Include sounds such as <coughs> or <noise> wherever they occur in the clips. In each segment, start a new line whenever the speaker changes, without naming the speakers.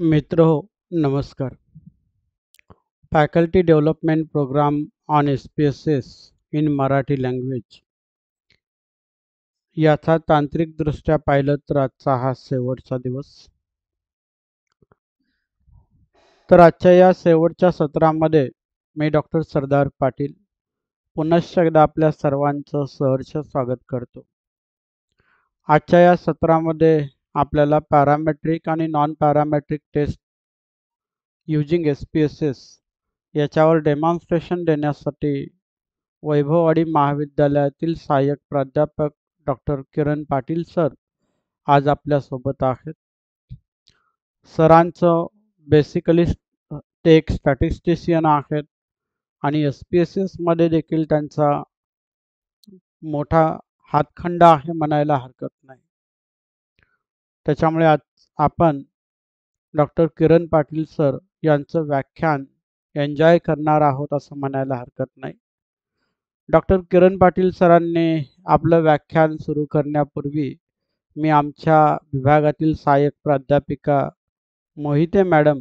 मित्र हो नमस्कार। Faculty development programme on S P S S in Marathi language. याचा तांत्रिकदृष्ट्या पाहिलं तर आजचा हा शेवटचा दिवस। तर आजच्या या शेवटच्या सत्रामध्ये मी डॉक्टर सरदार पाटील पुनश्च एकदा आपल्या सर्वांचं सहर्ष स्वागत करतो. आजच्या या सत्रामध्ये आपल्याला पॅरामेट्रिक आणि non parametric test using S P S S याच्यावर डेमॉन्स्ट्रेशन देण्यासाठी वैभववाडी महाविद्यालयातील सहाय्यक प्राध्यापक डॉक्टर किरण पाटील सर आज आपल्यासोबत आहेत. सरांचं बेसिकली ते एक स्टॅटिस्टिशियन आहेत आणि एस पी एस एसमध्ये देखील त्यांचा मोठा हातखंडा आहे म्हणायला हरकत नाही. त्याच्यामुळे आज आपण डॉक्टर किरण पाटील सर यांचं व्याख्यान एन्जॉय करणार आहोत असं म्हणायला हरकत नाही. डॉक्टर किरण पाटील सरांनी आपलं व्याख्यान सुरू करण्यापूर्वी मी आमच्या विभागातील सहाय्यक प्राध्यापिका मोहिते मॅडम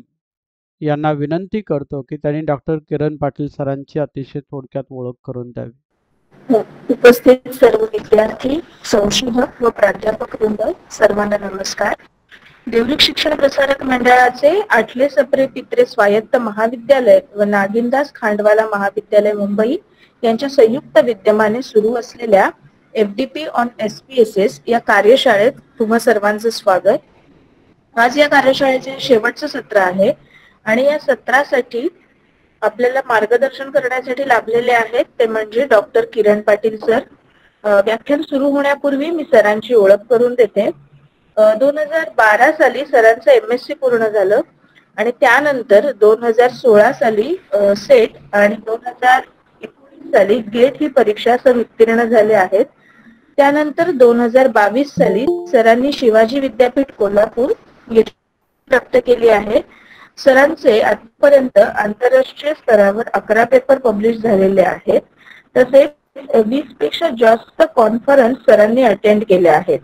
यांना विनंती करतो की त्यांनी डॉक्टर किरण पाटील सरांची अतिशय थोडक्यात ओळख करून द्यावी.
उपस्थित सर्व विद्यार्थी संशोधक व प्राध्यापक वृंद सर्वांना नमस्कार. देवलिक शिक्षण प्रसारक मंडळाचे आठले सप्रे पित्रे स्वायत्त महाविद्यालय व नागिनदास खांडवाला महाविद्यालय मुंबई यांच्या संयुक्त विद्यमाने सुरू असलेल्या F D P on S P S S या कार्यशाळेत तुम्हा सर्वांचं स्वागत. आज या कार्यशाळेचे शेवटचं सत्र आहे आणि या सत्रासाठी आपल्याला मार्गदर्शन करण्यासाठी लाभलेले आहेत ते म्हणजे डॉक्टर किरण पाटील सर. व्याख्यान सुरू होण्यापूर्वी मी सरांची ओळख करून देते. दोन हजार बारा साली सरांचं एम एस सी पूर्ण झालं आणि त्यानंतर दोन हजार सोळा साली सेट आणि दोन हजार एकोणीस साली गेट ही परीक्षा सर उत्तीर्ण झाले आहेत. त्यानंतर दोन हजार बावीस साली सरांनी शिवाजी विद्यापीठ कोल्हापूर प्राप्त केली आहे. सरांचे आतापर्यंत आंतरराष्ट्रीय स्तरावर अकरा पेपर पब्लिश झालेले आहेत. तसेच वीसपेक्षा जास्त कॉन्फरन्स सरांनी अटेंड केल्या आहेत.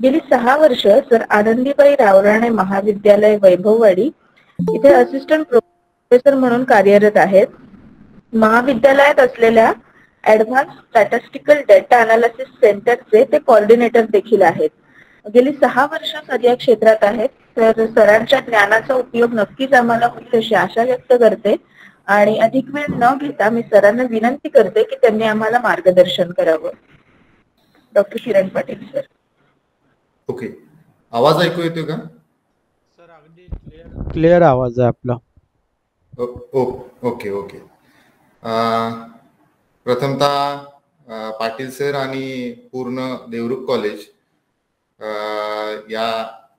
गेली सहा वर्ष सर आनंदीबाई रावराणे महाविद्यालय वैभववाडी इथे असिस्टंट प्रोफेसर म्हणून कार्यरत आहेत. महाविद्यालयात असलेल्या ऍडव्हान्स स्टॅटिस्टिकल डेटा अनालिसिस सेंटरचे ते कॉर्डिनेटर देखील आहेत. गेली सहा वर्ष सर या क्षेत्रात आहेत. तर सरांच्या ज्ञानाचा उपयोग नक्कीच आम्हाला होईल अशी आशा व्यक्त करते. आणि अधिक वेळ न घेता मी सरांना विनंती करते की त्यांनी आम्हाला मार्गदर्शन करावं. Doctor Kiran Patil sir.
Okay. आवाज ऐकू येतोय का?
सर अगदी क्लिअर क्लिअर आवाज आहे आपला.
Okay okay. प्रथमतः पाटील सर आणि पूर्ण देवरुख कॉलेज या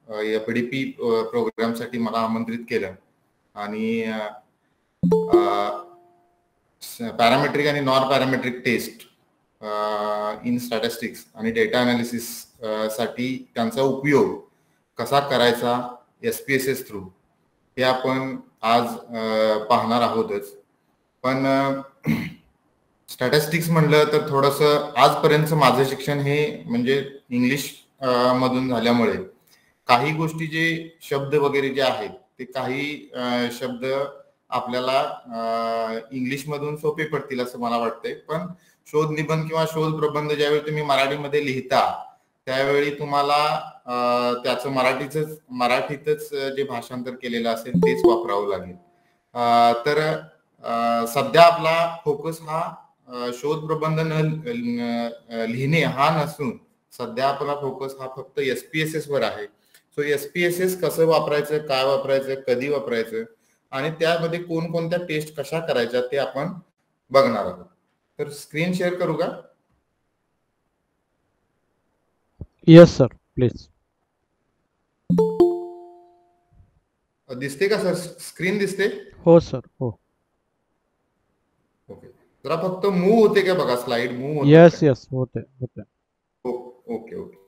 एफ डी पी प्रोग्रामसाठी मला आमंत्रित केलं. आणि पॅरामेट्रिक आणि non parametric test in statistics आणि डेटा अनालिसिससाठी त्यांचा उपयोग कसा करायचा S P S S through हे आपण आज पाहणार आहोतच. पण स्टॅटिस्टिक्स म्हणलं तर थोडस आजपर्यंत माझं शिक्षण हे म्हणजे इंग्लिश मधून झाल्यामुळे काही गोष्टी जे शब्द वगैरे जे आहेत ते काही शब्द आपल्याला इंग्लिश मधून सोपे पडतील असं मला वाटतंय. पण शोध निबंध किंवा शोध प्रबंध ज्यावेळी तुम्ही मराठीमध्ये लिहिता त्यावेळी तुम्हाला त्याचं मराठीच मराठीतच जे भाषांतर केलेलं असेल तेच वापरावं लागेल. तर सध्या आपला फोकस हा शोध प्रबंध न लिहिणे हा नसून सध्या आपला फोकस हा फक्त एस पी एस एस वर आहे. So S P S S कसं वापरायचं काय वापरायचं कधी वापरायचं आणि त्यामध्ये कोणकोणत्या टेस्ट कशा करायच्या ते आपण बघणार आहोत. तर स्क्रीन शेअर करू का?
येस सर प्लीज़
दिसते का सर स्क्रीन दिसते?
हो सर हो.
ओके जरा फक्त मूव होते का बघा स्लाइड मूव
येस येस होते होते.
ओके ओके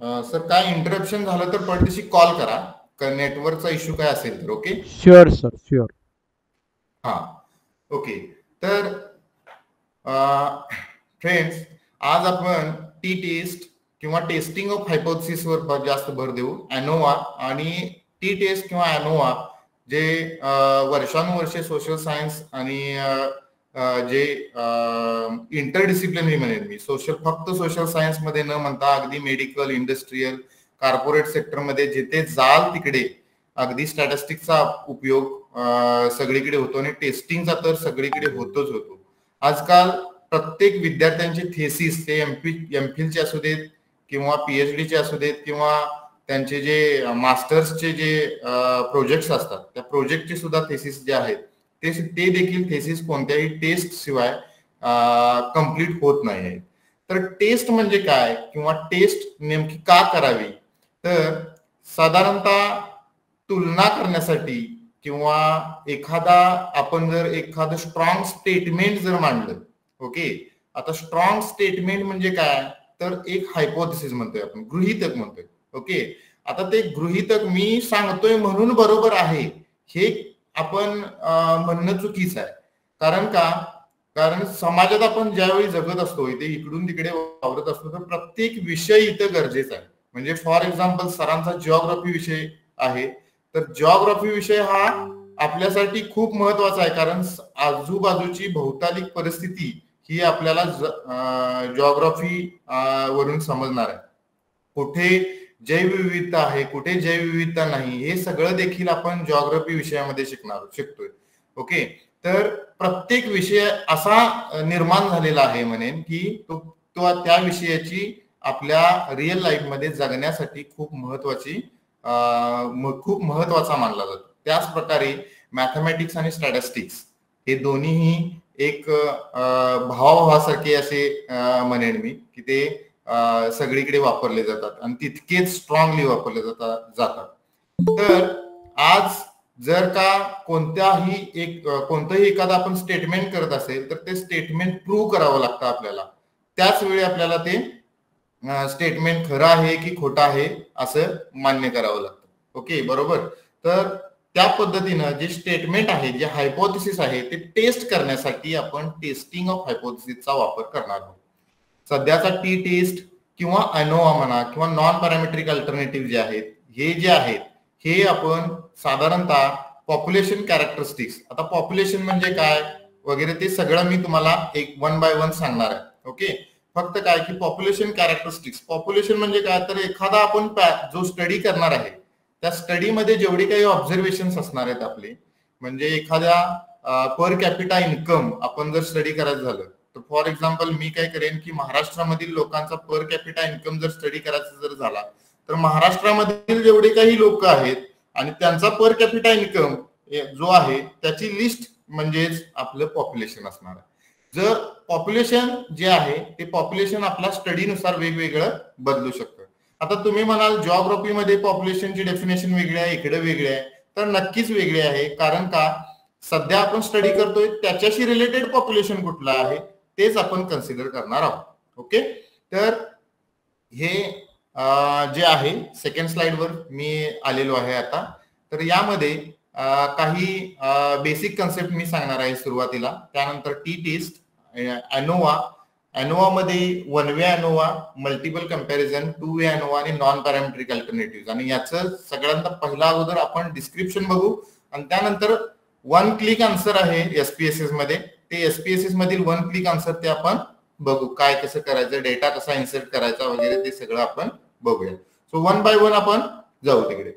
सर काय इंटरप्शन झालं तर पडदिशी कॉल करा. नेटवर्कचा इश्यू काय असेल तर ओके
शुअर सर शुअर
हा ओके तर फ्रेंड्स आज आपण टी टेस्ट किंवा टेस्टिंग ऑफ वर जास्त भर देऊ. अॅनोवा आणि टी टेस्ट किंवा अॅनोवा जे वर्षानुवर्षे सोशल सायन्स आणि जे इंटरडिसिप्लिनरी म्हणेन मी. सोशल फक्त सोशल सायन्समध्ये न म्हणता अगदी मेडिकल इंडस्ट्रीयल कॉर्पोरेट सेक्टरमध्ये जिथे जाल तिकडे अगदी स्टॅटिस्टिकचा उपयोग सगळीकडे होतो आणि टेस्टिंगचा तर सगळीकडे होतोच होतो. आजकाल प्रत्येक विद्यार्थ्यांचे थेसिस ते एमपी एमफिलचे असू देत किंवा पीएचडीचे असू देत किंवा त्यांचे जे मास्टर्सचे जे प्रोजेक्ट्स असतात त्या प्रोजेक्टचे सुद्धा थेसिस जे आहेत ते ते देखील थेसिस कोणत्याही टेस्ट शिवाय कंप्लीट होत नाही आहेत तर टेस्ट म्हणजे काय किंवा टेस्ट नेमकी का करावी? तर साधारणतः तुलना करण्यासाठी किंवा एखादा आपण जर एखादं स्ट्रॉंग स्टेटमेंट जर मांडलं ओके आता स्ट्रॉंग स्टेटमेंट म्हणजे काय? तर एक हायपोथेसिस म्हणतोय आपण गृहितक म्हणतोय ओके आता ते गृहितक मी सांगतोय म्हणून बरोबर आहे. हे आपण म्हणणं चुकीचं आहे. कारण का? कारण समाजात आपण ज्यावेळी जगत असतो इथे इकडून तिकडे वावरत असतो तर प्रत्येक विषय इथं गरजेचा आहे. म्हणजे फॉर एक्झाम्पल सरांचा जिओग्राफी विषय आहे. तर जिओग्राफी विषय हा आपल्यासाठी खूप महत्त्वाचा आहे. कारण आजूबाजूची भौतालिक परिस्थिती ही आपल्याला जिओग्राफी वरून समजणार आहे. कुठे जैवविविधता आहे कुठे जैवविविधता नाही हे सगळं देखील आपण जॉग्रफी विषयामध्ये शिकणार शिकतोय. ओके तर प्रत्येक विषय असा निर्माण झालेला आहे म्हणेन की तो तो त्या विषयाची आपल्या रिअल लाईफमध्ये जगण्यासाठी खूप महत्वाची खूप महत्त्वाचा मानला जातो. त्याच प्रकारे मॅथमॅटिक्स आणि स्टॅटिस्टिक्स हे दोन्हीही एक भावाभावासारखे असे म्हणेन मी की ते सगळीकडे वापरले जातात आणि तितकेच स्ट्रॉंगली वापरले जातात जातात. तर आज जर का कोणत्याही एक कोणतंही एखादा आपण स्टेटमेंट करत असेल तर ते स्टेटमेंट प्रूव्ह करावं लागतं आपल्याला. त्याच वेळी आपल्याला ते स्टेटमेंट खरं आहे की खोटं आहे असं मान्य करावं लागतं. ओके बरोबर? तर त्या पद्धतीनं जे स्टेटमेंट आहे जे हायपोथिसिस आहे ते टेस्ट करण्यासाठी आपण टेस्टिंग ऑफ हायपोथिसिसचा वापर करणार आहोत. सध्याचा टी टेस्ट किंवा अनोवा म्हणा किंवा नॉन पॅरामेट्रिक अल्टरनेटिव्ह जे आहेत हे जे आहेत हे आपण साधारणतः पॉप्युलेशन कॅरेक्टरिस्टिक्स आता पॉप्युलेशन म्हणजे काय वगैरे ते सगळं मी तुम्हाला एक वन बाय वन सांगणार आहे ओके फक्त काय की पॉप्युलेशन कॅरेक्टरिस्टिक्स पॉप्युलेशन म्हणजे काय? तर एखादा आपण जो स्टडी करणार आहे त्या स्टडीमध्ये जेवढे काही ऑब्झर्वेशन असणार आहेत आपले म्हणजे एखाद्या पर कॅपिटा इन्कम आपण जर स्टडी करायचं झालं तर फॉर एक्झाम्पल मी काय करेन की महाराष्ट्रामधील लोकांचा पर कॅपिटा इन्कम जर स्टडी करायचा जर झाला तर महाराष्ट्रामधील जेवढे काही लोक आहेत आणि त्यांचा पर कॅपिटा इन्कम जो आहे त्याची लिस्ट म्हणजेच आपलं पॉप्युलेशन असणार आहे. जर पॉप्युलेशन जे आहे ते पॉप्युलेशन आपल्या स्टडीनुसार वेगवेगळं बदलू शकतं. आता तुम्ही म्हणाल जॉग्रॉफीमध्ये पॉप्युलेशनची डेफिनेशन वेगळी आहे इकडे वेगळी आहे तर नक्कीच वेगळी आहे. कारण का? सध्या आपण स्टडी करतोय त्याच्याशी रिलेटेड पॉप्युलेशन कुठलं आहे? तेच आपण कन्सिडर करणार आहोत. ओके तर हे जे आहे सेकंड स्लाइडवर मी आलेलो आहे आता. तर यामध्ये काही बेसिक कन्सेप्ट मी सांगणार आहे सुरुवातीला. त्यानंतर T test ANOVA अनोवामध्ये one way ANOVA multiple comparison two way ANOVA आणि नॉन पॅरामेट्रिक अल्टरनेटिव्ह आणि याचं सगळ्यांना पहिला अगोदर आपण डिस्क्रिप्शन बघू. आणि त्यानंतर वन क्लिक आन्सर आहे एसपीएसएसमध्ये. ते एसपीएसएस मधील वन क्लिक आन्सर ते आपण बघू. काय कसं करायचं डेटा कसा इन्सर्ट करायचा वगैरे ते सगळं आपण बघूया. सो वन बाय वन आपण जाऊ तिकडे.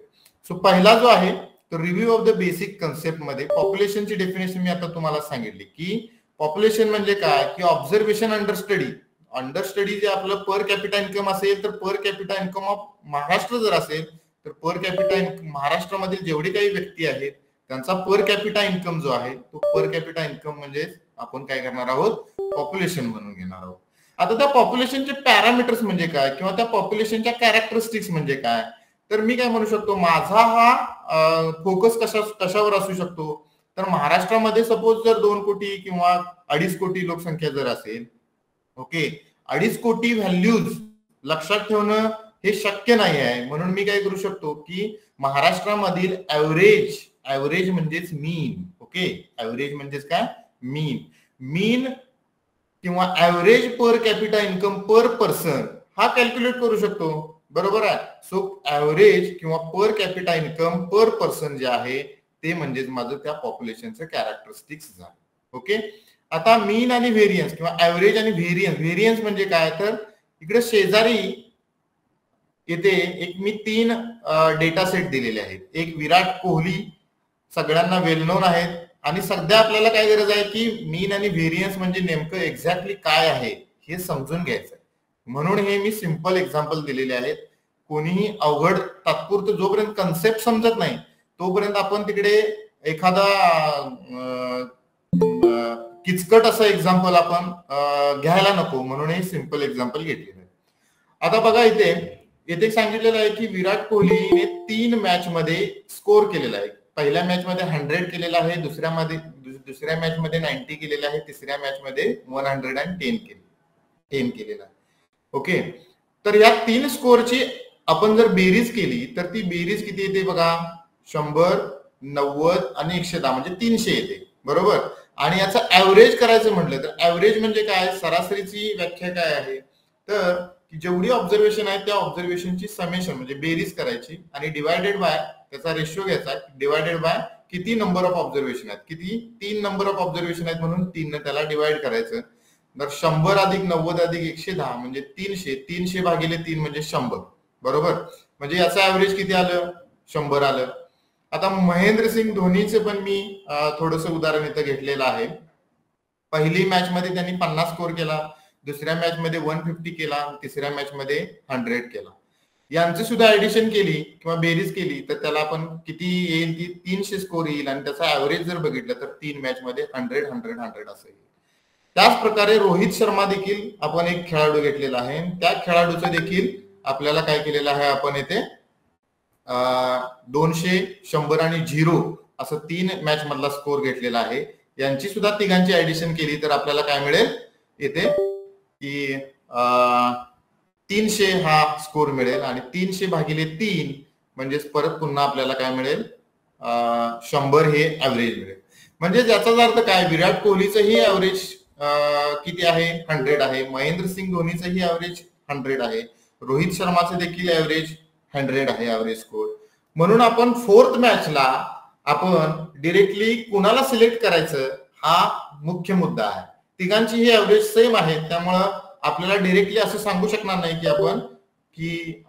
सो पहिला जो आहे तो रिव्ह्यू ऑफ द बेसिक कन्सेप्टमध्ये पॉप्युलेशनची डेफिनेशन मी आता तुम्हाला सांगितली की पॉप्युलेशन म्हणजे काय? की observation under study under study जे आपलं पर कॅपिटा इन्कम असेल तर per capita income of Maharashtra जर असेल तर पर कॅपिटा महाराष्ट्रामधील जेवढे काही व्यक्ती आहेत त्यांचा पर कॅपिटा इन्कम जो आहे तो पर कॅपिटा इन्कम म्हणजे आपण काय करणार आहोत? पॉप्युलेशन म्हणून घेणार आहोत. आता त्या पॉप्युलेशनचे पॅरामीटर्स म्हणजे काय? किंवा त्या पॉप्युलेशनच्या कॅरेक्टरिस्टिक्स म्हणजे काय? तर मी काय म्हणू शकतो माझा हा फोकस कशा कशावर असू शकतो? तर महाराष्ट्रामध्ये सपोज जर दोन कोटी किंवा अडीच कोटी लोकसंख्या जर असेल ओके अडीच कोटी व्हॅल्यूज लक्षात ठेवणं हे शक्य नाही आहे. म्हणून मी काय करू शकतो की महाराष्ट्रामधील ऍव्हरेज ऍव्हरेज म्हणजेच मीन ओके ऍव्हरेज म्हणजेच काय? मीन मीन किंवा average per capita income per person हा कॅल्क्युलेट करू शकतो. बरोबर आहे? सो ऍव्हरेज किंवा per capita income per person जे आहे ते म्हणजेच माझं त्या पॉप्युलेशनचं कॅरेक्टरिस्टिक्स झालं. ओके आता मीन आणि व्हेरियन्स किंवा ऍव्हरेज आणि व्हेरियन्स व्हेरियन्स म्हणजे काय? तर इकडे शेजारी येथे एक मी तीन डेटा सेट दिलेले आहेत. एक विराट कोहली सगळ्यांना वेल नोन आहेत. आणि सध्या आपल्याला काय गरज आहे की मीन आणि व्हेरियन्स म्हणजे नेमकं एक्झॅक्टली काय आहे हे समजून घ्यायचं म्हणून हे मी सिंपल एक्झाम्पल दिलेले आहेत. कोणीही अवघड तात्पुरतं जोपर्यंत कन्सेप्ट समजत नाही तोपर्यंत आपण तिकडे एखादा किचकट असं एक्झाम्पल आपण घ्यायला नको. म्हणून हे सिंपल एक्झाम्पल घेतलेलं आहे. आता बघा इथे येथे सांगितलेलं आहे की विराट कोहलीने तीन मॅच मध्ये स्कोर केलेला आहे. पहिल्या मॅच मध्ये हंड्रेड केलेला आहे दुसऱ्या मध्ये दुसऱ्या मॅच मध्ये नाईन्टी केलेला आहे तिसऱ्या मॅच मध्ये वन हंड्रेड अँड टेन केले टेन केलेला ओके तर या तीन स्कोरची आपण जर बेरीज केली तर ती बेरीज किती येते बघा? शंभर नव्वद आणि एकशे दहा म्हणजे तीनशे येते. बरोबर? आणि याचं ऍव्हरेज करायचं म्हटलं तर ऍव्हरेज म्हणजे काय? सरासरीची व्याख्या काय आहे? तर जेवढी ऑब्झर्वेशन आहे त्या ऑब्झर्वेशनची समेशन म्हणजे बेरीज करायची आणि डिवायडेड बाय त्याचा रेशिओ घ्यायचा. डिवायडेड बाय किती नंबर ऑफ ऑब्झर्वेशन आहेत? किती? तीन नंबर ऑफ ऑब्झर्वेशन आहेत म्हणून तीन त्याला डिवाइड करायचं. तर शंभर अधिक नव्वद अधिक एकशे दहा म्हणजे तीनशे. तीनशे भागिले तीन म्हणजे शंभर. बरोबर? म्हणजे याचं ऍव्हरेज किती आलं? शंभर आलं. आता महेंद्र सिंग धोनीचं पण मी थोडस उदाहरण इथं घेतलेलं आहे. पहिली मॅच मध्ये त्यांनी पन्नास स्कोर केला. दुसऱ्या मॅच मध्ये वन फिफ्टी केला तिसऱ्या मॅच मध्ये हंड्रेड केला. यांचं सुद्धा ऍडिशन केली किंवा बेरीज केली तर त्याला आपण किती येईल ती तीनशे स्कोर येईल आणि त्याचा ऍव्हरेज जर बघितलं तर तीन मॅच मध्ये हंड्रेड हंड्रेड हंड्रेड असं येईल. त्याच प्रकारे रोहित शर्मा देखील आपण एक खेळाडू घेतलेला आहे. त्या खेळाडूचं देखील आपल्याला काय केलेलं आहे आपण येथे दोनशे शंभर आणि झिरो असं तीन मॅच मधला स्कोर घेतलेला आहे. यांची सुद्धा तिघांची ऍडिशन केली तर आपल्याला काय मिळेल? येथे की तीनशे हा स्कोर मिळेल आणि तीनशे भागिले तीन म्हणजेच परत पुन्हा आपल्याला काय मिळेल? शंभर हे ऍव्हरेज मिळेल. म्हणजे ज्याचा अर्थ काय? विराट कोहलीचंही ऍव्हरेज किती आहे? हंड्रेड आहे. महेंद्र सिंग धोनीचंही ऍव्हरेज हंड्रेड आहे. रोहित शर्माचं देखील ऍव्हरेज हंड्रेड आहे ऍव्हरेज स्कोर म्हणून आपण फोर्थ मॅचला आपण डिरेक्टली कुणाला सिलेक्ट करायचं? हा मुख्य मुद्दा आहे. तिघांची ही ऍव्हरेज सेम आहे. त्यामुळं आपल्याला डिरेक्टली असं सांगू शकणार नाही की आपण की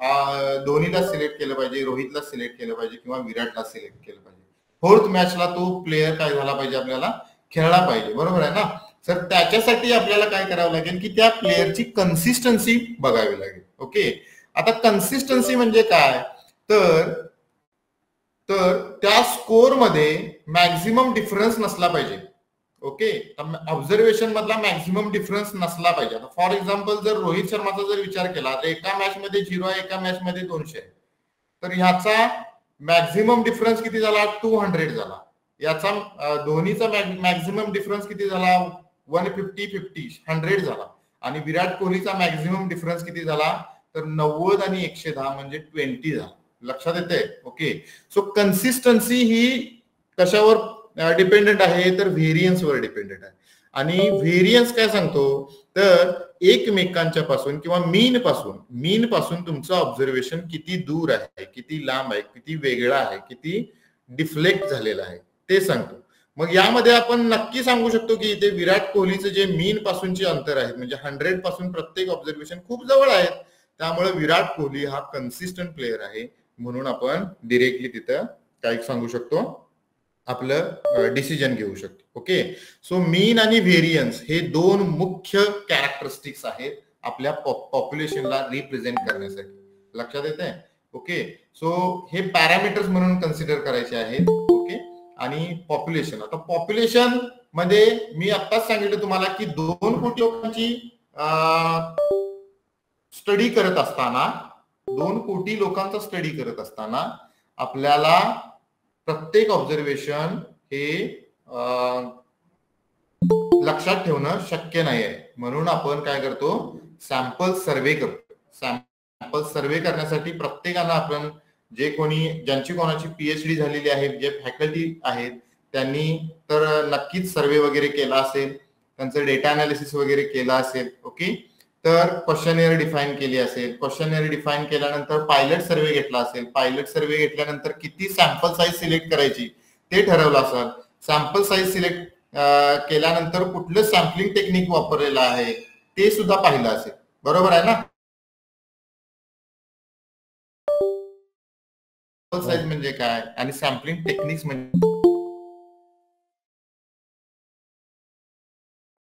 धोनीला सिलेक्ट केलं पाहिजे रोहितला सिलेक्ट केलं पाहिजे किंवा विराटला सिलेक्ट केलं पाहिजे. फोर्थ मॅचला तो प्लेयर काय झाला पाहिजे आपल्याला? खेळला पाहिजे. बरोबर आहे ना? सर त्याच्यासाठी आपल्याला काय करावं लागेल की त्या प्लेअरची कन्सिस्टन्सी बघावी लागेल. ओके? आता कन्सिस्टन्सी म्हणजे काय? तर तर त्या स्कोरमध्ये मॅक्झिमम डिफरन्स नसला पाहिजे. ओके ऑब्झर्वेशन मधला मॅक्झिमम डिफरन्स नसला पाहिजे. आता फॉर एक्झाम्पल जर रोहित शर्माचा जर विचार केला तर एका मॅच मध्ये झिरो आहे एका मॅच मध्ये दोनशे आहे. तर ह्याचा मॅक्झिमम डिफरन्स किती झाला? टू हंड्रेड झाला. याचा धोनीचा मॅक्झिमम डिफरन्स किती झाला? वन फिफ्टी फिफ्टी हंड्रेड झाला. आणि विराट कोहलीचा मॅक्झिमम डिफरन्स किती झाला? तर नव्वद आणि एकशे दहा म्हणजे ट्वेंटी झाला. लक्षात येते ओके सो कन्सिस्टन्सी ही कशावर डिपेंडेंट आहे तर व्हेरियन्सवर डिपेंडेंट आहे. आणि व्हेरियन्स काय सांगतो? तर एकमेकांच्या पासून किंवा मीन पासून मीन पासून तुमचं ऑब्झर्वेशन किती दूर आहे किती लांब आहे किती वेगळा आहे किती डिफ्लेक्ट झालेला आहे ते सांगतो. मग यामध्ये आपण नक्की सांगू शकतो की इथे विराट कोहलीचं जे मीन पासूनचे अंतर आहेत म्हणजे हंड्रेडपासून प्रत्येक ऑब्झर्वेशन खूप जवळ आहेत त्यामुळे विराट कोहली हा कन्सिस्टंट प्लेअर आहे म्हणून आपण डिरेक्टली तिथं काय सांगू शकतो. आपलं डिसिजन घेऊ शकतो. ओके सो मीन आणि व्हेरियन्स हे दोन मुख्य कॅरेक्टरिस्टिक्स आहेत आपल्या पॉप्युलेशनला रिप्रेझेंट करण्यासाठी. लक्षात येत आहे ओके सो हे पॅरामीटर्स म्हणून कन्सिडर करायचे आहेत. ओके आणि पॉप्युलेशन आता पॉप्युलेशनमध्ये मी आत्ताच सांगितलं तुम्हाला की दोन कोटी लोकांची स्टडी करत असताना दोन कोटी लोकांचा स्टडी करत असताना आपल्याला प्रत्येक ऑब्झर्वेशन हे लक्षात ठेवणं शक्य नाही आहे म्हणून आपण काय करतो? सॅम्पल सर्वे करतो. सॅम्पल सर्वे करण्यासाठी प्रत्येकाला आपण जे कोणी ज्यांची कोणाची पीएचडी झालेली आहे जे फॅकल्टी आहेत त्यांनी तर नक्कीच सर्वे वगैरे केला असेल त्यांचं डेटा अनालिसिस वगैरे केला असेल ओके तर क्वेश्चन डिफाईन केली असेल. क्वेश्चन डिफाईन केल्यानंतर पायलट सर्वे घेतला असेल. पायलट सर्वे घेतल्यानंतर किती सॅम्पल साईज सिलेक्ट करायची ते ठरवलं असेल. सॅम्पल साईज सिलेक्ट केल्यानंतर कुठलं सॅम्पलिंग टेक्निक वापरलेलं आहे ते सुद्धा पाहिलं असेल. बरोबर आहे ना? साईज म्हणजे काय आणि सॅम्पलिंग टेक्निक्स म्हणजे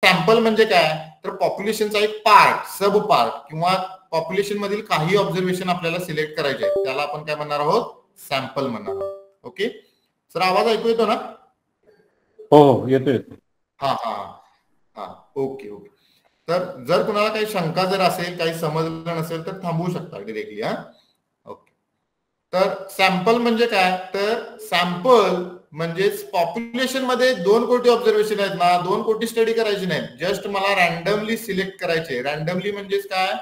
सॅम्पल म्हणजे काय? तर पॉप्युलेशनचा एक पार्ट सब पार्ट किंवा पॉप्युलेशन मधील काही ऑब्झर्वेशन आपल्याला सिलेक्ट करायचे आहेत. त्याला आपण काय म्हणणार आहोत? सॅम्पल म्हणणार आहोत. ओके सर आवाज ऐकू येतो ना?
हो हो येतो येतो.
हा हा हा. ओके ओके तर जर कुणाला काही शंका जर असेल काही समजलं नसेल तर थांबवू शकता डिरेक्टली हा? ओके तर सॅम्पल म्हणजे काय? तर सॅम्पल म्हणजेच पॉप्युलेशनमध्ये दोन कोटी ऑब्झर्वेशन आहेत ना दोन कोटी स्टडी करायची नाहीत. जस्ट मला रॅन्डमली सिलेक्ट करायचे. रॅन्डमली म्हणजेच काय?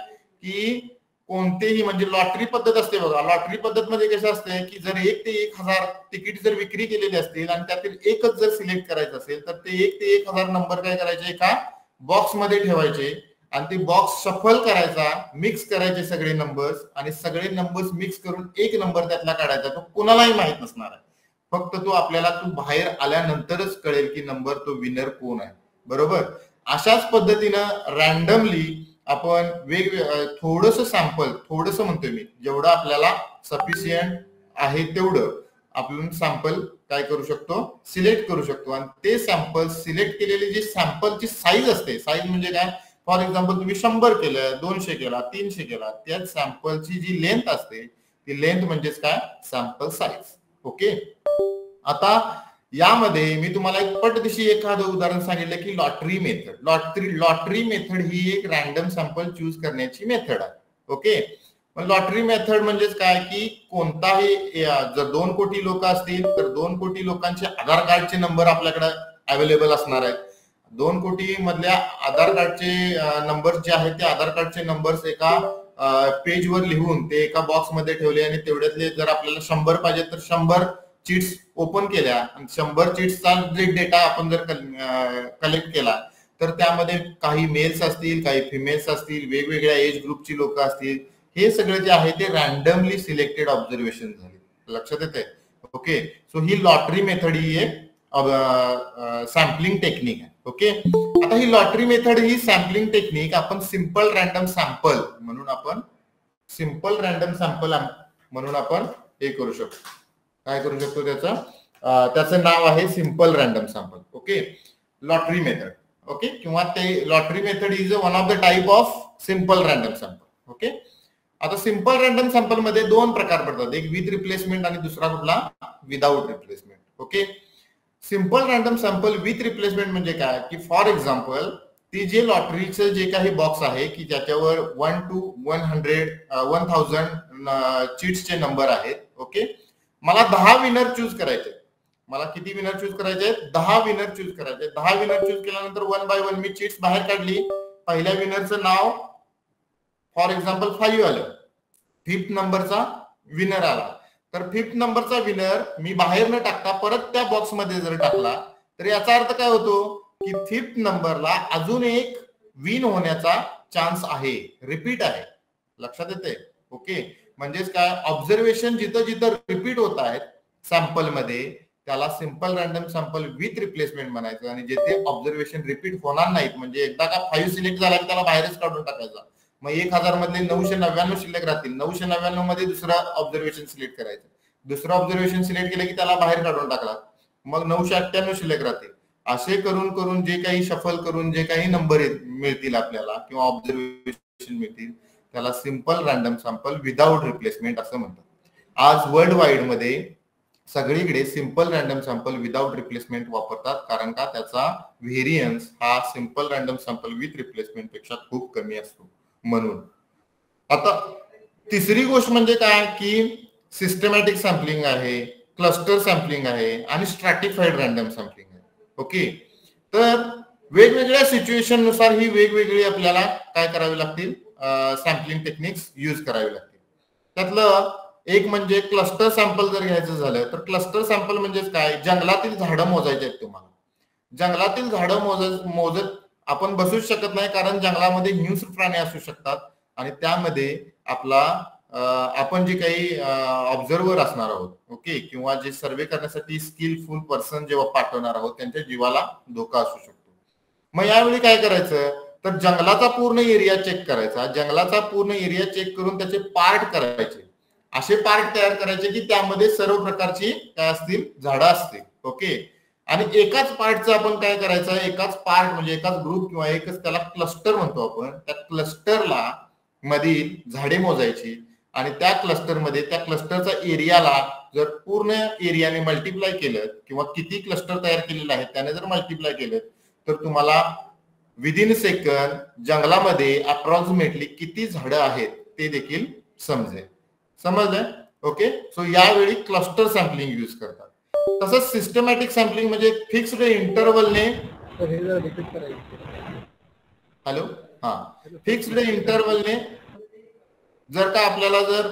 की कोणतेही म्हणजे लॉटरी पद्धत असते बघा. लॉटरी पद्धत मध्ये कसं असते की जर एक ते एक हजार तिकीट जर विक्री केलेली असतील आणि त्यातील एकच जर सिलेक्ट करायचं असेल तर ते एक ते एक हजार नंबर काय करायचे? एका बॉक्समध्ये ठेवायचे. आणि ते बॉक्स सफल करायचा मिक्स करायचे सगळे नंबर्स आणि सगळे नंबर्स मिक्स करून एक नंबर त्यातला काढायचा. तो कुणालाही माहीत नसणार आहे. फक्त तो आपल्याला तू बाहेर आल्यानंतरच कळेल की नंबर तो विनर कोण आहे. बरोबर? अशाच पद्धतीनं रॅन्डमली आपण वेग थोडस सॅम्पल थोडस म्हणतोय मी जेवढं आपल्याला सफिशियंट आहे तेवढं आपण सॅम्पल काय करू शकतो? सिलेक्ट करू शकतो. आणि ते सॅम्पल सिलेक्ट केलेली जी सॅम्पलची साईज असते साईज म्हणजे काय? फॉर एक्झाम्पल तुम्ही शंभर केलं दोनशे केला तीनशे केला त्या सॅम्पलची जी लेंथ असते ती लेंथ म्हणजेच काय? सॅम्पल साईज ओके आता यामध्ये मी तुम्हाला एक पटदिशी एखादं उदाहरण सांगितलं की lottery method lottery lottery method ही एक रॅन्डम सॅम्पल चूज करण्याची मेथड आहे. ओके लॉटरी मेथड म्हणजेच काय? की कोणताही जर दोन कोटी लोक असतील तर दोन कोटी लोकांचे आधार कार्डचे नंबर आपल्याकडे अवेलेबल असणार आहेत. दोन कोटी मधल्या आधार कार्डचे नंबर जे आहेत ते आधार कार्डचे नंबर्स एका पेजवर लिहून ते एका बॉक्समध्ये ठेवले आणि तेवढ्यातले जर आपल्याला शंभर पाहिजे तर शंभर चिट्स ओपन केल्या आणि शंभर चिट्सचा डेटा आपण जर कलेक्ट केला तर त्यामध्ये काही मेल्स असतील काही फिमेल्स असतील वेगवेगळ्या एज ग्रुपची लोक असतील हे सगळे जे आहे ते रॅन्डमली सिलेक्टेड ऑब्झर्वेशन झाले. लक्षात येते ओके सो ही लॉटरी मेथड ही एक सॅम्पलिंग टेक्निक आहे. ओके आता ही लॉटरी मेथड ही सॅम्पलिंग टेक्निक आपण सिंपल रॅन्डम सॅम्पल म्हणून आपण सिंपल रॅन्डम सॅम्पल म्हणून आपण हे करू शकतो. काय करू शकतो त्याचं? त्याचं नाव आहे simple random sample okay lottery method okay किंवा ते lottery method is one of the type of simple random sample okay आता सिंपल रॅन्डम सॅम्पलमध्ये दोन प्रकार पडतात एक विथ रिप्लेसमेंट आणि दुसरा कुठला? Without replacement okay simple random sample with replacement म्हणजे काय? की फॉर एक्झाम्पल ती जे लॉटरीचं जे काही बॉक्स आहे की ज्याच्यावर one two one hundred one thousand चिट्सचे number आहेत ओके मला दहा विनर चूज करायचे. मला किती विनर चूज करायचे? दहा विनर चूज करायचे. दहा विनर चूज केल्यानंतर वन बाय वन मी चिट्स बाहेर काढली. पहिल्या विनरचं नाव फॉर एक्झाम्पल फाईव्ह आलं. फिफ्थ नंबरचा विनर आला. तर फिफ्थ नंबरचा विनर मी बाहेर न टाकता परत त्या बॉक्समध्ये जर टाकला तर याचा अर्थ काय होतो? की फिफ्थ नंबरला अजून एक विन होण्याचा चान्स आहे. रिपीट आहे. लक्षात येते ओके म्हणजेच काय ऑब्झर्वेशन जिथं जिथं रिपीट होत आहेत सॅम्पलमध्ये त्याला simple random sample with replacement म्हणायचं. आणि जेथे ऑब्झर्वेशन रिपीट होणार नाहीत म्हणजे एकदा का फाईव्ह सिलेक्ट झाला की त्याला बाहेरच काढून टाकायचा. मग एक हजार मधले नऊशे नव्याण्णव शिल्लक राहतील. नऊशे नव्याण्णवमध्ये दुसरं ऑब्झर्वेशन सिलेक्ट करायचं. दुसरं ऑब्झर्वेशन सिलेक्ट केलं की त्याला बाहेर काढून टाकला. मग नऊशे अठ्ठ्याण्णव शिल्लक राहतील असे करून करून जे काही शफल करून जे काही नंबर मिळतील आपल्याला किंवा ऑब्झर्वेशन मिळतील त्याला simple random sample without replacement असं म्हणतात. आज वर्ल्ड वाईडमध्ये सगळीकडे simple random sample without replacement वापरतात कारण का त्याचा व्हेरियन्स हा सिंपल रॅन्डम सॅम्पल विथ रिप्लेसमेंटपेक्षा खूप कमी असतो. म्हणून. आता तिसरी गोष्ट म्हणजे काय? की सिस्टमॅटिक सॅम्पलिंग आहे क्लस्टर सॅम्पलिंग आहे आणि स्ट्रॅटिफाईड रॅन्डम सॅम्पलिंग आहे. ओके तर वेगवेगळ्या सिच्युएशननुसार ही वेगवेगळी आपल्याला काय करावी लागतील? सॅम्पलिंग टेक्निक्स यूज करावी लागतील. त्यातलं एक म्हणजे क्लस्टर सॅम्पल जर घ्यायचं झालं तर क्लस्टर सॅम्पल म्हणजेच काय? जंगलातील झाडं मोजायचे आहेत तुम्हाला. जंगलातील झाडं मोज मोजत आपण बसूच शकत नाही कारण जंगलामध्ये हिंस प्राणी असू शकतात. आणि त्यामध्ये आपला आपण जे काही ऑब्झर्वर असणार आहोत ओके? किंवा जे सर्वे करण्यासाठी स्किलफुल पर्सन जेव्हा पाठवणार आहोत त्यांच्या जीवाला धोका असू शकतो. मग यावेळी काय करायचं? तर जंगलाचा पूर्ण एरिया चेक करायचा. जंगलाचा पूर्ण एरिया चेक करून त्याचे पार्ट करायचे. असे पार्ट तयार करायचे की त्यामध्ये सर्व प्रकारची काय असतील? झाडं असतील. ओके आणि एकाच पार्टचं आपण काय करायचं? एकाच पार्ट म्हणजे एकाच ग्रुप किंवा एकच त्याला क्लस्टर म्हणतो आपण. त्या क्लस्टरला मधील झाडे मोजायची. आणि त्या क्लस्टरमध्ये त्या क्लस्टरचा एरियाला जर पूर्ण एरियाने मल्टिप्लाय केलं किंवा किती क्लस्टर तयार केलेले आहेत त्याने जर मल्टिप्लाय केलं तर तुम्हाला विदिन सेकंद जंगलामध्ये अप्रॉक्सिमेटली किती झाडं आहेत ते देखील समजेल. समजलंय ओके सो यावेळी क्लस्टर सॅम्पलिंग युज करतात. तसंच सिस्टमॅटिक सॅम्पलिंग म्हणजे फिक्स्ड इंटरवलने हॅलो हा. फिक्स्ड इंटरवलने जर का आपल्याला जर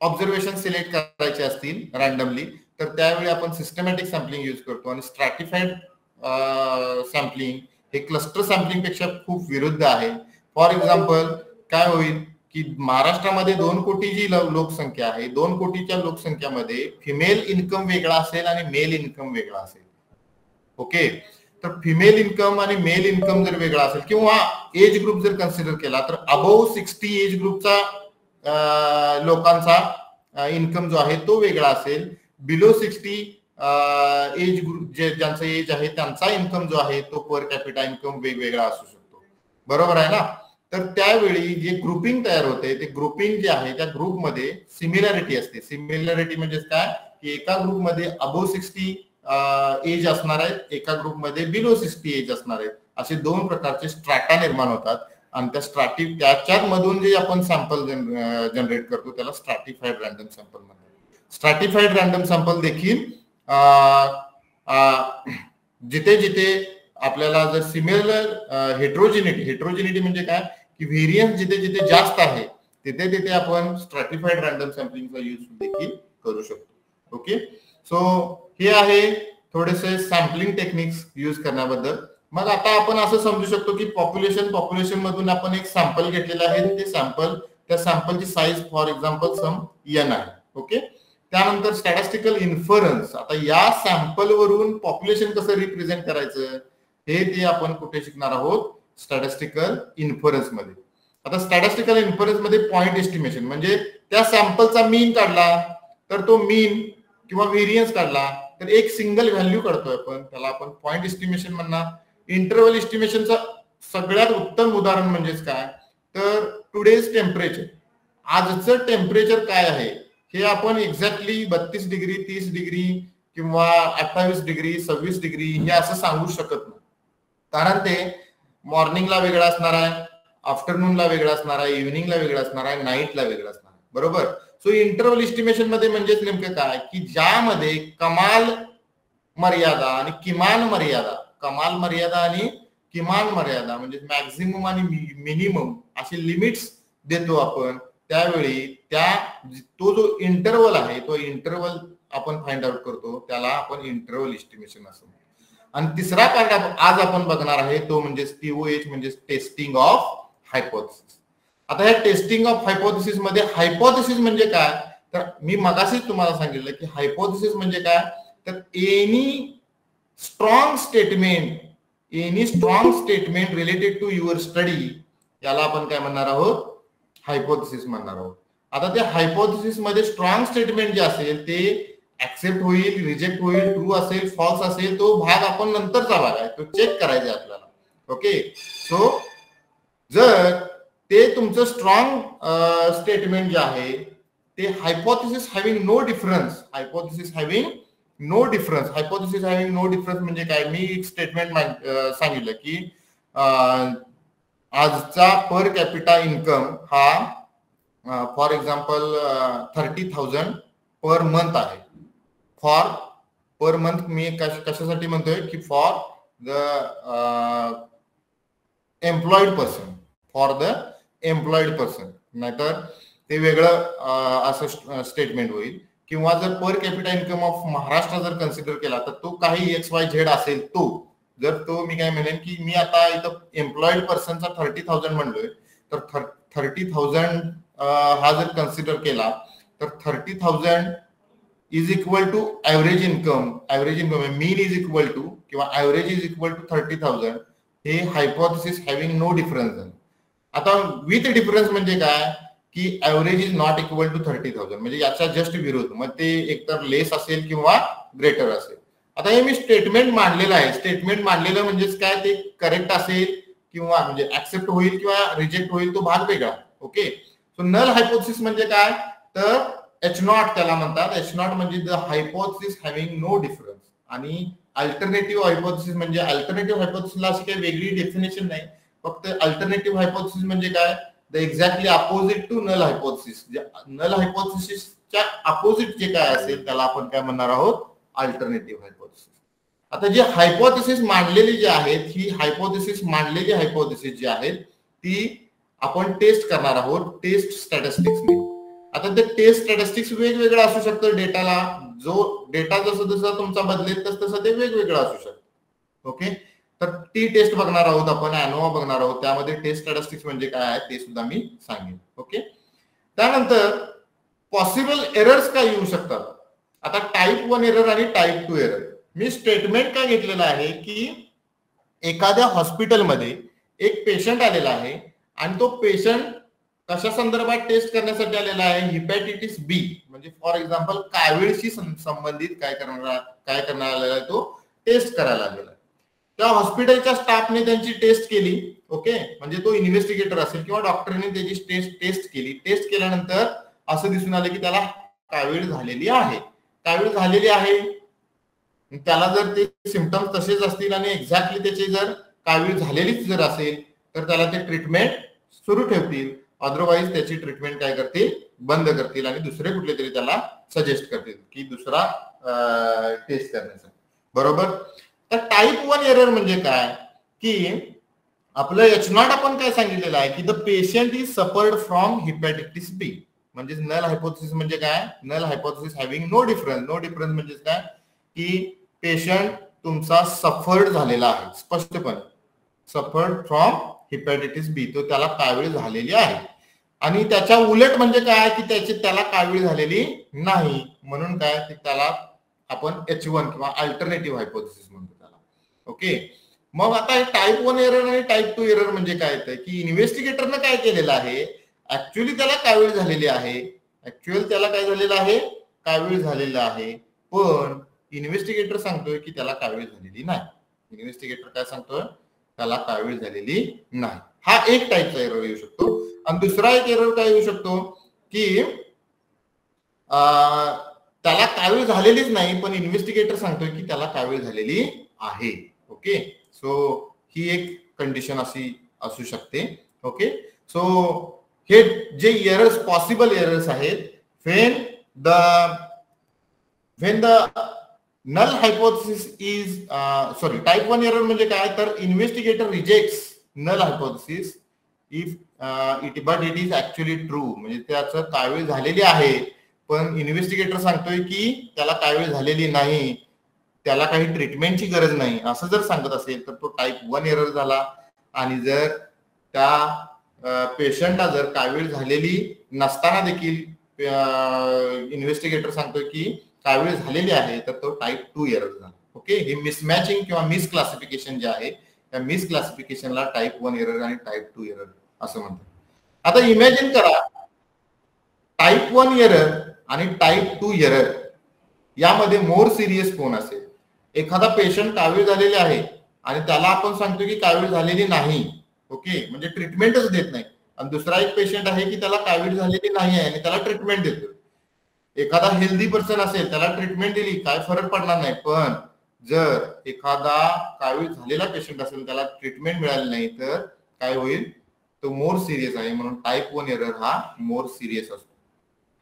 ऑब्झर्वेशन सिलेक्ट करायचे असतील रॅन्डमली तर त्यावेळी आपण सिस्टमॅटिक सॅम्पलिंग युज करतो. आणि स्ट्रॅटिफाईड सॅम्पलिंग हे क्लस्टर सॅम्पलिंगपेक्षा खूप विरुद्ध आहे. फॉर एक्झाम्पल काय होईल की महाराष्ट्रामध्ये दोन कोटी जी लोकसंख्या आहे. दोन कोटीच्या लोकसंख्यामध्ये फिमेल इन्कम वेगळा असेल आणि मेल इन्कम वेगळा असेल. ओके तर फिमेल इन्कम आणि मेल इन्कम जर वेगळा असेल किंवा एज ग्रुप जर कन्सिडर केला तर अबोव सिक्स्टी एज ग्रुपचा लोकांचा इन्कम जो आहे तो वेगळा असेल. बिलो सिक्स्टी एज ग्रुप जे ज्यांचं एज आहे त्यांचा इन्कम जो आहे तो पर कॅपिटा इन्कम वेगवेगळा असू शकतो. बरोबर आहे ना? तर त्यावेळी जे ग्रुपिंग तयार होते ते ग्रुपिंग जे आहे त्या ग्रुपमध्ये सिमिलॅरिटी असते. सिमिलॅरिटी म्हणजे काय? की एका ग्रुपमध्ये अबो सिक्स्टी एज असणार आहेत एका ग्रुपमध्ये बिलो सिक्स्टी एज असणार आहेत. असे दोन प्रकारचे स्ट्रॅटा निर्माण होतात. आणि त्या स्ट्रॅटी त्याच्यात मधून जे आपण सॅम्पल जनरेट करतो त्याला स्ट्रॅटिफाईड रॅन्डम सॅम्पल म्हणतात. स्ट्रॅटिफाईड रॅन्डम सॅम्पल देखील जिथे जिथे आपल्याला जर सिमिलर हेट्रोजिनिटी हेट्रोजिनिटी म्हणजे काय? की व्हेरियन्स जिथे जिथे जास्त आहे तिथे तिथे आपण स्ट्रॅटिफाईड रॅन्डम सॅम्पलिंगचा यूज देखील करू शकतो. ओके सो हे आहे थोडेसे सॅम्पलिंग टेक्निक्स यूज करण्याबद्दल. मग आता आपण असं समजू शकतो की पॉप्युलेशन पॉप्युलेशन मधून आपण एक सॅम्पल घेतलेलं आहे. ते सॅम्पल त्या सॅम्पलची size for example some N आहे. ओके त्यानंतर स्टॅटिस्टिकल इन्फरन्स आता या सॅम्पल वरून पॉप्युलेशन कसं रिप्रेझेंट करायचं? हे ते आपण कुठे शिकणार आहोत? स्टॅटिस्टिकल इन्फरन्समध्ये. आता स्टॅटिस्टिकल इन्फरन्समध्ये पॉइंट एस्टिमेशन म्हणजे त्या सॅम्पलचा मीन काढला तर तो मीन किंवा व्हेरियन्स काढला तर एक सिंगल व्हॅल्यू काढतोय आपण. त्याला आपण पॉइंट एस्टिमेशन म्हणणार. इंटरवल एस्टिमेशनचं सगळ्यात उत्तम उदाहरण म्हणजेच काय? तर टुडेज टेम्परेचर आजचं टेम्परेचर काय आहे? हे आपण एक्झॅक्टली बत्तीस डिग्री तीस डिग्री किंवा अठ्ठावीस डिग्री सव्वीस डिग्री हे असं सांगू शकत नाही. कारण ते मॉर्निंगला वेगळा असणार आहे आफ्टरनूनला वेगळा असणार आहे इव्हिनिंगला वेगळा असणार आहे नाईटला वेगळा असणार आहे. बरोबर? सो इंटरवल इस्टिमेशनमध्ये म्हणजेच नेमकं काय? की ज्यामध्ये कमाल मर्यादा आणि किमान मर्यादा कमाल मर्यादा आणि किमान मर्यादा म्हणजे मॅक्झिमम आणि मिनिमम असे लिमिट्स देतो आपण. त्यावेळी त्या तो जो इंटरवल आहे तो इंटरवल आपण फाइंड आउट करतो त्याला आपण इंटरवल इस्टिमेशन असं आणि तिसरा पार्ट आज आपण बघणार आहे तो म्हणजे टीओएच म्हणजे टेस्टिंग ऑफ हायपोथिसिस आता ह्या टेस्टिंग ऑफ हायपोथिसिसमध्ये हायपोथिसिस म्हणजे काय? तर मी मगाशीच तुम्हाला सांगितलं की हायपोथिसिस म्हणजे काय? तर any strong statement any strong statement related to your study याला आपण काय म्हणणार आहोत? हायपोथिसिस म्हणणार आहोत आता त्या हायपोथिसिसमध्ये स्ट्रॉंग स्टेटमेंट जे असेल ते ऍक्सेप्ट होईल रिजेक्ट होईल ट्रू असेल फॉल्स असेल तो भाग आपण नंतरचा भाग आहे. तो चेक करायचा आपल्याला. ओके सो जर ते तुमचं स्ट्रॉंग स्टेटमेंट जे आहे ते hypothesis having no difference hypothesis having no difference hypothesis having no difference म्हणजे काय? मी एक स्टेटमेंट सांगितलं की आजचा पर कॅपिटा इन्कम हा for example thirty thousand per month आहे. फॉर पर मंथ मी कशासाठी म्हणतोय की for the employed person for the employed person नाहीतर ते वेगळं असं स्टेटमेंट होईल. किंवा जर per capita income of Maharashtra जर कन्सिडर केला तर तो काही एक्स वाय झेड असेल तो जर तो मी काय म्हणेन की मी आता इथं एम्प्लॉईड पर्सनचा थर्टी थाउजंड म्हणलोय तर थर्टी थाउजंड हा जर कन्सिडर केला तर thirty thousand is equal to average income average income mean is equal to किंवा average is equal to thirty thousand हे हायपोथिसिस हॅव्हिंग नो डिफरन्स आता विथ डिफरन्स म्हणजे काय? की average is not equal to thirty thousand म्हणजे याचा just विरोध. मग ते एकतर लेस असेल किंवा ग्रेटर असेल. आता हे मी स्टेटमेंट मांडलेलं आहे. स्टेटमेंट मांडलेलं म्हणजेच काय ते करेक्ट असेल किंवा म्हणजे ऍक्सेप्ट होईल किंवा रिजेक्ट होईल तो भाग वेगळा. ओके सो नल हायपोथिस म्हणजे काय? तर एच नॉट त्याला म्हणतात. एच नॉट म्हणजे the hypothesis having no difference आणि अल्टरनेटिव्ह हायपोथिसिस म्हणजे अल्टरनेटिव्ह हायपोथिसिसला अशी काही वेगळी डेफिनेशन नाही. फक्त अल्टरनेटिव्ह हायपोथिसिस म्हणजे काय? The exactly opposite to null hypothesis null हायपोथिसिसच्या opposite जे काय असेल त्याला आपण काय म्हणणार आहोत? अल्टरनेटिव्ह हायपोथिसिस आता जे हायपोथिसिस मांडलेली जी आहेत ही हायपोथिसिस मांडलेली हायपोथिसिस जी आहेत ती आपण टेस्ट करणार आहोत टेस्ट स्टॅटिस्टिक्सने आता ते टेस्ट स्टॅटिस्टिक्स वेगवेगळं असू शकतं डेटाला जो डेटा जसं जसं तुमचा बदलेल तस तसं ते वेगवेगळं असू शकतं. ओके तर ती टेस्ट बघणार आहोत आपण अॅनोवा बघणार आहोत. त्यामध्ये टेस्ट स्टॅटिस्टिक्स म्हणजे काय आहे ते सुद्धा मी सांगेन. ओके त्यानंतर पॉसिबल एरर्स काय येऊ शकतात? आता टाईप वन एरर आणि टाईप टू एरर मी स्टेटमेंट काय घेतलेलं आहे की एखाद्या हॉस्पिटलमध्ये एक पेशंट आलेला आहे आणि तो पेशंट कशा संदर्भात टेस्ट करण्यासाठी आलेला आहे? हिपॅटायटिस बी म्हणजे फॉर एक्झाम्पल कावीळशी संबंधित काय करणार काय करणार आलेला आहे तो टेस्ट करायला आलेला आहे. त्या हॉस्पिटलच्या स्टाफने त्यांची टेस्ट केली ओके म्हणजे तो इन्व्हेस्टिगेटर असेल किंवा डॉक्टरने त्याची टेस्ट टेस्ट केली. टेस्ट केल्यानंतर असं दिसून आलं की त्याला कावीळ झालेली आहे. कावीळ झालेली आहे. त्याला जर ते सिमटम्स तसेच असतील आणि एक्झॅक्टली त्याची जर कावीळ झालेलीच जर असेल तर त्याला ते ट्रीटमेंट सुरू ठेवतील. अदरवाईज त्याची ट्रीटमेंट काय करतील? बंद करतील आणि दुसरे कुठले तरी त्याला सजेस्ट करतील की दुसरा टेस्ट करण्याचा बरोबर? तर टाईप वन एरर म्हणजे काय? की आपलं एच नॉट आपण काय सांगितलेलं आहे? की the patient is suffered from hepatitis B म्हणजे नल हायपोथिस म्हणजे काय? Null hypothesis having no difference no difference म्हणजे काय? की पेशंट तुमचा सफर्ड झालेला आहे स्पष्टपणे. सफर्ड फ्रॉम हिपॅटायटिस बी तो त्याला कावीळ झालेली आहे. आणि त्याच्या उलट म्हणजे काय की त्याची त्याला कावीळ झालेली नाही. म्हणून काय त्याला आपण एच वन किंवा अल्टरनेटिव्ह हायपोथिसिस म्हणतो त्याला. ओके मग आता टाईप वन एरर आणि टाईप टू एरर म्हणजे काय येतं की इन्व्हेस्टिगेटरनं काय केलेलं आहे? ऍक्च्युली त्याला कावीळ झालेली आहे. ऍक्च्युअल त्याला काय झालेलं आहे? कावीळ झालेलं आहे. पण इन्व्हेस्टिगेटर सांगतोय की त्याला कावीळ झालेली नाही. इन्व्हेस्टिगेटर काय सांगतोय? त्याला कावीळ झालेली नाही. हा एक टाईपचा एरर येऊ शकतो. आणि दुसरा एक एरर काय येऊ शकतो? की त्याला कावीळ झालेलीच नाही पण इन्व्हेस्टिगेटर सांगतोय की त्याला कावीळ झालेली आहे. ओके सो ही एक कंडिशन अशी असू शकते. ओके सो हे जे एरर्स पॉसिबल एरर्स आहेत when the when the null hypothesis is sorry type one error म्हणजे काय? तर investigator rejects null hypothesis if it but it is actually true म्हणजे त्याचं कावीळ झालेली आहे. पण इन्व्हेस्टिगेटर सांगतोय की त्याला कावीळ झालेली नाही. त्याला काही ट्रीटमेंटची गरज नाही. असं जर सांगत असेल तर तो टाईप वन एरर झाला. आणि जर त्या uh, पेशंटला जर कावीळ झालेली नसताना देखील uh, इन्व्हेस्टिगेटर सांगतोय की कावीळ झालेली आहे तर तो टाईप टू एरर झाला ओके हे मिसमॅचिंग किंवा मिस क्लासिफिकेशन जे आहे त्या मिस क्लासिफिकेशनला टाईप वन एरर आणि टाईप टू एरर असं म्हणतात. आता इमॅजिन करा टाईप वन एरर आणि टाईप टू एरर यामध्ये मोर सिरियस कोण असेल? एखादा पेशंट कावीळ झालेले आहे आणि त्याला आपण सांगतो की कावीळ झालेली नाही. ओके म्हणजे ट्रीटमेंटच देत नाही. आणि दुसरा एक पेशंट आहे की त्याला कावीळ झालेली नाही आहे आणि त्याला ट्रीटमेंट देतो एखादा हेल्दी पर्सन असेल त्याला ट्रीटमेंट दिली काय फरक पडणार नाही. पण जर एखादा कावीळ झालेला पेशंट असेल त्याला ट्रीटमेंट मिळाली नाही तर काय होईल? तो मोर सिरियस आहे म्हणून टाईप वन एरर हा मोर सिरियस असतो.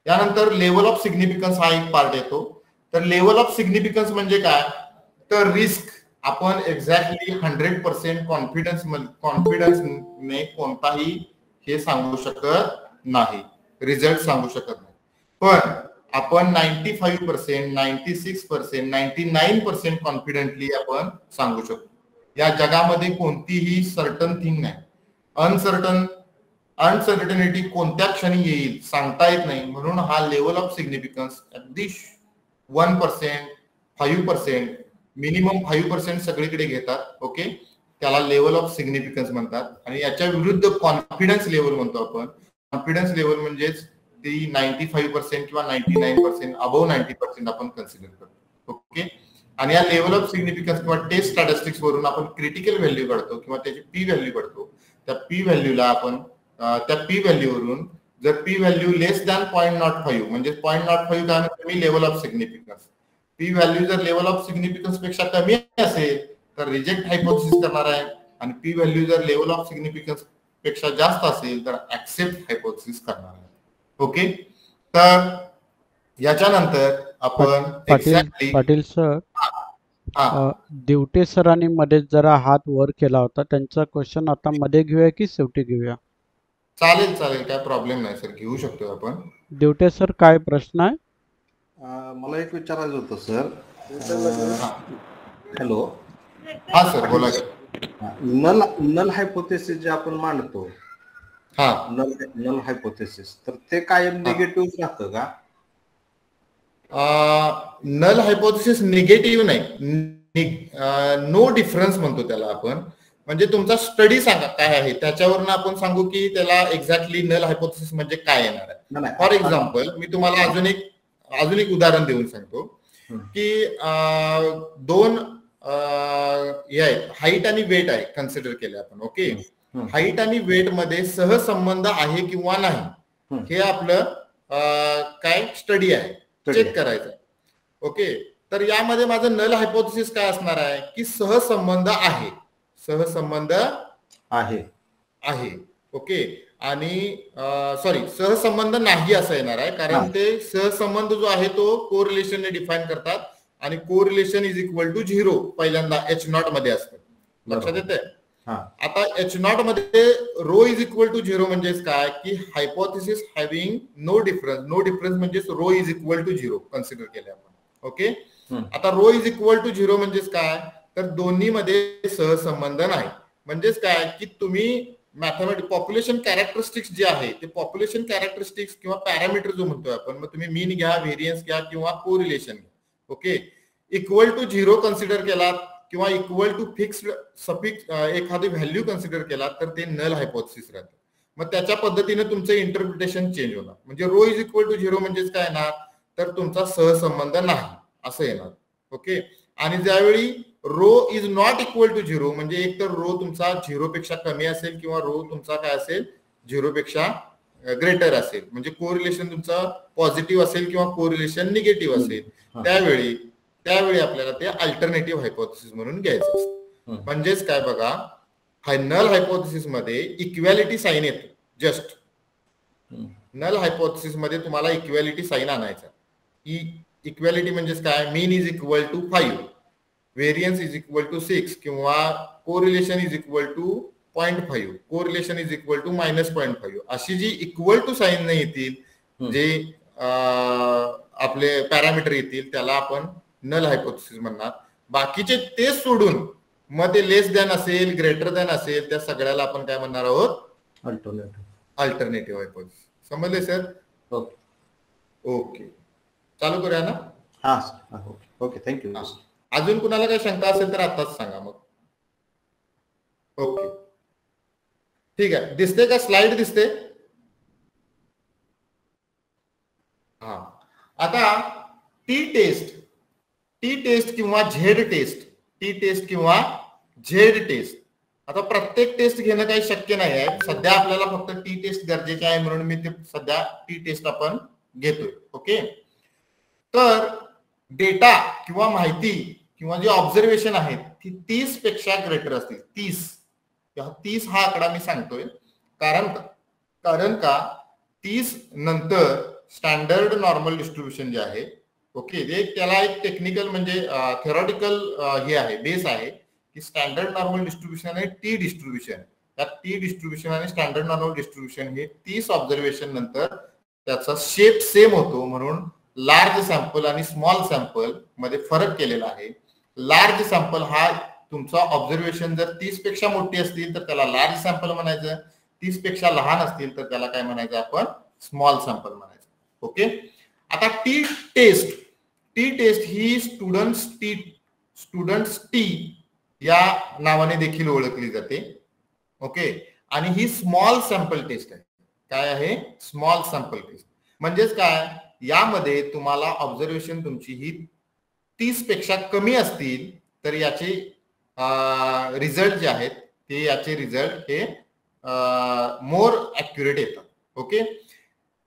त्यानंतर लेवल ऑफ सिग्निफिकन्स हा एक पार्ट येतो. तर लेवल ऑफ सिग्निफिकन्स म्हणजे काय? तर रिस्क आपण एक्झॅक्टली हंड्रेड पर्सेंट कॉन्फिडन्स कॉन्फिडन्सने कोणताही हे सांगू शकत नाही. रिझल्ट सांगू शकत नाही. पण आपण ninety five percent ninety six percent ninety nine percent confidently आपण सांगू शकतो. या जगामध्ये कोणतीही सर्टन थिंग नाही. अनसर्टन अनसर्टनिटी कोणत्या क्षणी येईल सांगता येत नाही. म्हणून हा लेवल ऑफ सिग्निफिकन्स अगदी one percent five percent minimum five percent सगळीकडे घेतात ओके त्याला लेवल ऑफ सिग्निफिकन्स म्हणतात. आणि याच्या विरुद्ध कॉन्फिडन्स लेवल म्हणतो आपण. कॉन्फिडन्स लेवल म्हणजेच ती नाईन्टी फाईव्ह पर्सेंट किंवा ninety nine percent above ninety percent आपण कन्सिडर करतो. ओके आणि या लेवल ऑफ सिग्निफिकन्स किंवा टेस्ट स्टॅटिस्टिक्स वरून आपण क्रिटिकल व्हॅल्यू काढतो किंवा त्याची पी व्हॅल्यू काढतो. त्या पी व्हॅल्यूला आपण त्या पी व्हॅल्यूवरून जर P value less than point naught five म्हणजे पॉईंट नॉट फाईव्ह काय म्हणतो level of significance P value जर लेवल ऑफ सिग्निफिकन्सपेक्षा कमी असेल तर रिजेक्ट हायपोथिसिस करणार आहे. आणि पी व्हॅल्यू जर लेवल ऑफ सिग्निफिकन्सपेक्षा जास्त असेल तर ऍक्सेप्ट हायपोथिसिस करणार आहे. ओके? तर याच्यानंतर आपण
पाटील
एक्झॅक्टली
पाटील सर
हा
दिवटे सरांनी मध्ये जरा हात वर केला होता. त्यांचा क्वेश्चन आता मध्ये घेऊया की शेवटी घेऊया?
चालेल चालेल. काय प्रॉब्लेम नाही सर. घेऊ शकतो आपण.
दिवटे सर काय प्रश्न आहे?
मला एक विचारायचं होतं सर. हॅलो.
हा सर. बोला.
नल नल हायपोथेसिस जे आपण मांडतो
हा.
नल नल हायपोथेसिस तर ते कायम निगेटिव्ह राहतं का?
नल हायपोथिसिस निगेटिव्ह नाही. नो डिफरन्स म्हणतो त्याला आपण. म्हणजे तुमचा स्टडी सांगा काय आहे. त्याच्यावरनं आपण सांगू की त्याला एक्झॅक्टली नल हायपोथिसिस म्हणजे काय येणार आहे. फॉर एक्झाम्पल मी तुम्हाला अजून एक अजून एक उदाहरण देऊन सांगतो. की दोन हे आहेत. हाईट आणि वेट आहे कन्सिडर केले आपण ओके. हाईट आणि वेटमध्ये सहसंबंध आहे किंवा नाही
हं.
आपलं काय? स्टडी आहे. चेक. करायचं. ओके? तर यामध्ये माझं नल हायपोथिसिस काय असणार आहे? की सहसंबंध आहे. सहसंबंध
आहे.
आहे. ओके? आणि सॉरी सहसंबंध नाही असं येणार आहे. कारण ते सहसंबंध जो आहे तो कोरिलेशनने डिफाईन करतात. आणि correlation is equal to zero पहिल्यांदा एच नॉटमध्ये असतं. लक्षात. येते आता H नॉटमध्ये rho is equal to zero म्हणजेच काय? की hypothesis having no difference no difference म्हणजेच rho is equal to zero consider केले आपण. ओके. आता rho is equal to zero म्हणजेच काय? तर दोन्ही मध्ये सहसंबंध नाही. म्हणजेच काय? की तुम्ही मॅथमॅटिक पॉप्युलेशन कॅरेक्टरिस्टिक्स जे आहे ते पॉप्युलेशन कॅरेक्टरिस्टिक्स किंवा पॅरामीटर जो म्हणतोय आपण मग तुम्ही मीन घ्या व्हेरियन्स घ्या किंवा कोरिलेशन घ्या. Okay equal to zero consider केला किंवा इक्वल टू फिक्स्ड सफिक्स एखादी व्हॅल्यू कन्सिडर केला तर ते नल हायपोथिसिस राहतं. मग त्याच्या पद्धतीने तुमचं इंटरप्रिटेशन चेंज होणार. म्हणजे rho is equal to zero म्हणजेच काय येणार? तर तुमचा सहसंबंध नाही. असं येणार. ओके आणि ज्यावेळी rho is not equal to zero म्हणजे एक तर रो तुमचा झिरो पेक्षा कमी असेल किंवा रो तुमचा काय असेल? झिरो पेक्षा ग्रेटर असेल. म्हणजे कोरिलेशन तुमचा पॉझिटिव्ह असेल किंवा कोरिलेशन निगेटिव्ह असेल. त्यावेळी त्यावेळी आपल्याला ते अल्टरनेटिव्ह हायपोथिसिस म्हणून घ्यायचं असतं. म्हणजेच काय बघा नल हायपोथिसिसमध्ये इक्वॅलिटी साईन येते जस्ट. नल हायपोथिसिसमध्ये तुम्हाला इक्वॅलिटी साईन आणायचा ई इक्वॅलिटी म्हणजेच काय? Mean is equal to five variance is equal to six किंवा correlation is equal to point five correlation is equal to minus point five अशी जी इक्वल टू साईन नाही येतील. जे आपले पॅरामीटर येतील त्याला आपण नल हायपोथिसिस म्हणणार. बाकीचे ते सोडून मग ते लेस दॅन असेल ग्रेटर दॅन असेल त्या सगळ्याला आपण काय म्हणणार आहोत?
अल्टरनेटिव्ह
अल्टरनेटिव्ह हायपोथिसिस समजले सर
ओके
ओके चालू करूया ना?
हा ओके थँक्यू.
अजून कुणाला काही शंका असेल तर आताच सांगा मग. ओके ठीक आहे. दिसते का? स्लाइड दिसते? हा. आता टी टेस्ट टी टेस्ट किंवा झेड टेस्ट टी टेस्ट किंवा झेड टेस्ट. आता प्रत्येक टेस्ट घेणं काही शक्य नाही आहे सध्या आपल्याला फक्त टी टेस्ट गरजेचे आहे म्हणून मी ते सध्या टी टेस्ट आपण घेतोय. ओके? तर डेटा किंवा माहिती किंवा जे ऑब्झर्वेशन आहेत ती तीसपेक्षा ग्रेटर असतील. तीस. तीस हा आकडा मी सांगतोय. कारण कारण का? तीस नंतर स्टँडर्ड नॉर्मल डिस्ट्रीब्युशन जे आहे ओके त्याला एक टेक्निकल म्हणजे थेरॉटिकल हे आहे बेस आहे की स्टँडर्ड नॉर्मल डिस्ट्रीब्युशन आणि टी डिस्ट्रीब्युशन त्यात टी डिस्ट्रीब्युशन आणि स्टँडर्ड नॉर्मल डिस्ट्रीब्युशन हे तीस ऑब्झर्वेशन नंतर त्याचा शेप सेम होतो म्हणून लार्ज सॅम्पल आणि स्मॉल सॅम्पलमध्ये फरक केलेला आहे. लार्ज सॅम्पल हा तुमचा ऑब्झर्वेशन जर तीसपेक्षा मोठी असतील तर त्याला लार्ज सॅम्पल म्हणायचं. तीसपेक्षा लहान असतील तर त्याला काय म्हणायचं? आपण स्मॉल सॅम्पल म्हणायचं. ओके? आता टी टेस्ट टी टेस्ट ही स्टुडंट्स टी स्टुडंट्स टी या नावाने देखील ओळखली जाते. ओके आणि ही स्मॉल सॅम्पल टेस्ट आहे. काय आहे? स्मॉल सॅम्पल टेस्ट म्हणजेच काय? यामध्ये तुम्हाला ऑब्झर्वेशन तुमची ही तीसपेक्षा कमी असतील तर याचे रिझल्ट जे आहेत ते याचे रिझल्ट हे मोर ऍक्युरेट येतात. ओके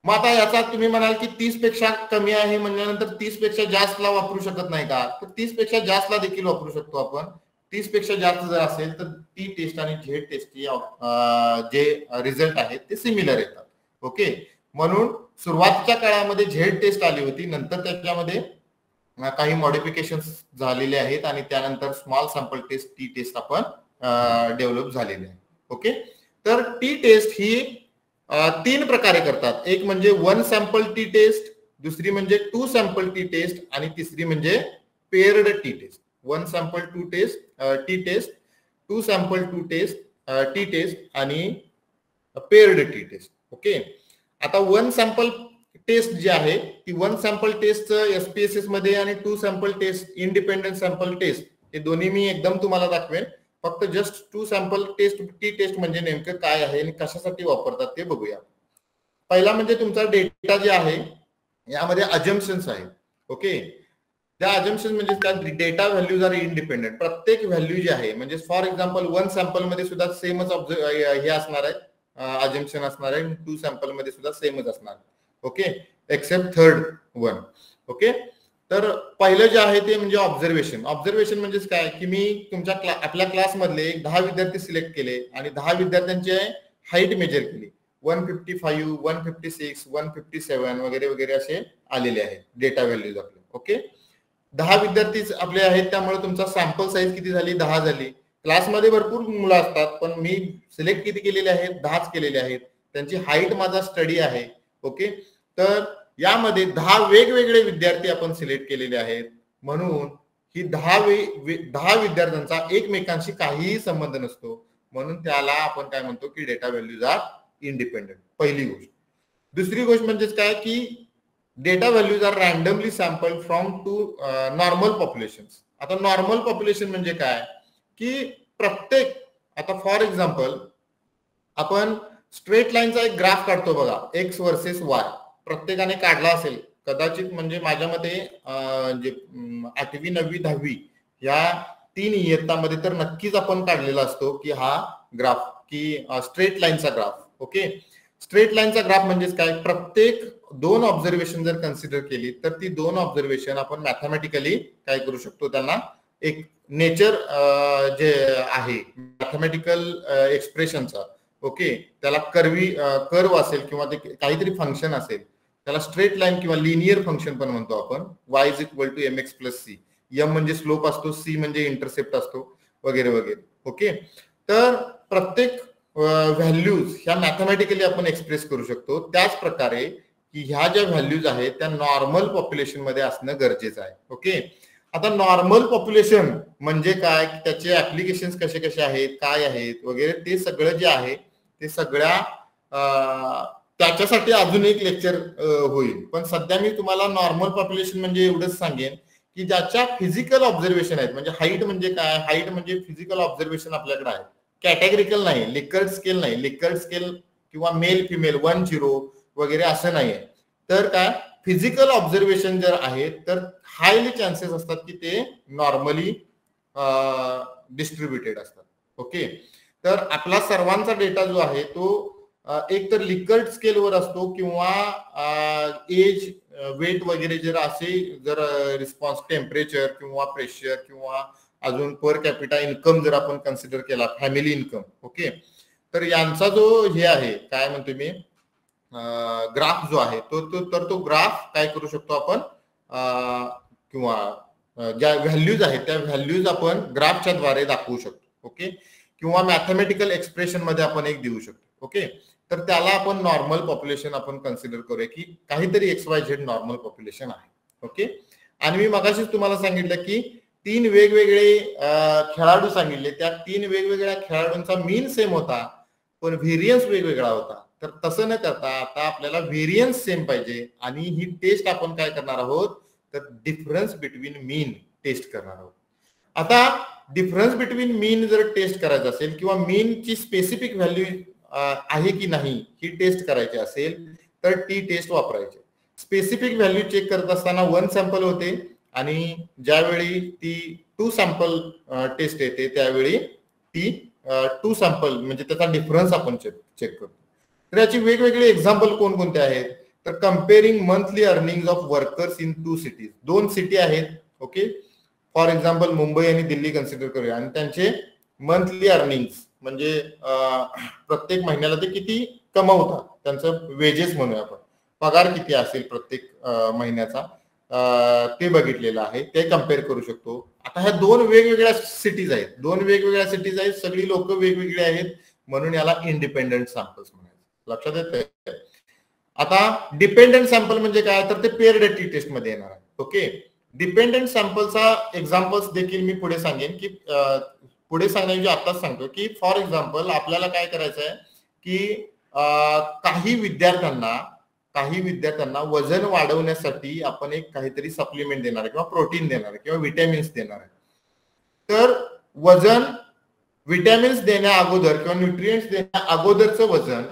मग आता याचा तुम्ही म्हणाल की तीसपेक्षा कमी आहे म्हणल्यानंतर तीसपेक्षा जास्तला वापरू शकत नाही का? तर तीसपेक्षा जास्तला देखील वापरू शकतो आपण. तीसपेक्षा जास्त जर असेल तर टी टेस्ट आणि झेड टेस्ट जे रिझल्ट आहेत ते सिमिलर येतात. ओके म्हणून सुरुवातीच्या काळामध्ये झेड टेस्ट आली होती. नंतर त्याच्यामध्ये काही मॉडिफिकेशन झालेले आहेत आणि त्यानंतर small sample test T test आपण डेव्हलप झालेली आहे. ओके तर टी टेस्ट ही तीन प्रकारे करतात. एक म्हणजे वन सॅम्पल टी टेस्ट दुसरी म्हणजे टू सॅम्पल टी टेस्ट आणि तिसरी म्हणजे paired T test one sample two test T test two sample two test T test आणि पेअर्ड टी टेस्ट ओके आता वन सॅम्पल टेस्ट जी आहे ती वन सॅम्पल टेस्ट एसपीएसएसमध्ये आणि two sample test independent sample test हे दोन्ही मी एकदम तुम्हाला दाखवेन. फक्त just two sample test T test म्हणजे नेमकं काय आहे आणि कशासाठी वापरतात ते बघूया. पहिला म्हणजे तुमचा डेटा जे आहे यामध्ये अजम्पन्स आहेत ओके त्या अजम्पन्स म्हणजे काय डेटा व्हॅल्यूज आर इंडिपेंडेंट प्रत्येक व्हॅल्यू जी आहे म्हणजे फॉर एक्झाम्पल वन सॅम्पलमध्ये सुद्धा सेमच हे असणार आहे. अजम्पन असणार आहे. टू सॅम्पलमध्ये सुद्धा सेमच असणार. Okay except third one okay तर पहिलं जे आहे ते म्हणजे ऑब्झर्वेशन ऑब्झर्वेशन म्हणजेच काय? की मी तुमच्या क्ला आपल्या क्लासमधले एक दहा विद्यार्थी सिलेक्ट केले आणि दहा विद्यार्थ्यांची हाईट मेजर केली. One fifty five one fifty six one fifty seven वगैरे वगैरे असे आलेले आहेत डेटा व्हॅल्यूज आपले. ओके दहा विद्यार्थी आपले आहेत त्यामुळे तुमचा सॅम्पल साईज किती झाली? दहा झाली. क्लासमध्ये भरपूर मुलं असतात पण मी सिलेक्ट किती केलेले आहेत? दहाच केलेले आहेत. त्यांची हाईट माझा स्टडी आहे. ओके तर यामध्ये दहा वेगवेगळे विद्यार्थी आपण सिलेक्ट केलेले आहेत. म्हणून ही दहा वे दहा विद्यार्थ्यांचा एकमेकांशी काहीही संबंध नसतो. म्हणून त्याला आपण काय म्हणतो की डेटा व्हॅल्यूज आर इंडिपेंडेंट पहिली गोष्ट. दुसरी गोष्ट म्हणजेच काय की data values are randomly sample from to normal population आता नॉर्मल पॉप्युलेशन म्हणजे काय? की प्रत्येक आता फॉर एक्झाम्पल आपण स्ट्रेट लाईनचा एक ग्राफ काढतो बघा. एक्स वर्सेस वाय प्रत्येकाने काढला असेल कदाचित म्हणजे माझ्या मते जे आठवी नववी दहावी या तीन इयत्तामध्ये तर नक्कीच आपण काढलेला असतो की हा ग्राफ की स्ट्रेट लाईनचा ग्राफ ओके? स्ट्रेट लाईनचा ग्राफ म्हणजेच काय? प्रत्येक दोन ऑब्झर्वेशन जर कन्सिडर केली तर ती दोन ऑब्झर्वेशन आपण मॅथमॅटिकली काय करू शकतो? त्यांना एक नेचर जे आहे मॅथमॅटिकल एक्सप्रेशनचा ओके त्याला कर्वी कर्व असेल किंवा ते काहीतरी फंक्शन असेल त्याला स्ट्रेट लाईन किंवा लिनियर फंक्शन पण म्हणतो आपण. Y is equal to M X plus C M म्हणजे स्लोप असतो सी म्हणजे इंटरसेप्ट असतो वगैरे वगैरे. ओके? तर प्रत्येक व्हॅल्यूज ह्या मॅथमॅटिकली आपण एक्सप्रेस करू शकतो. त्याच प्रकारे की ह्या ज्या व्हॅल्यूज आहेत त्या नॉर्मल पॉप्युलेशनमध्ये असणं गरजेचं आहे. ओके? आता नॉर्मल पॉप्युलेशन म्हणजे काय? त्याचे ऍप्लिकेशन कसे कसे आहेत? काय आहेत? वगैरे ते सगळं जे आहे ते सगळ्या त्याच्यासाठी अजून एक लेक्चर होईल. पण सध्या मी तुम्हाला नॉर्मल पॉप्युलेशन म्हणजे एवढंच सांगेन की ज्याच्या फिजिकल ऑब्झर्वेशन आहेत म्हणजे हाईट म्हणजे काय? हाईट म्हणजे फिजिकल ऑब्झर्वेशन आपल्याकडे आहे. कॅटेगरिकल नाही लिकर्ड स्केल नाही. लिकर्ड स्केल किंवा मेल फिमेल वन झिरो वगैरे असं नाही तर काय? फिजिकल ऑब्झर्वेशन जर आहे तर हायली चान्सेस असतात की ते नॉर्मली डिस्ट्रीब्युटेड असतात. ओके तर आपला सर्वांचा डेटा जो आहे तो एक तर लिकर्ड स्केलवर असतो किंवा एज वेट वगैरे जर असे जर रिस्पॉन्स टेम्परेचर किंवा प्रेशर किंवा अजून पर कॅपिटा इन्कम जर आपण कन्सिडर केला फॅमिली इन्कम ओके? तर यांचा जो हे आहे काय म्हणतो मी? ग्राफ जो आहे तो तो तर तो ग्राफ काय करू शकतो आपण? किंवा ज्या व्हॅल्यूज आहेत त्या व्हॅल्यूज आपण ग्राफच्या द्वारे दाखवू शकतो ओके? किंवा मॅथमॅटिकल एक्सप्रेशनमध्ये आपण एक देऊ शकतो ओके तर त्याला आपण नॉर्मल पॉप्युलेशन आपण कन्सिडर करूया की काहीतरी X Y Z normal population आहे ओके आणि मी मगाशीच तुम्हाला सांगितलं की तीन वेगवेगळे खेळाडू सांगितले त्या तीन वेगवेगळ्या खेळाडूंचा मीन सेम होता पण व्हेरियन्स वेगवेगळा होता. तर तसं न करता आता आपल्याला व्हेरियन्स सेम पाहिजे आणि ही टेस्ट आपण काय करणार आहोत? तर डिफरन्स बिटवीन मीन टेस्ट करणार आहोत. आता डिफरन्स बिटवीन मीन जर टेस्ट करायचा असेल किंवा मीनची स्पेसिफिक व्हॅल्यू आहे की नाही ही टेस्ट करायची असेल तर टी टेस्ट वापरायची. स्पेसिफिक व्हॅल्यू चेक करत असताना वन सॅम्पल होते आणि ज्यावेळी ती टू सॅम्पल टेस्ट येते त्यावेळी ती टू सॅम्पल म्हणजे त्याचा डिफरन्स आपण चेक चेक करतो. तर याची वेगवेगळे एक्झाम्पल कोणकोणते आहेत? तर comparing monthly earning of workers in two cities दोन सिटी आहेत ओके फॉर एक्झाम्पल मुंबई आणि दिल्ली कन्सिडर करूया. आणि त्यांचे मंथली अर्निंग म्हणजे प्रत्येक महिन्याला ते किती कमवतात? त्यांचं वेजेस म्हणूया आपण. पगार किती असेल प्रत्येक महिन्याचा? ते बघितलेलं आहे. ते कंपेअर करू शकतो. आता ह्या दोन वेगवेगळ्या सिटीज आहेत. दोन वेगवेगळ्या सिटीज आहेत. सगळी लोक वेगवेगळी आहेत. म्हणून याला इंडिपेंडंट सॅम्पल्स म्हणायचं. लक्षात येत आता डिपेंडंट सॅम्पल म्हणजे काय? तर ते पेअर टी टेस्टमध्ये येणार आहे. ओके डिपेंडंट सॅम्पलचा एक्झाम्पल्स देखील मी पुढे सांगेन की पुढे सांगण्याऐवजी आताच सांगतो की फॉर एक्झाम्पल आपल्याला काय करायचं आहे की काही विद्यार्थ्यांना काही विद्यार्थ्यांना वजन वाढवण्यासाठी आपण एक काहीतरी सप्लिमेंट देणार आहे किंवा प्रोटीन देणार आहे किंवा विटॅमिन्स देणार आहे. तर वजन विटॅमिन्स देण्या अगोदर किंवा न्यूट्रिएंट्स देण्या अगोदरचं वजन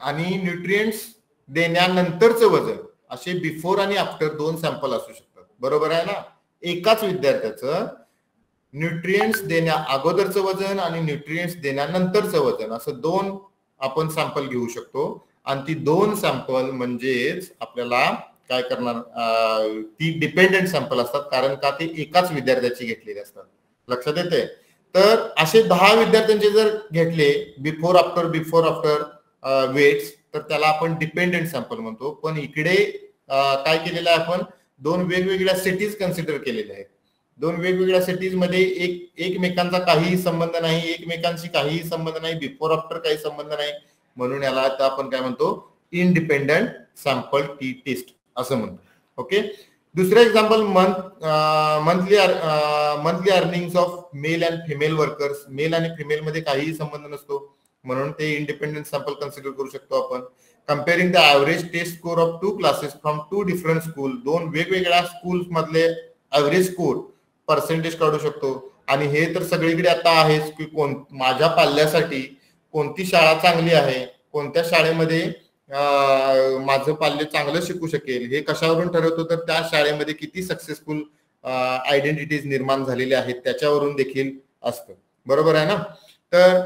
आणि न्यूट्रिएंट्स देण्यानंतरचं वजन असे बिफोर आणि आफ्टर दोन सॅम्पल असू शकतात. बरोबर आहे ना? एकाच विद्यार्थ्याचं न्यूट्रिएंट्स देण्या अगोदरचं वजन आणि न्यूट्रिएंट्स देण्यानंतरचं वजन असं दोन आपण सॅम्पल घेऊ शकतो. आणि ती दोन सॅम्पल म्हणजेच आपल्याला काय करणार? ती डिपेंडेंट सॅम्पल असतात. कारण का? ते एकाच विद्यार्थ्याची घेतलेली असतात. लक्षात येते तर असे दहा विद्यार्थ्यांचे जर घेतले before after before after weights तर त्याला आपण डिपेंडेंट सॅम्पल म्हणतो. पण इकडे काय केलेलं आहे आपण? दोन वेगवेगळ्या सिटीज कन्सिडर केलेल्या आहेत. दोन वेगवेगळ्या सिटीजमध्ये एक एकमेकांचा काहीही संबंध नाही एकमेकांशी काहीही संबंध नाही बिफोर आफ्टर काही संबंध नाही. म्हणून याला आता आपण काय म्हणतो? इंडिपेंडंट सॅम्पल टी टेस्ट असं म्हणतो. ओके दुसरं example month monthly monthly earning of male and female workers male आणि फिमेल मध्ये काहीही संबंध नसतो. म्हणून ते इंडिपेंडंट सॅम्पल कन्सिडर करू शकतो आपण. Comparing the average test score of two classes from two different school दोन वेगवेगळ्या स्कूल्स मधले ऍव्हरेज स्कोर पर्सेंटेज काढू शकतो. आणि हे तर सगळीकडे आता आहेच की कोण माझ्या पाल्यासाठी कोणती शाळा चांगली आहे कोणत्या शाळेमध्ये माझं पाल्य चांगलं शिकू शकेल हे कशावरून ठरवतो तर त्या शाळेमध्ये किती सक्सेसफुल आयडेंटिटीज निर्माण झालेल्या आहेत त्याच्यावरून देखील असतं. बरोबर आहे ना? तर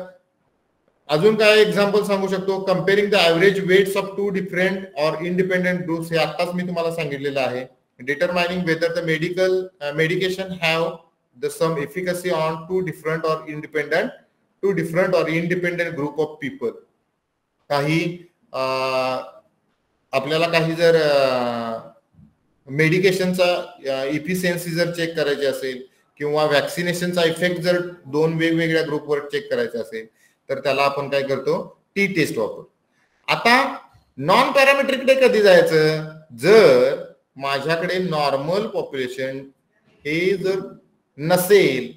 अजून काय एक्झाम्पल सांगू शकतो? Comparing the average weights of two different or independent groups हे आताच मी तुम्हाला सांगितलेलं आहे. Determining whether the medical medication have the some efficacy on two different or independent two different or independent group of people काही uh, आपल्याला काही जर uh, मेडिकेशनचा इफिशियन्सी uh, जर चेक करायची असेल किंवा वॅक्सिनेशनचा इफेक्ट जर दोन वेगवेगळ्या ग्रुपवर चेक करायचा असेल तर त्याला आपण काय करतो? टी टेस्ट वापरतो आता नॉन पॅरामेट्रिककडे कधी जायचं? जर माझ्याकडे नॉर्मल पॉप्युलेशन हे जर नसेल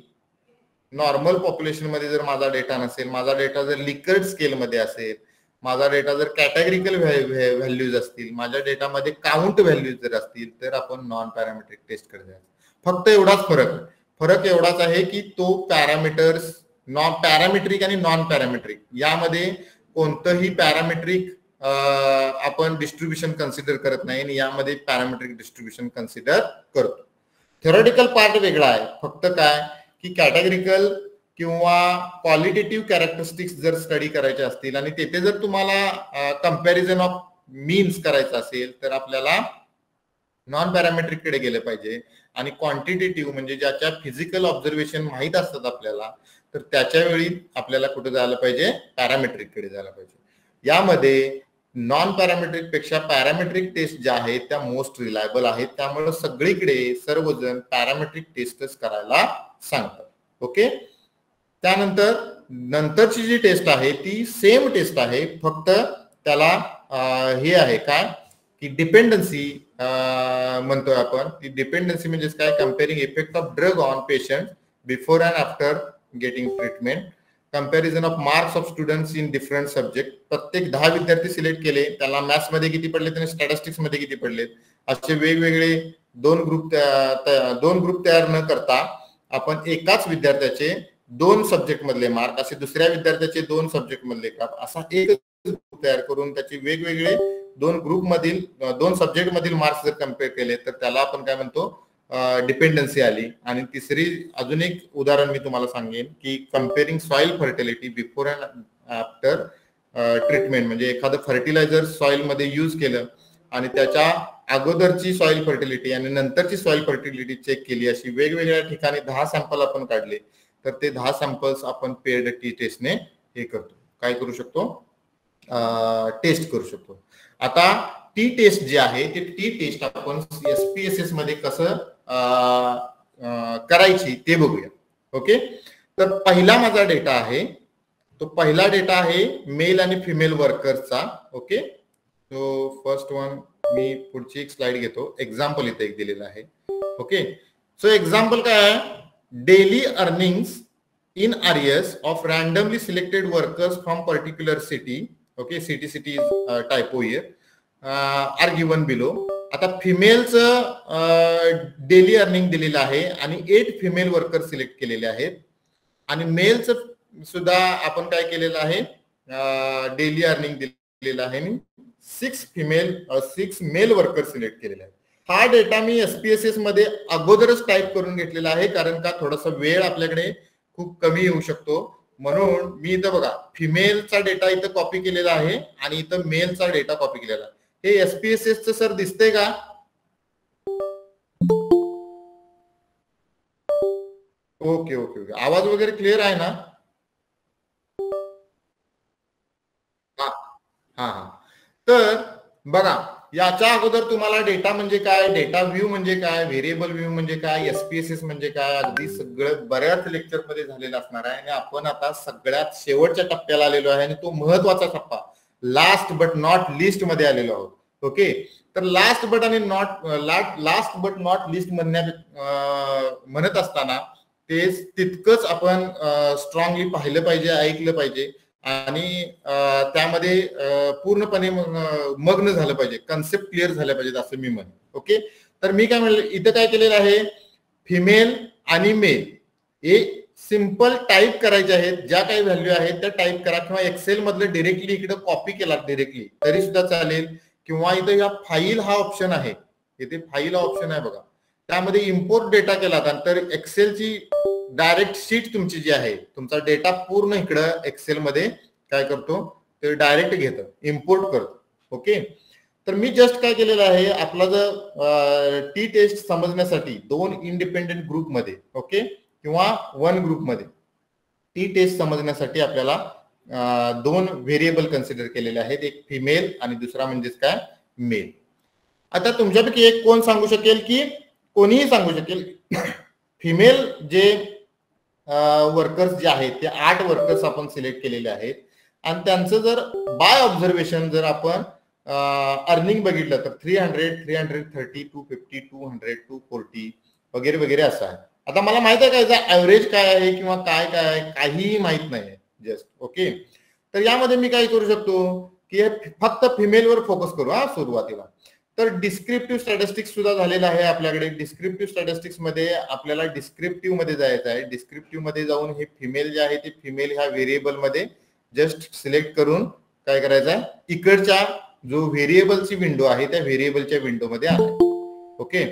नॉर्मल पॉप्युलेशनमध्ये जर माझा डेटा नसेल माझा डेटा जर लिकर्ड स्केलमध्ये असेल माझा डेटा जर कॅटेगरिकल व्हॅल्यूज असतील माझ्या डेटामध्ये काउंट व्हॅल्यूज जर असतील तर आपण नॉन पॅरामेट्रिक टेस्टकडे जायचं. फक्त एवढाच फरक. फरक एवढाच आहे की तो पॅरामीटर्स नॉन पॅरामेट्रिक आणि नॉन पॅरामेट्रिक यामध्ये कोणतंही पॅरामेट्रिक आपण डिस्ट्रीब्युशन कन्सिडर करत नाही आणि यामध्ये पॅरामेट्रिक डिस्ट्रीब्युशन कन्सिडर करतो. थेरॉटिकल पार्ट वेगळा आहे. फक्त काय? की कॅटेगरिकल किंवा क्वालिटेटिव्ह कॅरेक्टरिस्टिक्स जर स्टडी करायचे असतील आणि तिथे जर तुम्हाला कंपॅरिझन ऑफ मीन्स करायचं असेल तर आपल्याला नॉन पॅरामेट्रिककडे गेलं पाहिजे. आणि क्वांटिटेटिव्ह म्हणजे ज्याच्या फिजिकल ऑब्झर्वेशन माहीत असतात आपल्याला तर त्याच्या वेळी आपल्याला कुठे जायला पाहिजे? पॅरामेट्रिककडे जायला पाहिजे. यामध्ये नॉन पॅरामेट्रिकपेक्षा पॅरामेट्रिक टेस्ट ज्या आहेत त्या मोस्ट रिलायबल आहेत. त्यामुळे सगळीकडे सर्वजण पॅरामेट्रिक टेस्टच करायला सांगतात. ओके त्यानंतर नंतरची जी टेस्ट आहे ती सेम टेस्ट आहे. फक्त त्याला हे आहे काय की डिपेंडन्सी म्हणतोय आपण. ती डिपेंडन्सी म्हणजेच काय? Comparing effect of drug on patient before and after getting treatment. Comparison of marks of students in different subject प्रत्येक दहा विद्यार्थी सिलेक्ट केले त्याला मॅथ्समध्ये किती पडले आणि स्टॅटिस्टिक्समध्ये किती पडले असे वेगवेगळे दोन ग्रुप दोन ग्रुप तयार न करता आपण एकाच विद्यार्थ्याचे दोन सब्जेक्ट मधले मार्क असे दुसऱ्या विद्यार्थ्याचे दोन सब्जेक्ट मधले का असा एक ग्रुप तयार करून त्याचे वेगवेगळे दोन ग्रुप मधील दोन सब्जेक्ट मधील मार्क्स जर कंपेअर केले तर त्याला आपण काय म्हणतो? डिपेंडन्सी आली. आणि तिसरी अजून एक उदाहरण मी तुम्हाला सांगेन की comparing soil fertility before and after treatment म्हणजे एखादं फर्टिलायझर सॉइलमध्ये युज केलं आणि त्याच्या अगोदरची सॉइल फर्टिलिटी आणि नंतरची सॉइल फर्टिलिटी चेक केली अशी वेगवेगळ्या ठिकाणी दहा सॅम्पल आपण काढले तर ते दहा सॅम्पल्स आपण पेड टी टेस्टने हे करतो. काय करू शकतो? टेस्ट करू शकतो. आता टी टेस्ट जे आहे ते टी टेस्ट आपण एसमध्ये कसं करायची ते बघूया. ओके तर पहिला माझा डेटा आहे. तो पहिला डेटा आहे मेल आणि फिमेल वर्कर्सचा ओके तो फर्स्ट वन मी पुढची एक स्लाइड घेतो. एक्झाम्पल इथे एक दिलेला आहे. ओके सो एक्झाम्पल काय आहे? Daily earnings in areas of randomly selected workers from particular city okay city city typo year are given below आता फिमेलचं डेली अर्निंग दिलेलं आहे आणि एट फिमेल वर्कर सिलेक्ट केलेले आहेत. आणि मेलचं सुद्धा आपण काय केलेलं आहे? डेली अर्निंग दिलेलं आहे आणि six female six male worker select केलेले आहेत. हा डेटा मी एसपीएसएसमध्ये अगोदरच टाईप करून घेतलेला आहे कारण का थोडासा वेळ आपल्याकडे खूप कमी येऊ शकतो. म्हणून मी इथं बघा फिमेलचा डेटा इथं कॉपी केलेला आहे आणि इथं मेलचा डेटा कॉपी केलेला आहे. हे एसपीएसएस च सर दिसते का ओके ओके ओके आवाज वगैरे क्लिअर आहे ना? हा हा तर बघा याच्या अगोदर तुम्हाला डेटा म्हणजे काय? डेटा व्ह्यू म्हणजे काय? व्हेरिएबल व्ह्यू म्हणजे काय? एसपीएसएस म्हणजे काय? अगदी सगळं बऱ्याच लेक्चरमध्ये झालेलं असणार आहे आणि आपण आता सगळ्यात शेवटच्या टप्प्याला आलेलो आहे आणि तो महत्त्वाचा टप्पा. लास्ट बट नॉट लिस्टमध्ये आलेलो आहोत. ओके तर लास्ट बट आणि not last but not list म्हणण्या म्हणत असताना ते तितकंच आपण स्ट्रॉंगली पाहिलं पाहिजे ऐकलं पाहिजे आणि त्यामध्ये पूर्णपणे मग्न झालं पाहिजे. कन्सेप्ट क्लिअर झाल्या पाहिजेत असं मी म्हणेन. ओके तर मी काय म्हणलं इथं काय केलेलं आहे? फिमेल आणि मेल हे सिंपल टाईप करायचे आहेत ज्या काही व्हॅल्यू आहेत त्या टाईप करा किंवा एक्सेल मधलं डिरेक्टली इकडे कॉपी केला डिरेक्टली तरी सुद्धा चालेल. किंवा इथं या फाईल हा ऑप्शन आहे. इथे फाईल हा ऑप्शन आहे बघा. त्यामध्ये इम्पोर्ट डेटा केला तर एक्सेलची डायरेक्ट शीट तुमची जी आहे तुमचा डेटा पूर्ण इकडं एक्सेल मध्ये काय करतो ते डायरेक्ट घेतं इम्पोर्ट करतो. ओके तर मी जस्ट काय केलेलं आहे आपला जर टी टेस्ट समजण्यासाठी दोन इंडिपेंडेंट ग्रुपमध्ये ओके किंवा वन ग्रुपमध्ये. टी टेस्ट समजण्यासाठी आपल्याला दोन व्हेरिएबल कन्सिडर केलेले आहेत. एक फिमेल आणि दुसरा म्हणजेच काय? मेल आता तुमच्यापैकी एक कोण सांगू शकेल की कोणीही सांगू शकेल <coughs> फिमेल जे वर्कर्स जे आहेत ते आठ वर्कर्स आपण सिलेक्ट केलेले आहेत. आणि त्यांचं जर बाय ऑब्झर्वेशन जर आपण अर्निंग बघितलं तर three hundred three hundred thirty two fifty two hundred two forty वगैरे वगैरे असं आहे. आता मला माहीत आहे का याचा ऍव्हरेज काय आहे किंवा काय काय आहे? काहीही माहीत नाही जस्ट ओके तर यामध्ये मी काय करू शकतो? की फक्त फिमेलवर फोकस करू हा सुरुवातीला. तर डिस्क्रिप्टिव्ह स्टॅटिस्टिक्स सुद्धा झालेलं आहे आपल्याकडे. डिस्क्रिप्टिव्ह स्टॅटिस्टिक्समध्ये आपल्याला डिस्क्रिप्टिव्हमध्ये जायचं आहे. डिस्क्रिप्टिव्हमध्ये जाऊन हे फिमेल जे आहे ते फिमेल ह्या व्हेरिएबलमध्ये जस्ट सिलेक्ट करून काय करायचं आहे? इकडच्या जो व्हेरिएबलची विंडो आहे त्या व्हेरिएबलच्या विंडो मध्ये आहे ओके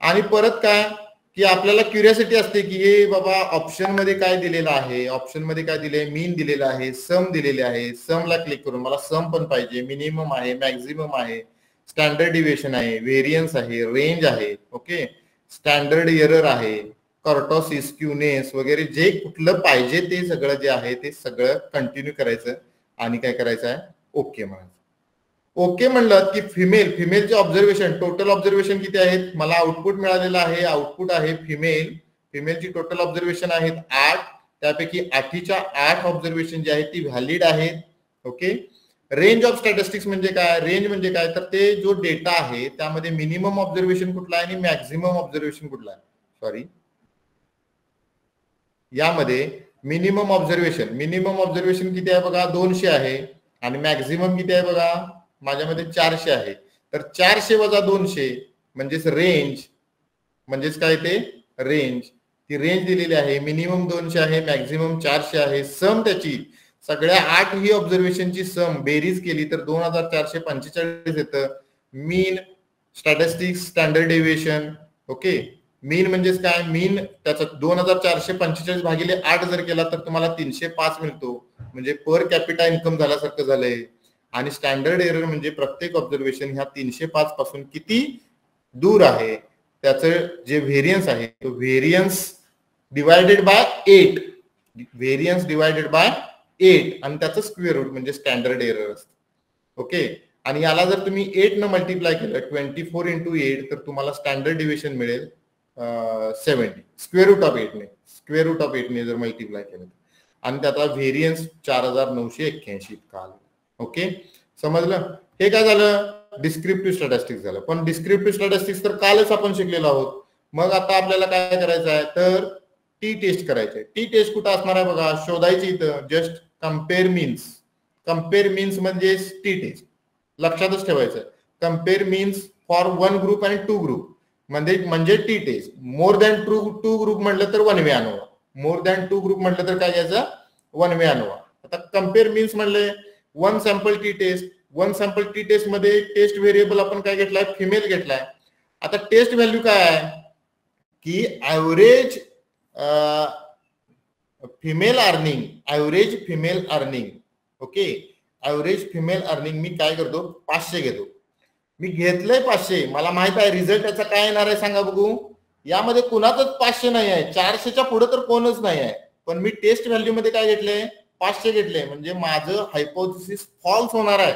आणि परत काय? की आपल्याला क्युरियासिटी असते की हे बाबा ऑप्शनमध्ये काय दिलेलं आहे? ऑप्शनमध्ये काय दिले मीन दिलेलं आहे सम दिलेले आहे. समला क्लिक करून मला सम पण पाहिजे. मिनिमम आहे मॅक्झिमम आहे. स्टँडर्ड डिव्हिएशन आहे व्हेरियन्स आहे रेंज आहे. ओके स्टँडर्ड एरर आहे. कॉर्टॉसिस क्युनेस वगैरे जे कुठलं पाहिजे ते सगळं जे आहे ते सगळं कंटिन्यू करायचं आणि काय करायचं आहे? ओके म्हणायचं. ओके म्हणलं की फिमेल फिमेलचे ऑब्झर्वेशन टोटल ऑब्झर्वेशन किती आहेत? मला आउटपुट मिळालेलं आहे आउटपुट आहे फिमेल फिमेलची टोटल ऑब्झर्वेशन आहेत आठ. त्यापैकी आठीच्या आठ ऑब्झर्वेशन जे आहेत ती व्हॅलिड आहेत. ओके रेंज ऑफ स्टॅटिस्टिक्स म्हणजे काय? रेंज म्हणजे काय? तर ते जो डेटा आहे त्यामध्ये मिनिमम ऑब्झर्वेशन कुठला आहे आणि मॅक्झिमम ऑब्झर्वेशन कुठला आहे? सॉरी यामध्ये मिनिमम ऑब्झर्वेशन मिनिमम ऑब्झर्वेशन किती आहे बघा? दोनशे आहे. आणि मॅक्झिमम किती आहे बघा? माझ्यामध्ये चारशे आहे. तर चारशे वजा दोनशे म्हणजेच रेंज म्हणजेच काय ते? रेंज ती रेंज दिलेली आहे. मिनिमम दोनशे आहे मॅक्झिमम चारशे आहे. सम त्याची सगळ्या आठ ही ऑब्झर्वेशनची सम बेरीज केली तर दोन हजार चारशे पंचेचाळीस येतं. Mean statistics standard deviation okay mean म्हणजेच काय? मीन त्याचा दोन हजार चारशे पंचेचाळीस भागिले आठ जर केला तर तुम्हाला तीनशे पाच मिळतो. म्हणजे पर कॅपिटा इन्कम झाल्यासारखं झालंय. आणि स्टँडर्ड एरर म्हणजे प्रत्येक ऑब्झर्वेशन ह्या तीनशे पाच पासून किती दूर आहे त्याचं जे व्हेरियन्स आहे तो variance divided by eight variance divided by eight आणि त्याचं स्क्वेअर रूट म्हणजे स्टँडर्ड एरर असतं. ओके आणि याला जर तुम्ही एट न मल्टिप्लाय केलं ट्वेंटी फोर इंटू एट तर तुम्हाला स्टँडर्ड डिव्हिजन मिळेल सेव्हन्टी स्क्वेअर रूट ऑफ एटने स्क्वेअर रूट ऑफ एटने जर मल्टिप्लाय केलं आणि त्याचा व्हेरियन्स चार हजार नऊशे एक्क्याऐंशी इतका आला ओके? समजलं? हे काय झालं? डिस्क्रिप्टिव्ह स्टॅटिस्टिक्स झालं. पण डिस्क्रिप्टिव्ह स्टॅटिस्टिक्स तर कालच आपण शिकलेलो आहोत. मग आता आपल्याला काय करायचं आहे? तर टी टेस्ट करायचे टी टेस्ट कुठं असणार आहे बघा? शोधायची इथं. Just compare means compare means म्हणजे टी टेस्ट लक्षातच ठेवायचं compare means for one group आणि टू ग्रुप म्हणजे म्हणजे T test more than two two group म्हटलं तर one way ANOVA. More than two group म्हटलं तर काय घ्यायचं? वन वे आणवा आता कंपेअर मीन्स म्हणले one sample T test one sample T टेस्टमध्ये टेस्ट व्हेरिएबल आपण काय घेतलाय? फिमेल घेतलाय. आता टेस्ट व्हॅल्यू काय आहे? की average female earning average female earning okay average female earning मी काय करतो? पाचशे घेतो. मी घेतलंय पाचशे. मला माहीत आहे रिझल्ट याचा काय येणार आहे सांगा बघू. यामध्ये कुणाचंच पाचशे नाही आहे. चारशेच्या पुढे तर कोणच नाही आहे. पण मी टेस्ट व्हॅल्यू मध्ये काय घेतलंय? पाचशे घेतले. म्हणजे माझं हायपोथिसिस फॉल्स होणार आहे.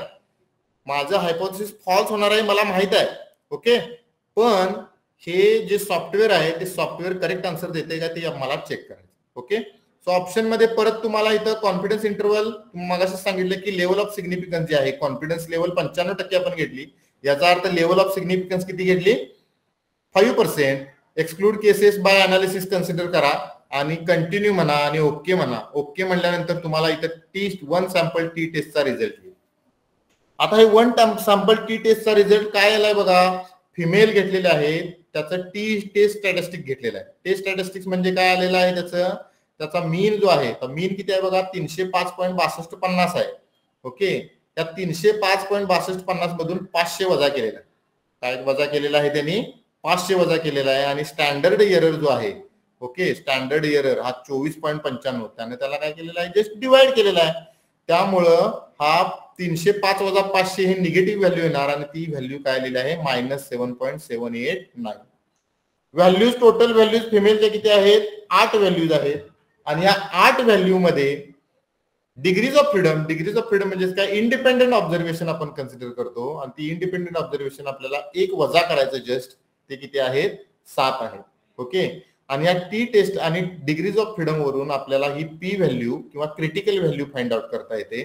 माझं हायपोथिसिस फॉल्स होणार आहे मला माहीत आहे. ओके पण हे जे सॉफ्टवेअर आहे ते सॉफ्टवेअर करेक्ट आन्सर देते का ते मला चेक करायचं. ओके सो ऑप्शनमध्ये परत तुम्हाला इथं कॉन्फिडन्स इंटरवल मग असं सांगितलं की लेवल ऑफ सिग्निफिकन्स जे आहे कॉन्फिडन्स लेवल पंच्याण्णव टक्के आपण घेतली. याचा अर्थ लेवल ऑफ सिग्निफिकन्स किती घेतली? Five percent exclude cases by analysis consider करा. आणि कंटिन्यू म्हणा आणि ओके म्हणा. ओके म्हणल्यानंतर तुम्हाला इथं टी वन सॅम्पल टी टेस्टचा रिझल्ट येईल. आता हे वन सॅम्पल टी टेस्टचा रिझल्ट काय आलाय बघा? फिमेल घेतलेले आहे त्याचं टी टेस्ट स्टॅटिस्टिक घेतलेलं आहे. टेस्ट स्टॅटिस्टिक्स म्हणजे काय आलेलं आहे त्याचं? त्याचा मीन जो आहे मीन किती आहे बघा? तीनशे पाच पॉईंट बासष्ट पन्नास आहे. ओके त्या तीनशे पाच पॉईंट बासष्ट पन्नास मधून पाचशे वजा केलेला आहे. काय वजा केलेला आहे त्यांनी. पाचशे वजा केलेला आहे. आणि स्टँडर्ड एरर जो आहे ओके स्टँडर्ड एरर हा चोवीस पॉईंट पंच्याण्णव त्याने त्याला काय केलेला आहे? जस्ट डिवाइड केलेला आहे. त्यामुळं हा तीनशे पाच वजा पाचशे हे निगेटिव्ह व्हॅल्यू येणार आणि ती व्हॅल्यू काय आलेली आहे? Minus seven point seven eight nine values total values फिमेलच्या किती आहेत? आठ व्हॅल्यूज आहेत. आणि या आठ व्हॅल्यू मध्ये degrees of freedom degrees of freedom म्हणजे काय? इंडिपेंडेंट ऑब्झर्वेशन आपण कन्सिडर करतो. आणि ती इंडिपेंडेंट ऑब्झर्वेशन आपल्याला एक वजा करायचं जस्ट ते किती आहेत? सात आहेत. ओके? आणि या टी टेस्ट आणि डिग्रीज ऑफ फ्रीडम वरून आपल्याला ही पी व्हॅल्यू किंवा क्रिटिकल व्हॅल्यू फाइंड आउट करता येते.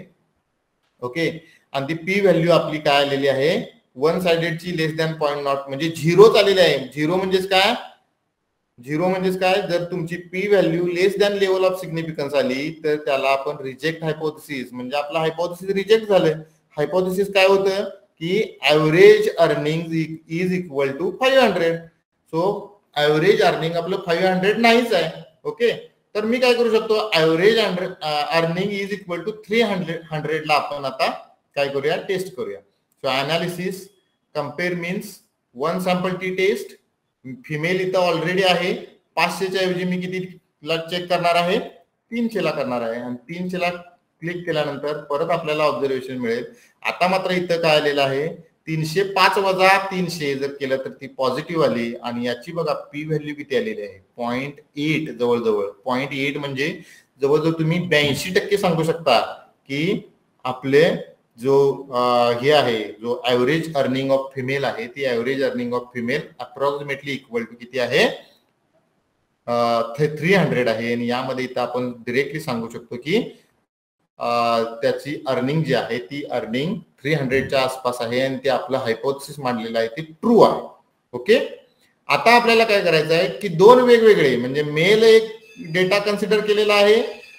ओके आणि ती पी व्हॅल्यू आपली काय आलेली आहे? वन साइडेडची लेस दॅन पॉईंट नॉट म्हणजे झिरोच आलेली आहे. झिरो म्हणजेच काय? झिरो म्हणजेच काय? जर तुमची P value less than level of significance आली तर त्याला आपण रिजेक्ट हायपोथिसिस म्हणजे आपला हायपोथिसिस रिजेक्ट झालंय हायपोथिसिस काय होतं? की average earning is equal to five hundred so average earning आपलं फाईव्ह हंड्रेड नाहीच आहे. ओके तर मी काय करू शकतो? Average earning is equal to three hundred हंड्रेडला आपण आता काय करूया? टेस्ट करूया. So analysis compare means one sample T test female इथं ऑलरेडी आहे. पाचशेच्या ऐवजी मी किती ला चेक करणार आहे? तीनशेला करणार आहे. आणि तीनशेला क्लिक केल्यानंतर परत आपल्याला ऑब्झर्वेशन मिळेल. आता मात्र इथं काय आलेलं आहे? तीनशे पाच वजा तीनशे जर केलं तर ती पॉझिटिव्ह आली आणि याची बघा पी व्हॅल्यू किती आलेली आहे? पॉईंट एट जवळजवळ. पॉईंट एट म्हणजे जवळजवळ तुम्ही ब्याऐंशी टक्के सांगू शकता की आपले जो हे आहे जो ऍव्हरेज अर्निंग ऑफ फिमेल आहे ती average earning of female approximately equal to किती आहे? थ्री हंड्रेड आहे. आणि यामध्ये इथं आपण डिरेक्टली सांगू शकतो की त्याची अर्निंग जी आहे ती अर्निंग थ्री हंड्रेडच्या आसपास आहे आणि ते आपलं हायपोथिसिस मांडलेलं आहे ते ट्रू आहे. ओके आता आपल्याला काय करायचं आहे की दोन वेगवेगळे म्हणजे मेल एक डेटा कन्सिडर केलेला आहे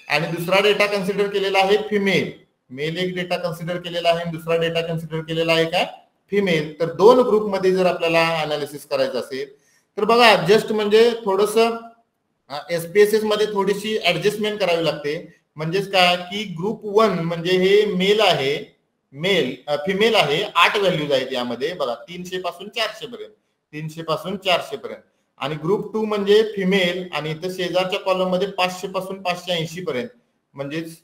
आणि दुसरा डेटा कन्सिडर केलेला आहे फिमेल मेल एक डेटा कन्सिडर केलेला आहे आणि दुसरा डेटा कन्सिडर केलेला आहे काय फिमेल तर दोन ग्रुपमध्ये जर आपल्याला अनालिसिस करायचं असेल तर बघा जस्ट म्हणजे थोडस एसपीएसएसमध्ये थोडीशी ऍडजस्टमेंट करावी लागते. म्हणजेच काय? की ग्रुप वन म्हणजे हे मेल आहे मेल फिमेल आहे आठ व्हॅल्यूज आहेत यामध्ये. बघा तीनशे पासून चारशे पर्यंत. तीनशे पासून चारशे पर्यंत. आणि ग्रुप टू म्हणजे फिमेल आणि इथं शेजारच्या कॉलममध्ये पाचशे पासून पाचशे ऐंशी पर्यंत. म्हणजेच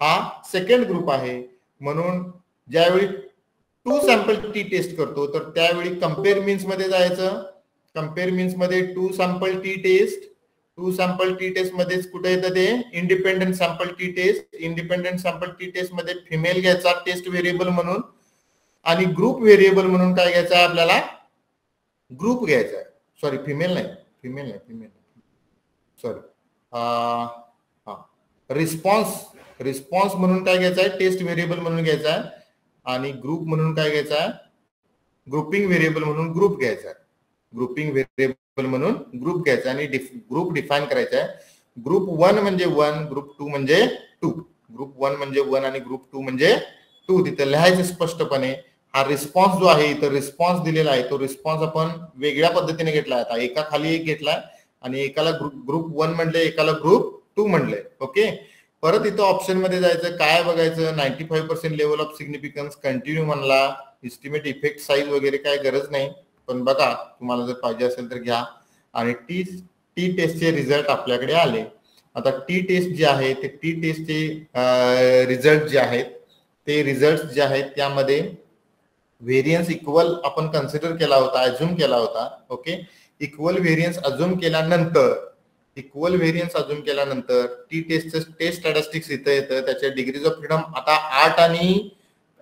हा सेकंड ग्रुप आहे. म्हणून ज्यावेळी टू सॅम्पल टी टेस्ट करतो तर त्यावेळी कंपेअर मीन्समध्ये जायचं. Compare मीन्समध्ये two sample T test two sample T test मध्येच कुठे येतं ते? Independent sample T test independent sample T टेस्टमध्ये फिमेल घ्यायचा टेस्ट व्हेरिएबल म्हणून आणि ग्रुप व्हेरिएबल म्हणून काय घ्यायचा आहे आपल्याला? ग्रुप घ्यायचा आहे. सॉरी फिमेल नाही. फिमेल नाही फिमेल सॉरी हा. रिस्पॉन्स रिस्पॉन्स म्हणून काय घ्यायचा आहे? टेस्ट व्हेरिएबल म्हणून घ्यायचा आहे. आणि ग्रुप म्हणून काय घ्यायचा आहे? ग्रुपिंग व्हेरिएबल म्हणून ग्रुप घ्यायचा आहे. ग्रुपिंग व्हेरिएबल म्हणून ग्रुप घ्यायचा आणि ग्रुप डिफाईन करायचा आहे. ग्रुप वन म्हणजे वन ग्रुप टू म्हणजे टू ग्रुप वन म्हणजे वन आणि ग्रुप टू म्हणजे टू तिथं लिहायचं स्पष्टपणे. हा रिस्पॉन्स जो आहे इथं रिस्पॉन्स दिलेला आहे तो रिस्पॉन्स आपण वेगळ्या पद्धतीने घेतला आता एका खाली एक घेतलाय आणि एकाला ग्रुप ग्रुप वन म्हणले एकाला ग्रुप टू म्हणले. ओके परत इथं ऑप्शनमध्ये जायचं. काय बघायचं? Ninety five percent level of significance continue म्हणला. इस्टिमेट इफेक्ट साईज वगैरे काय गरज नाही. पण बघा तुम्हाला जर पाहिजे असेल तर घ्या. आणि टी टी टेस्टचे रिझल्ट आपल्याकडे आले. आता टी टेस्ट जे आहे ते टी टेस्टचे रिझल्ट जे आहेत ते रिझल्ट जे आहेत त्यामध्ये व्हेरियन्स इक्वल आपण कन्सिडर केला होता अज्युम केला होता ओके इक्वल व्हेरियन्स अज्युम केल्यानंतर इक्वल व्हेरियन्स अजून केल्यानंतर टी टेस्ट टेस्ट स्टॅटिस्टिक्स इथं येतं त्याच्या डिग्रीज ऑफ फ्रीडम आता आठ आणि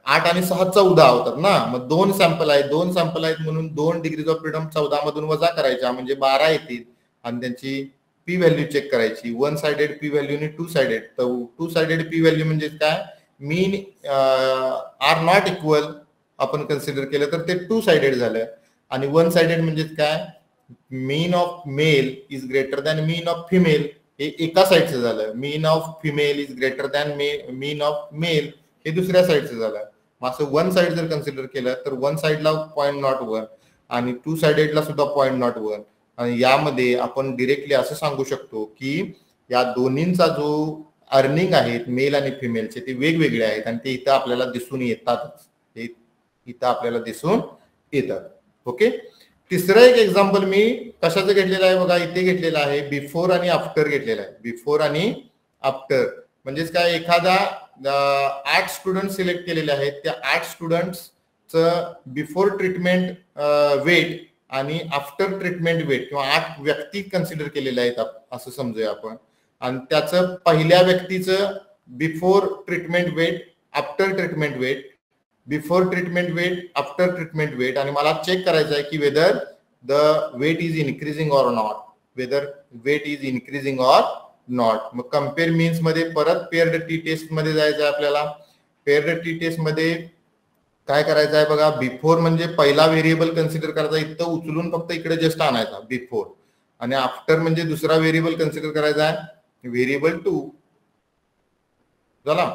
आठ आणि सहा चौदा होतात ना. मग दोन सॅम्पल आहेत दोन सॅम्पल आहेत म्हणून दोन डिग्रीज ऑफ फ्रीडम चौदा मधून वजा करायच्या म्हणजे बारा येतील. आणि त्यांची पी व्हॅल्यू चेक करायची. वन साइडेड पी व्हॅल्यू आणि टू साइडेड तर टू साइडेड पी व्हॅल्यू म्हणजे काय? मीन आर नॉट इक्वल आपण कन्सिडर केलं तर ते टू साइडेड झालं. आणि वन साइडेड म्हणजे काय? Mean of male is greater than mean of female हे एका साईडचं झालं. Mean of female is greater than may mean of male हे दुसऱ्या साईडचं झालं. असं वन साइड जर कन्सिडर केलं तर वन साइडला पॉईंट नॉट वन आणि टू साइडेडला सुद्धा पॉईंट नॉट वन आणि यामध्ये आपण डिरेक्टली असं सांगू शकतो की या दोन्हींचा जो अर्निंग आहेत मेल आणि फिमेलचे ते वेगवेगळे आहेत आणि ते इथं आपल्याला दिसून येतातच. ते इथं आपल्याला दिसून येतात. ओके तिसरं एक एक्झाम्पल मी कशाचं घेतलेलं आहे बघा? इथे घेतलेलं आहे बिफोर आणि आफ्टर घेतलेलं आहे. बिफोर आणि आफ्टर म्हणजेच काय? एखादा आठ स्टुडंट सिलेक्ट केलेले आहेत. त्या आठ स्टुडंट्सचं बिफोर ट्रीटमेंट वेट आणि आफ्टर ट्रीटमेंट वेट किंवा आठ व्यक्ती कन्सिडर केलेल्या आहेत असं समजूया आपण. आणि त्याचं पहिल्या व्यक्तीचं before treatment weight after treatment weight before treatment weight after treatment weight आणि मला चेक करायचं आहे की whether the weight is increasing or not whether weight is increasing or not मग कंपेअर मीन्समध्ये परत पेअर्ड टी टेस्टमध्ये जायचं आहे आपल्याला. पेअर्ड टी टेस्टमध्ये काय करायचं आहे बघा बिफोर म्हणजे पहिला व्हेरिएबल कन्सिडर करायचा इथं उचलून फक्त इकडे जस्ट आणायचा बिफोर आणि आफ्टर म्हणजे दुसरा व्हेरिएबल कन्सिडर करायचा आहे व्हेरिएबल टू झाला?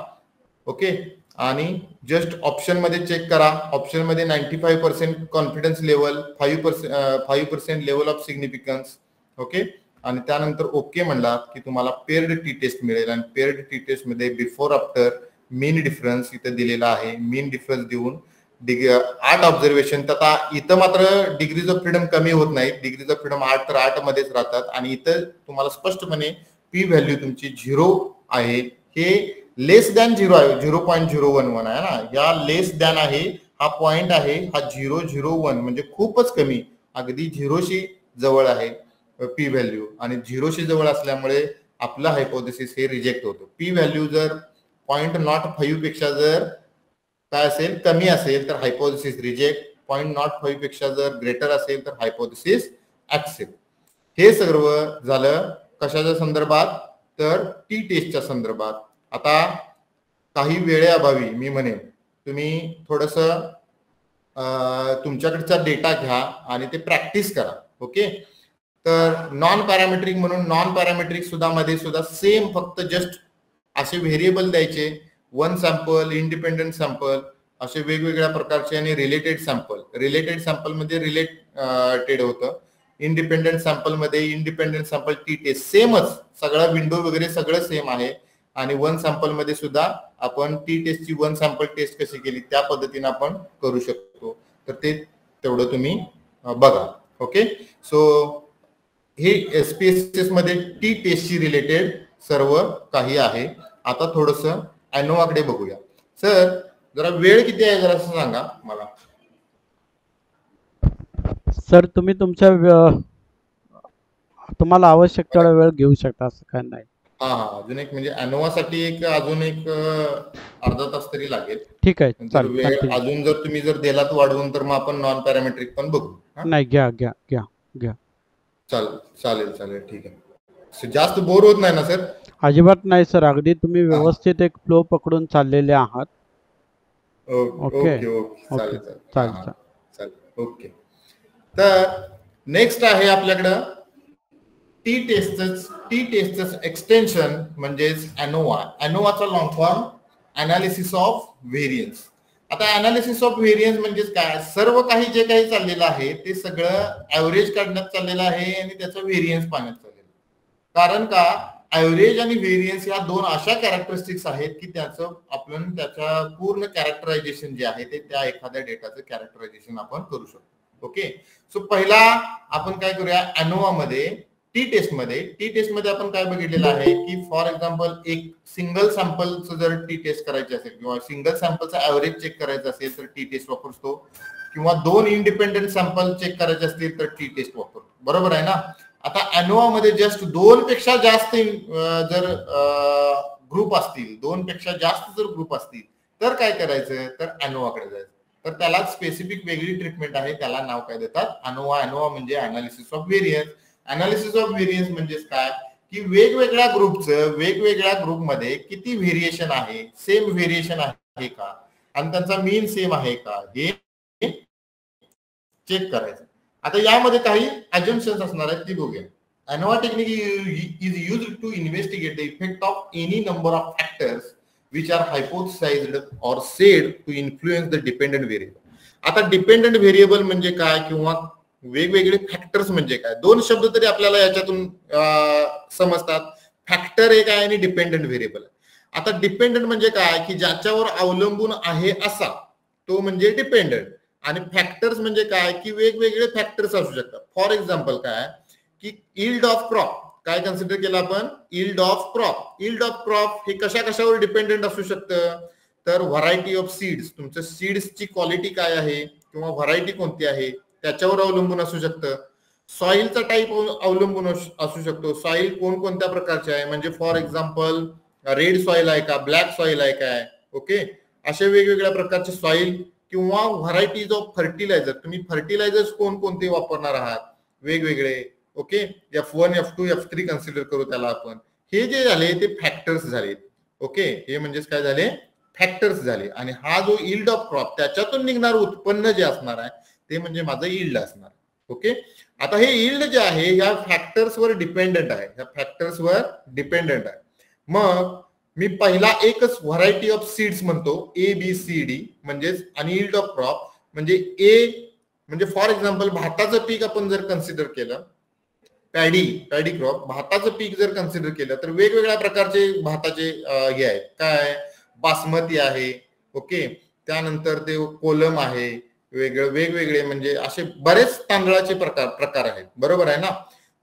ओके आणि जस्ट ऑप्शनमध्ये चेक करा. ऑप्शनमध्ये ninety five percent confidence level five percent five percent level of significance okay आणि त्यानंतर ओके म्हणला की तुम्हाला पेर्ड टी टेस्ट मिळेल आणि पेर्ड टी टेस्टमध्ये बिफोर आफ्टर मीन डिफरन्स इथं दिलेला आहे. मीन डिफरन्स देऊन डिग्री आठ ऑब्झर्वेशन तर आता इथं मात्र डिग्रीज ऑफ फ्रीडम कमी होत नाही डिग्रीज ऑफ फ्रीडम आठ तर आठ मध्येच राहतात. आणि इथं तुम्हाला स्पष्टपणे पी व्हॅल्यू तुमची झिरो आहे. हे लेस दॅन झिरो आहे. Zero point zero one one आहे ना? या लेस दॅन आहे हा पॉइंट आहे हा झिरो झिरो वन. म्हणजे खूपच कमी. अगदी झिरोशी जवळ आहे. पी व्हॅल्यू आणि झिरोशी जवळ असल्यामुळे आपलं हायपोथेसिस हे रिजेक्ट होतं. पी व्हॅल्यू जर पॉईंट नॉट फाईव्हपेक्षा जर काय असेल कमी असेल तर हायपोथिसिस रिजेक्ट पॉईंट नॉट फाईव्हपेक्षा जर ग्रेटर असेल तर हायपोथेसिस ऍक्सेप्ट हे सर्व झालं कशाच्या संदर्भात? तर टी टेस्टच्या संदर्भात. आता काही वेळेअभावी मी म्हणेन तुम्ही थोडस तुमच्याकडचा डेटा घ्या आणि ते प्रॅक्टिस करा. ओके तर नॉन पॅरामेट्रिक म्हणून नॉन पॅरामेट्रिक सुद्धा मध्ये सुद्धा सेम फक्त जस्ट असे व्हेरिएबल द्यायचे. वन सॅम्पल इंडिपेंडंट सॅम्पल असे वेगवेगळ्या प्रकारचे आणि रिलेटेड सॅम्पल रिलेटेड सॅम्पलमध्ये रिलेटेड होतं. इंडिपेंडंट सॅम्पलमध्ये इंडिपेंडंट सॅम्पल टी टेस्ट सेमच सगळा विंडो वगैरे सगळं सेम आहे. आणि वन सॅम्पलमध्ये सुद्धा आपण टी टेस्टची वन सॅम्पल टेस्ट कशी केली त्या पद्धतीने आपण करू शकतो. तर ते तेवढं तुम्ही बघा. ओके सो हे एसपीएसएसमध्ये टी टेस्टची रिलेटेड सर्व काही आहे. आता थोडस अॅनोवाकडे बघूया. सर जरा वेळ किती आहे जरा सांगा मला.
सर तुम्ही तुमच्या तुम्हाला आवश्यक तेवढा वेळ घेऊ शकता असं काय नाही.
हा हा. अजून एक म्हणजे अनोवासाठी एक अजून एक अर्धा तास तरी लागेल.
ठीक आहे.
वेळ. अजून जर तुम्ही जर दिलात वाढवून तर मग आपण नॉन पॅरामेट्रिक पण बघू?
नाही घ्या घ्या घ्या घ्या.
चालेल चालेल चालेल ठीक आहे. जास्त बोर होत नाही ना सर?
अजिबात नाही सर. अगदी तुम्ही व्यवस्थित एक फ्लो पकडून चाललेले आहात.
Okay
okay.
चालेल
ओके.
तर नेक्स्ट आहे आपल्याकडं टी टेस्टच टी टेस्टच एक्सटेन्शन म्हणजेच ANOVA अॅनोवाचा long form analysis of variance आता अनालिसिस ऑफ व्हेरियन्स म्हणजेच काय? सर्व काही जे काही चाललेलं आहे ते सगळं ऍव्हरेज काढण्यात चाललेलं आहे आणि त्याचं व्हेरियन्स पाहण्यात चाललेलं कारण का? ऍव्हरेज आणि व्हेरियन्स या दोन अशा कॅरेक्टरिस्टिक्स आहेत की त्याचं आपण त्याच्या पूर्ण कॅरेक्टरायझेशन जे आहे ते त्या एखाद्या डेटाचं कॅरेक्टरायझेशन आपण करू शकतो. ओके सो पहिला आपण काय करूया? अॅनोवा मध्ये टी टेस्टमध्ये टी टेस्टमध्ये आपण काय बघितलेलं आहे की फॉर एक्झाम्पल एक सिंगल सॅम्पलचं जर टी टेस्ट करायची असेल किंवा सिंगल सॅम्पलचा ऍव्हरेज चेक करायचं असेल तर टी टेस्ट वापरतो. किंवा दोन इंडिपेंडेंट सॅम्पल चेक करायचे असतील तर टी टेस्ट वापरतो. बरोबर आहे ना? आता अॅनोवा मध्ये जस्ट दोन पेक्षा जास्त जर ग्रुप असतील दोन पेक्षा जास्त जर ग्रुप असतील तर काय करायचं? तर अॅनोवाकडे जायचं. तर त्याला स्पेसिफिक वेगळी ट्रीटमेंट आहे त्याला नाव काय देतात? अनोवा अनोवा म्हणजे analysis of variance analysis of variance म्हणजेच काय? की वेगवेगळ्या ग्रुपचं वेगवेगळ्या ग्रुपमध्ये किती व्हेरिएशन आहे? सेम व्हेरिएशन आहे का? आणि त्यांचा मीन सेम आहे का? हे चेक करायचं. आता यामध्ये काही अजम्पन्स असणार आहेत ती बघूया. ANOVA technique is use to investigate the effect of any number of factors which are hypothesized or said to influence the dependent variable आता डिपेंडंट व्हेरिएबल म्हणजे काय? किंवा वेगवेगळे फॅक्टर्स म्हणजे काय? दोन शब्द तरी आपल्याला याच्यातून समजतात. फॅक्टर एक आहे आणि डिपेंडंट व्हेरिएबल आता डिपेंडंट म्हणजे काय? की ज्याच्यावर अवलंबून आहे असा तो म्हणजे डिपेंडंट आणि फॅक्टर्स म्हणजे काय? की वेगवेगळे फॅक्टर्स असू शकतात. फॉर एक्झाम्पल काय? की इल्ड ऑफ क्रॉप काय कन्सिडर केलं आपण? Yield of crop yield of crop हे कशा कशावर डिपेंडंट असू शकतं? तर व्हरायटी ऑफ सीड्स तुमचं सीड्सची क्वालिटी काय आहे? किंवा व्हरायटी कोणती आहे? त्याच्यावर अवलंबून असू शकतं. सॉइलचा टाईप अवलंबून असू शकतो. सॉइल कोणकोणत्या प्रकारचे आहे? म्हणजे फॉर एक्झाम्पल रेड सॉइल आहे का? ब्लॅक सॉइल आहे काय? ओके असे वेगवेगळ्या प्रकारचे सॉइल किंवा व्हरायटीज ऑफ फर्टिलायझर तुम्ही फर्टिलायझर्स कोणकोणते वापरणार आहात? वेगवेगळे. Okay F one F two F three consider करू त्याला आपण. हे जे झाले ते फॅक्टर्स झाले. ओके हे म्हणजेच काय झाले? फॅक्टर्स झाले. आणि हा जो इल्ड ऑफ क्रॉप त्याच्यातून निघणार उत्पन्न जे असणार आहे ते म्हणजे माझं इल्ड असणार. ओके आता हे इल्ड जे आहे या फॅक्टर्सवर डिपेंडंट आहे. या फॅक्टर्सवर डिपेंडंट आहे. मग मी पहिला एकच व्हरायटी ऑफ सीड्स म्हणतो ए बी सी डी म्हणजेच आणि ऑफ क्रॉप म्हणजे ए म्हणजे फॉर एक्झाम्पल भाताचं पीक आपण जर कन्सिडर केलं पॅडी पॅडी क्रॉप भाताचं पीक जर कन्सिडर केलं तर वेगवेगळ्या प्रकारचे भाताचे हे आहेत. काय? बासमती आहे. ओके त्यानंतर ते कोलम आहे. वेगळे वेगवेगळे म्हणजे असे बरेच तांदळाचे प्रकार प्रकार आहेत. बरोबर आहे ना?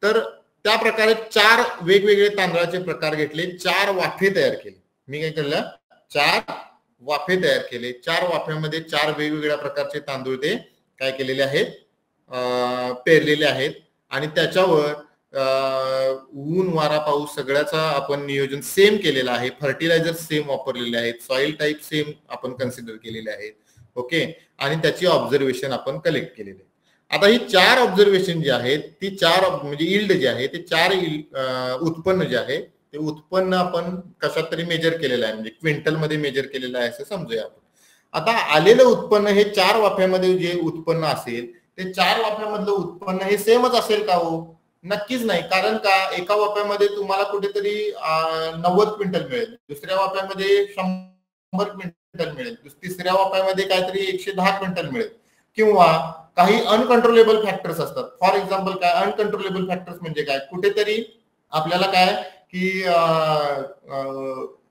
तर त्या प्रकारे चार वेगवेगळे तांदळाचे प्रकार घेतले चार वाफे तयार केले. मी काय केलं? चार वाफे तयार केले. चार वाफ्यामध्ये चार वेगवेगळ्या प्रकारचे तांदूळ ते काय केलेले आहेत? पेरलेले आहेत. आणि त्याच्यावर ऊन वारा पाऊस सगळ्याचा आपण नियोजन सेम केलेलं आहे. फर्टिलायझर सेम वापरलेले आहेत. सॉइल टाईप सेम आपण कन्सिडर केलेले आहेत. ओके? आणि त्याची ऑब्झर्वेशन आपण कलेक्ट केलेली आहे. आता ही चार ऑब्झर्वेशन जी आहेत ती चार म्हणजे इल्ड जे आहे ते चार उत्पन्न जे आहे ते उत्पन्न आपण कशात तरी मेजर केलेलं आहे. म्हणजे क्विंटलमध्ये मेजर केलेलं आहे असं समजूया आपण. आता आलेलं उत्पन्न हे चार वाफ्यामध्ये जे उत्पन्न असेल ते चार वाफ्यामधलं उत्पन्न हे सेमच असेल का हो? नक्कीच नाही. कारण का? एका वाफ्यामध्ये तुम्हाला कुठेतरी नव्वद क्विंटल मिळेल. दुसऱ्या वाफ्यामध्ये शंभर क्विंटल मिळेल. तिसऱ्या वाफ्यामध्ये काहीतरी एकशे दहा क्विंटल मिळेल. किंवा काही अनकंट्रोलेबल फॅक्टर्स असतात. फॉर एक्झाम्पल काय अनकंट्रोलेबल फॅक्टर्स म्हणजे काय? कुठेतरी आपल्याला काय? की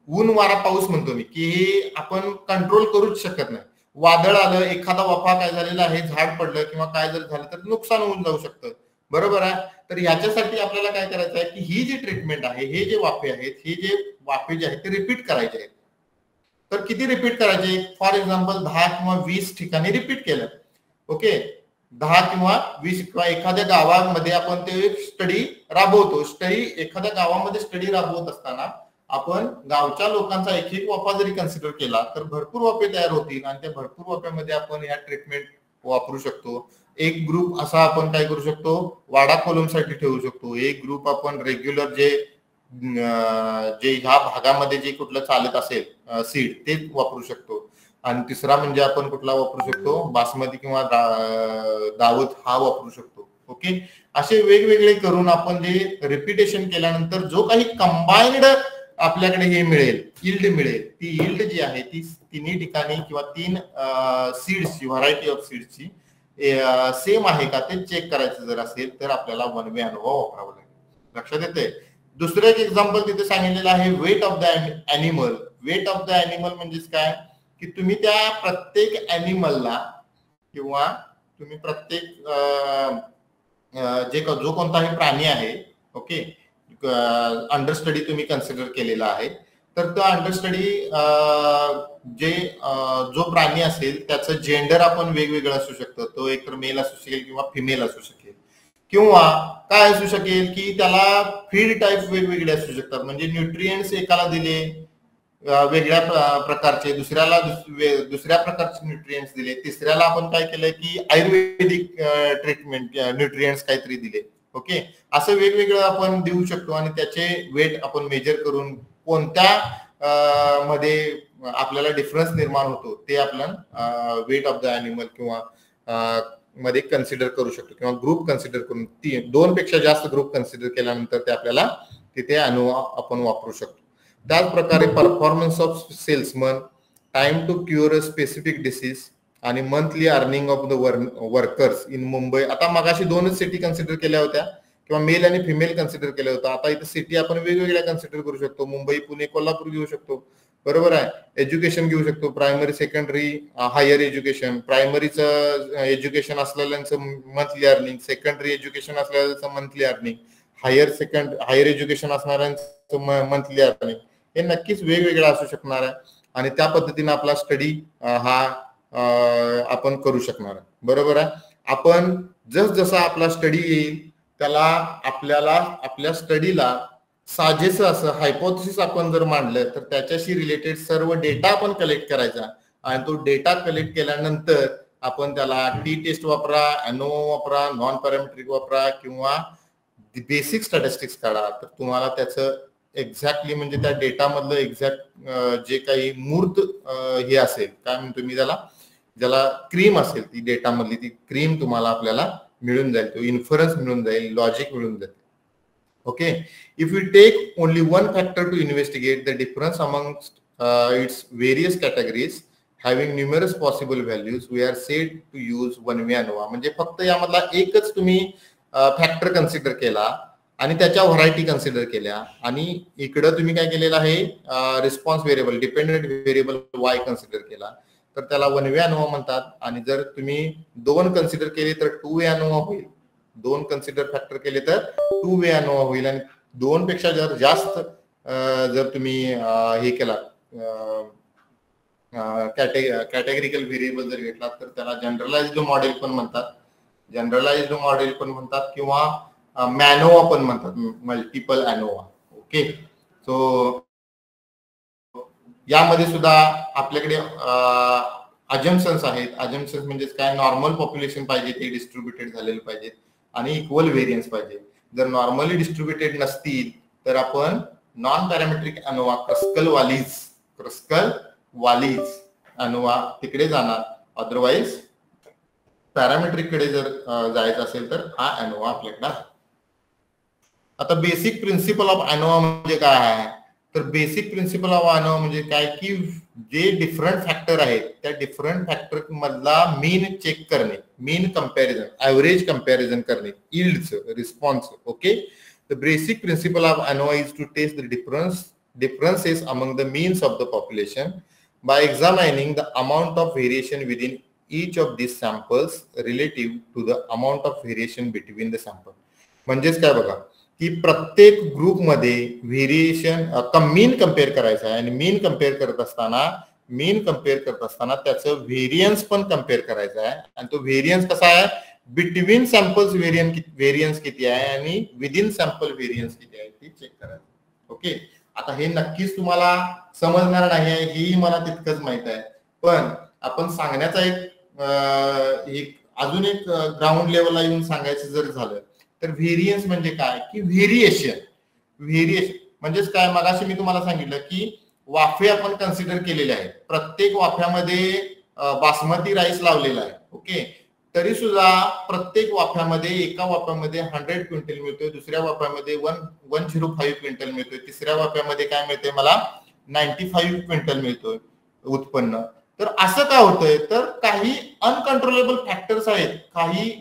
ऊन वारा पाऊस म्हणतो मी की हे आपण कंट्रोल करूच शकत नाही. वादळ आलं एखादा वफा काय झालेला आहे झाड पडलं किंवा काय जर झालं तर नुकसान होऊन जाऊ शकतं. बरोबर आहे? तर ह्याच्यासाठी आपल्याला काय करायचं आहे की ही जी ट्रीटमेंट आहे हे जे वाफे आहेत हे जे वाफे जे आहेत ते रिपीट करायचे आहेत. तर किती रिपीट करायचे? फॉर एक्झाम्पल दहा किंवा वीस ठिकाणी रिपीट केलं. ओके दहा किंवा वीस किंवा एखाद्या गावामध्ये आपण ते स्टडी राबवतो. स्टडी एखाद्या गावामध्ये स्टडी राबवत असताना आपण गावच्या लोकांचा एक एक वाफा जरी कन्सिडर केला तर भरपूर वाफे तयार होतील आणि त्या भरपूर वाफ्यामध्ये आपण ह्या ट्रीटमेंट वापरू शकतो. एक ग्रुप असा आपण काय करू शकतो? वाडा साठी ठेवू शकतो. एक ग्रुप आपण रेग्युलर जे जे ह्या भागामध्ये जे कुठलं चालत असेल सीड ते वापरू शकतो. आणि तिसरा म्हणजे आपण कुठला वापरू शकतो? बासमती किंवा दावत हा वापरू शकतो. ओके? असे वेगवेगळे करून आपण जे रिपिटेशन केल्यानंतर जो काही कंबाईंड आपल्याकडे हे मिळेल इल्ड मिळेल ती इल्ड जी आहे ती तिन्ही ठिकाणी किंवा तीन सीड्सची व्हरायटी ऑफ सीड्सची सेम आहे का ते चेक करायचं जर असेल तर आपल्याला वन वे अनुभव वापरावा लागेल. लक्षात येते दुसरं एक एक्झाम्पल तिथे सांगितलेलं आहे weight of the animal weight of the animal म्हणजेच काय? की तुम्ही त्या प्रत्येक अॅनिमलला किंवा तुम्ही प्रत्येक जे जो कोणताही प्राणी आहे ओके अंडरस्टडी तुम्ही कन्सिडर केलेला आहे. तर तो अंडरस्टडी जे जो प्राणी असेल त्याचं जेंडर आपण वेगवेगळं असू शकतं. तो एक तर मेल असू शकेल किंवा फिमेल असू शकेल. किंवा काय असू शकेल की त्याला फीड टाईप वेगवेगळे असू शकतात. म्हणजे न्यूट्रिएंट्स एकाला दिले वेगळ्या प्रकारचे दुसऱ्याला दुसऱ्या प्रकारचे न्यूट्रिएंट्स दिले तिसऱ्याला आपण काय केलंय की आयुर्वेदिक ट्रीटमेंट न्यूट्रिएंट्स काहीतरी दिले. ओके? असं वेगवेगळं आपण देऊ शकतो आणि त्याचे वेट आपण मेजर करून कोणत्या मध्ये आपल्याला डिफरन्स निर्माण होतो ते आपण वेट ऑफ द अॅनिमल किंवा मध्ये कन्सिडर करू शकतो. किंवा ग्रुप कन्सिडर करून तीन दोन पेक्षा जास्त ग्रुप कन्सिडर केल्यानंतर ते आपल्याला तिथे अनु आपण वापरू शकतो. त्याच प्रकारे performance of salesman time to cure a specific disease आणि monthly earning of the workers in Mumbai आता मगाशी दोनच सिटी कन्सिडर केल्या होत्या. किंवा मेल आणि फिमेल कन्सिडर केल्या होत्या. आता इथे सिटी आपण वेगवेगळ्या कन्सिडर करू शकतो. मुंबई पुणे कोल्हापूर घेऊ शकतो. बरोबर आहे. एज्युकेशन घेऊ शकतो. प्रायमरी सेकंडरी हायर एज्युकेशन प्रायमरीचं एज्युकेशन असलेल्यांचं monthly earning secondary education असलेल्यांचं monthly earning higher second higher education असणाऱ्यांचं monthly earning हे नक्कीच वेगवेगळं असू शकणार आहे. आणि त्या पद्धतीने आपला स्टडी हा आपण करू शकणार आहे. बरोबर आहे? आपण जस जसा आपला स्टडी येईल त्याला आपल्याला आपल्या स्टडीला साजेस असं हायपोथिसिस आपण जर मांडलं तर त्याच्याशी रिलेटेड सर्व डेटा आपण कलेक्ट करायचा. आणि तो डेटा कलेक्ट केल्यानंतर आपण त्याला टी टेस्ट वापरा एनो वापरा नॉन पॅरामेट्रिक वापरा किंवा बेसिक स्टॅटिस्टिक्स काढा. तर तुम्हाला त्याचं एक्झॅक्टली म्हणजे त्या डेटामधलं एक्झॅक्ट जे काही मूर्त हे असेल काय म्हणतो मी त्याला? ज्याला क्रीम असेल ती डेटामधली ती क्रीम तुम्हाला आपल्याला मिळून जाईल. तो इन्फरन्स मिळून जाईल लॉजिक मिळून जाईल. Okay if you take only one factor to investigate the difference among its various categories having numerous possible values we are said to use one way ANOVA म्हणजे फक्त यामधला एकच तुम्ही फॅक्टर कन्सिडर केला आणि त्याच्या व्हरायटी कन्सिडर केल्या. आणि इकडं तुम्ही काय केलेलं आहे response variable dependent variable Y consider केला. तर त्याला वन वे अनुभव म्हणतात. आणि जर तुम्ही दोन कन्सिडर केले तर टू वे अनुभव होईल. दोन कन्सिडर फॅक्टर केले तर टू वे अनोवा होईल. आणि दोन पेक्षा जर जास्त जर तुम्ही हे केला कॅटेगरिकल व्हेरिएबल जर घेतला तर त्याला जनरलाइज्ड मॉडेल पण म्हणतात. जनरलाइज्ड मॉडेल पण म्हणतात किंवा मॅनोवा पण म्हणतात. मल्टिपल अॅनोवा ओके सो यामध्ये सुद्धा आपल्याकडे अजम्पन्स आहेत. अजम्पन्स म्हणजे काय? नॉर्मल पॉप्युलेशन पाहिजे ते डिस्ट्रीब्युटेड झालेलं पाहिजे. आणि इक्वल व्हेरियन्स पाहिजे. जर नॉर्मली डिस्ट्रीब्युटेड नसतील तर आपण non parametric ANOVA Kruskal Wallis Kruskal Wallis ANOVA तिकडे जाणार. अदरवाईज पॅरामेट्रिककडे जर जायचं असेल तर हा अनोवा आपल्याकडे आहे. आता बेसिक प्रिन्सिपल ऑफ अनोवा म्हणजे काय आहे? तर बेसिक प्रिन्सिपल ऑफ अनोवा म्हणजे काय? की जे डिफरंट फॅक्टर आहेत त्या डिफरंट फॅक्टर मधला मीन चेक करणे. मेन कंपेरिजन ॲव्हरेज कंपेरिजन करणे yields response okay the basic principle of ANOVA is to test the difference differences among the means of the population by examining the amount of variation within each of this samples relative to the amount of variation between the sample म्हणजेच काय बघा की प्रत्येक ग्रुपमध्ये variation मीन compare करायचं आहे आणि मीन compare करत असताना मीन कंपेअर करत असताना त्याचं व्हेरियन्स पण कंपेअर करायचं आहे. आणि तो व्हेरियन्स कसा आहे? बिटवीन सॅम्पल्स व्हेरियन व्हेरियन्स किती आहे? आणि विदिन सॅम्पल व्हेरियन्स किती आहे? ते चेक करायचं. ओके आता हे नक्कीच तुम्हाला समजणार नाही आहे. हेही मला तितकंच माहीत आहे. पण आपण सांगण्याचा एक एक अजून एक ग्राउंड लेवलला येऊन सांगायचं जर झालं तर व्हेरियन्स म्हणजे काय? की व्हेरिएशन व्हेरिएशन म्हणजेच काय? मगाशी मी तुम्हाला सांगितलं की वाफे आपण कन्सिडर केलेले आहेत. प्रत्येक वाफ्यामध्ये बासमती राईस लावलेला आहे. ओके तरी सुद्धा प्रत्येक वाफ्यामध्ये एका वाफ्यामध्ये हंड्रेड क्विंटल मिळतोय दुसऱ्या वाफ्यामध्ये one one zero five quintal मिळतोय तिसऱ्या वाफ्यामध्ये काय मिळतंय मला? नाईन्टी फाईव्ह क्विंटल मिळतोय उत्पन्न. तर असं काय होतंय? तर काही अनकंट्रोलेबल फॅक्टर्स आहेत. काही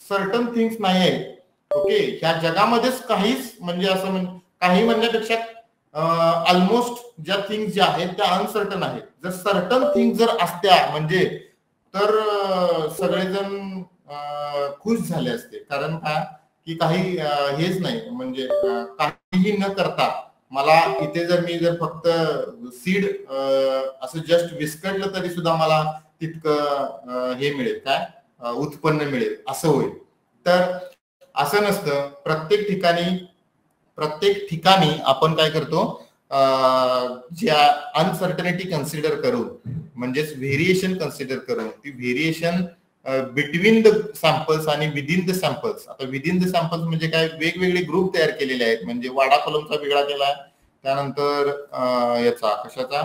सर्टन थिंग्स नाही आहेत. ओके ह्या जगामध्येच काहीच म्हणजे असं म्हणजे काही म्हणण्यापेक्षा ऑलमोस्ट ज्या थिंग ज्या आहेत त्या अनसर्टन आहेत. जर सर्टन थिंग जर असत्या म्हणजे तर सगळेजण खुश झाले असते. कारण का? की काही हेच नाही. म्हणजे काहीही न करता मला इथे जर मी जर फक्त सीड असं जस्ट विस्कटलं तरी सुद्धा मला तितकं हे मिळेल. काय? उत्पन्न मिळेल. असं होईल. तर असं नसतं. प्रत्येक ठिकाणी प्रत्येक ठिकाणी आपण काय करतो ज्या अनसर्टनिटी कन्सिडर करून म्हणजेच व्हेरिएशन कन्सिडर करून ती व्हेरिएशन बिटवीन द सॅम्पल्स आणि विदिन द सॅम्पल्स आता विदिन द सॅम्पल्स म्हणजे काय वेगवेगळे ग्रुप तयार केलेले आहेत. म्हणजे वाडा कलमचा वेगळा केला त्यानंतर याचा कशाचा?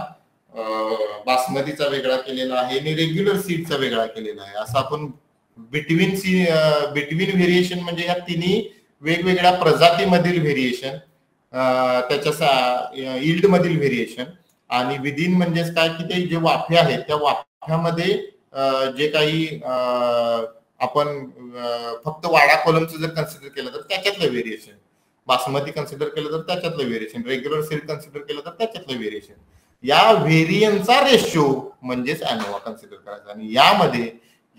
बासमतीचा वेगळा केलेला आहे आणि रेग्युलर सीडचा वेगळा केलेला आहे. असं आपण बिटवीन सी बिटवीन व्हेरिएशन म्हणजे या तिन्ही वेगवेगळ्या प्रजातीमधील व्हेरिएशन त्याच्या इल्ड मधील व्हेरिएशन आणि विदिन म्हणजेच काय की ते जे वाफे आहेत त्या वाफ्यामध्ये जे काही आपण फक्त वाडा कॉलमचं जर कन्सिडर केलं तर त्याच्यातलं व्हेरिएशन बासमती कन्सिडर केलं तर त्याच्यातलं व्हेरिएशन रेग्युलर सीड कन्सिडर केलं तर त्याच्यातलं व्हेरिएशन या व्हेरियनचा रेशो म्हणजेच अॅनोवा कन्सिडर करायचा. आणि यामध्ये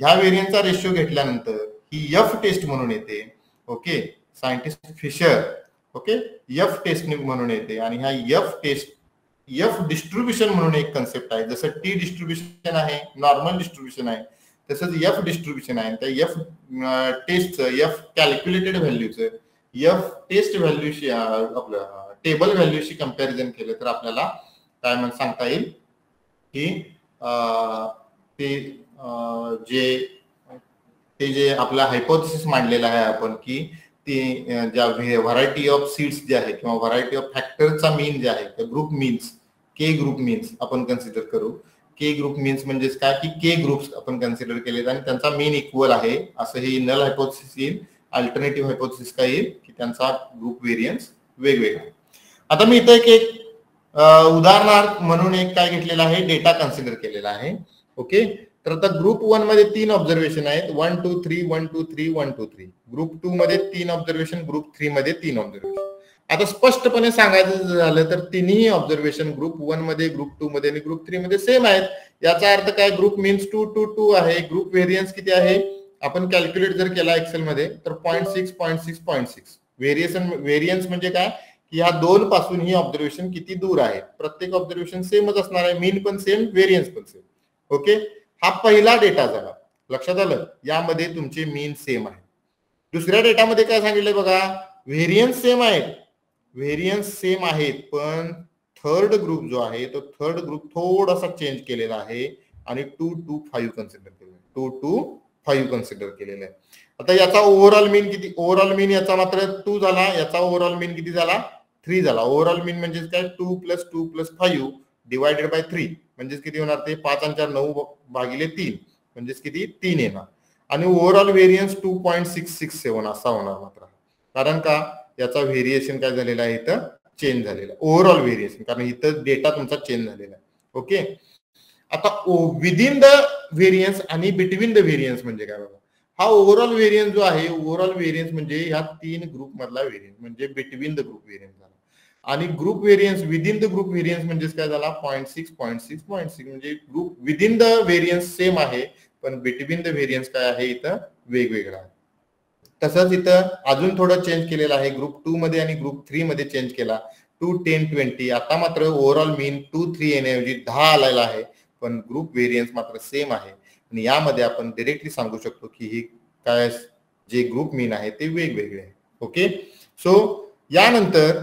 ह्या व्हेरियनचा रेशो घेतल्यानंतर ही यफ टेस्ट म्हणून येते. Okay scientist Fisher okay? F test म्हणून येते. आणि ह्या यफ टेस्ट यफ डिस्ट्रीब्युशन म्हणून एक कन्सेप्ट आहे. जसं टी डिस्ट्रीब्युशन आहे नॉर्मल डिस्ट्रीब्युशन आहे तसंच एफ डिस्ट्रीब्युशन आहे. त्या एफ टेस्टचं यफ कॅल्क्युलेटेड व्हॅल्यूचं यफ टेस्ट व्हॅल्यूशी आपलं टेबल व्हॅल्यूशी कंपॅरिझन केलं तर आपल्याला काय म्हण सांगता येईल? की ते जे ते जे आपला हायपोथिसिस मांडलेला आहे आपण की ते ज्या व्हरायटी ऑफ सीड्स जे आहे किंवा व्हरायटी ऑफ फॅक्टरचा मीन जे आहे group means K group means आपण कन्सिडर करू. के ग्रुप मीन्स म्हणजेच काय? की के ग्रुप्स आपण कन्सिडर केले आणि त्यांचा मीन इक्वल आहे असं हे नल हायपोथिस येईल. अल्टरनेटिव्ह हायपोथिस काय येईल? की त्यांचा ग्रुप व्हेरियन्स वेगवेगळा आता मी इथं एक एक उदाहरणार्थ म्हणून एक काय घेतलेला आहे? डेटा कन्सिडर केलेला आहे. ओके तर आता ग्रुप वनमध्ये तीन ऑब्झर्वेशन आहेत. One two three one two three one two three group two मध्ये तीन ऑब्झर्वेशन ग्रुप थ्री मध्ये तीन ऑब्झर्वेशन आता स्पष्टपणे सांगायचं झालं तर तिन्ही ऑब्झर्वेशन ग्रुप वनमध्ये ग्रुप टू मध्ये आणि ग्रुप थ्री मध्ये सेम आहेत. याचा अर्थ काय? Group means two two two आहे. ग्रुप व्हेरियन्स किती आहे? आपण कॅल्क्युलेट जर केला एक्सेल मध्ये तर point six point six point six variation variance म्हणजे काय? की ह्या दोन पासून ही ऑब्झर्वेशन किती दूर आहे? प्रत्येक ऑब्झर्वेशन सेमच असणार आहे. मीन पण सेम व्हेरियन्स पण सेम ओके हा पहिला डेटा झाला. लक्षात आलं? यामध्ये तुमचे मीन सेम आहे. दुसऱ्या डेटामध्ये काय सांगितलंय बघा? व्हेरियन्स सेम आहेत. व्हेरियन्स सेम आहेत पण थर्ड ग्रुप जो आहे तो थर्ड ग्रुप थोडासा चेंज केलेला आहे आणि टू टू फाईव्ह कन्सिडर केलेला आहे. टू टू फाईव्ह कन्सिडर केलेला आहे. आता याचा ओव्हरऑल मीन किती? ओव्हरऑल मीन याचा मात्र टू झाला. याचा ओव्हरऑल मीन किती झाला? थ्री झाला. ओव्हरऑल मीन म्हणजेच काय? Two plus two plus five divided by three म्हणजेच किती होणार ते? पाच आणि चार नऊ भागिले तीन. म्हणजेच किती? तीन येणार. आणि overall variance two point six six seven असा होणार मात्र. कारण का? याचा व्हेरिएशन काय झालेला आहे? इथं चेंज झालेला ओव्हरऑल व्हेरिएशन कारण इथं डेटा तुमचा चेंज झालेला आहे. ओके आता विदिन द व्हेरियन्स आणि बिटवीन द व्हेरियन्स म्हणजे काय बघा? हा ओव्हरऑल व्हेरियन्स जो आहे ओव्हरऑल व्हेरियन्स म्हणजे ह्या तीन ग्रुप मधला व्हेरियन्स म्हणजे बिटवीन द ग्रुप व्हेरियन्स आणि group variance within the group variance म्हणजेच काय झाला? Point six point six point six म्हणजे group within the variance same आहे पण बिटवीन द व्हेरियन्स काय आहे इथं? वेगवेगळा आहे. तसंच इथं अजून थोडं चेंज केलेलं आहे. ग्रुप टू मध्ये आणि ग्रुप थ्री मध्ये चेंज केला. टू टेन ट्वेंटी आता मात्र ओव्हरऑल मीन टू थ्री येण्याऐवजी दहा आलेला आहे. पण ग्रुप व्हेरियन्स मात्र सेम आहे. आणि यामध्ये आपण डिरेक्टली सांगू शकतो की ही काय जे ग्रुप मीन आहे ते वेगवेगळे आहे. ओके सो यानंतर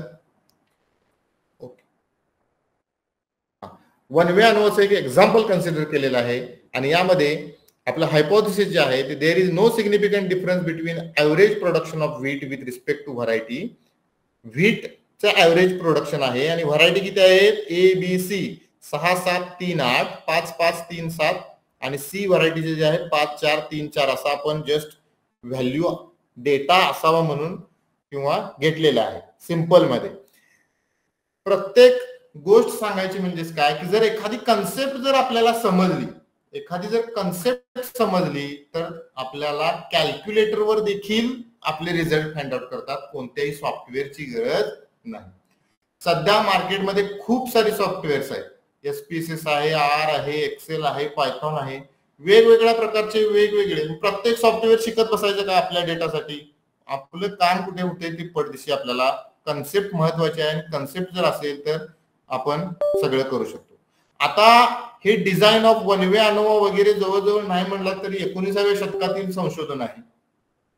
वन वे अनुवाचं एक एक्झाम्पल कन्सिडर केलेलं आहे. आणि यामध्ये आपलं हायपोथिसिस जे आहे ते there is no significant difference between average production of wheat with respect to variety व्हीटचं average production आहे आणि व्हरायटी किती आहेत ए बी सी सहा सात तीन आठ. पाच पाच तीन सात. आणि सी व्हरायटीचे जे आहेत पाच चार तीन चार. असा आपण जस्ट व्हॅल्यू डेटा असावा म्हणून किंवा घेतलेला आहे. सिंपलमध्ये. प्रत्येक गोष्ट सांगायची म्हणजेच काय की जर एखादी कन्सेप्ट जर आपल्याला समजली एखादी जर कन्सेप्ट समजली तर आपल्याला कॅल्क्युलेटरवर देखील आपले रिझल्ट फाइंड आउट करतात कोणत्याही सॉफ्टवेअरची गरज नाही. सध्या मार्केटमध्ये खूप सारी सॉफ्टवेअर्स आहेत. एस पी एस एस आहे आर आहे एक्सेल आहे पायथॉन आहे. वेगवेगळ्या प्रकारचे वेगवेगळे प्रत्येक सॉफ्टवेअर शिकत बसायचं का आपल्या डेटासाठी आपलं काम कुठे होते ती पडदिशी आपल्याला कन्सेप्ट महत्त्वाचे आहे कन्सेप्ट जर असेल तर आपण सगळं करू शकतो. आता हे डिझाईन ऑफ वन अनुभव वगैरे जवळजवळ नाही म्हणला तरी एकोणीसाव्या शतकातील संशोधन आहे.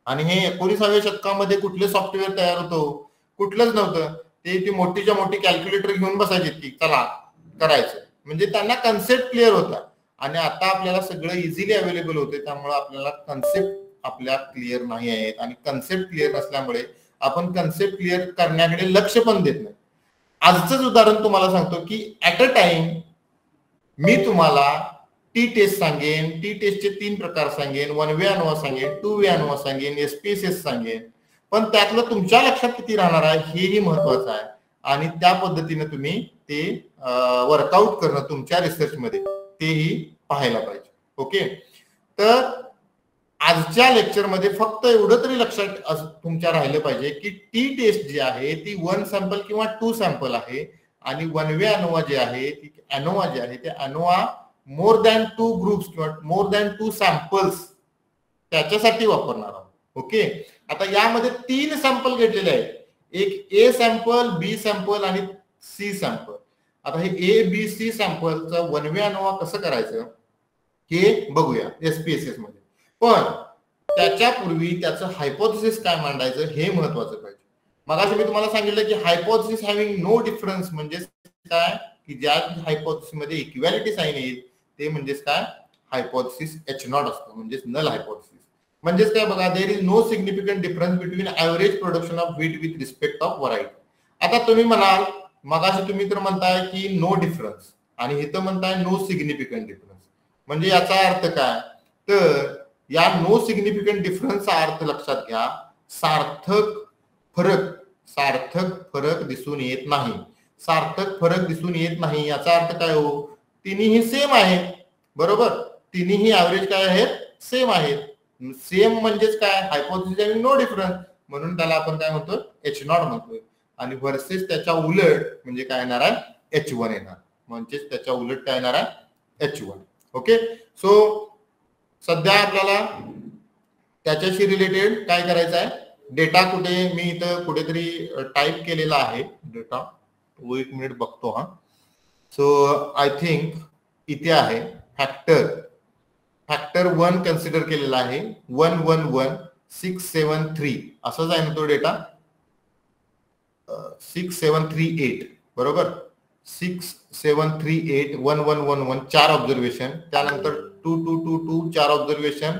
आणि हे एकोणीसाव्या शतकामध्ये कुठले सॉफ्टवेअर तयार होतो? कुठलंच नव्हतं. ते ती मोठीच्या मोठी कॅल्क्युलेटर घेऊन बसायचे ती. चला करायचं. म्हणजे त्यांना कन्सेप्ट क्लिअर होता. आणि आता आपल्याला सगळं इझिली अवेलेबल होते. त्यामुळे आपल्याला कन्सेप्ट आपल्या क्लिअर नाही आहेत. आणि कन्सेप्ट क्लिअर नसल्यामुळे आपण कन्सेप्ट क्लिअर करण्याकडे लक्ष पण देत नाही. आजच उदाहरण तुम्हाला सांगतो की ऍट अ टाइम मी तुम्हाला टी टेस्ट सांगेन टी टेस्टचे तीन प्रकार सांगेन वन वे अनवा सांगेन टू वे अनवा सांगेन एसपीएसएस सांगेन. पण त्यातलं तुमच्या लक्षात किती राहणार आहे हेही महत्वाचं आहे. आणि त्या पद्धतीने तुम्ही ते वर्कआउट करणं तुमच्या रिसर्चमध्ये तेही पाहायला पाहिजे. ओके तर आजच्या लेक्चरमध्ये फक्त एवढं तरी लक्षात तुमच्या राहिलं पाहिजे की टी टेस्ट जी आहे ती वन सॅम्पल किंवा टू सॅम्पल आहे आणि वन वे अनोवा जे आहे ती अनोवा जे आहे ते ANOVA more than two groups किंवा मोर दॅन टू सॅम्पल्स त्याच्यासाठी वापरणार आहोत. ओके आता यामध्ये तीन सॅम्पल घेतलेले आहेत. एक ए सॅम्पल बी सॅम्पल आणि सी सॅम्पल आता हे ए बी सी सॅम्पलचं वन वे अनोवा कसं करायचं? हे बघूया एसपीएसएसमध्ये. पण त्याच्यापूर्वी त्याचं हायपोथिसिस काय मांडायचं हे महत्वाचं पाहिजे. मग मी तुम्हाला सांगितलं की हायपोथिसिस हॅव्हिंग नो डिफरन्स म्हणजे काय? की ज्या हायपोथिसिसमध्ये इक्वॅलिटी साईन येईल ते म्हणजेच काय? हायपोथिसिस एच नॉट असतो म्हणजेच नल हायपोथिसिस म्हणजेच काय बघा there is no significant difference between average production of wheat with respect of variety आता तुम्ही म्हणाल मगाशी तुम्ही तर म्हणताय की नो डिफरन्स आणि इथं म्हणताय नो सिग्निफिकंट डिफरन्स म्हणजे याचा अर्थ काय? तर या नो सिग्निफिकंट डिफरन्सचा अर्थ लक्षात घ्या. सार्थक फरक सार्थक फरक दिसून येत नाही. सार्थक फरक दिसून येत नाही याचा अर्थ काय हो? तिन्ही सेम आहेत. बरोबर? तिन्ही ऍव्हरेज काय आहेत? सेम आहेत. सेम म्हणजेच काय? हायपोथिसिस नो डिफरन्स म्हणून त्याला आपण काय म्हणतो? एच नॉट म्हणतोय. आणि व्हर्सेस त्याच्या उलट म्हणजे काय येणार आहे? एच वन येणार. म्हणजेच त्याच्या उलट काय येणार आहे? एच वन ओके सो सध्या आपल्याला त्याच्याशी रिलेटेड काय करायचं आहे? डेटा कुठे मी इथं कुठेतरी टाईप केलेला आहे डेटा तो एक मिनिट बघतो हा. सो आय थिंक इथे आहे. फॅक्टर फॅक्टर वन कन्सिडर केलेला आहे. One one one six seven three असंच आहे ना तो data six seven three eight बरोबर? Six seven three eight one one one one चार ऑब्झर्वेशन त्यानंतर टू टू टू टू चार ऑब्झर्वेशन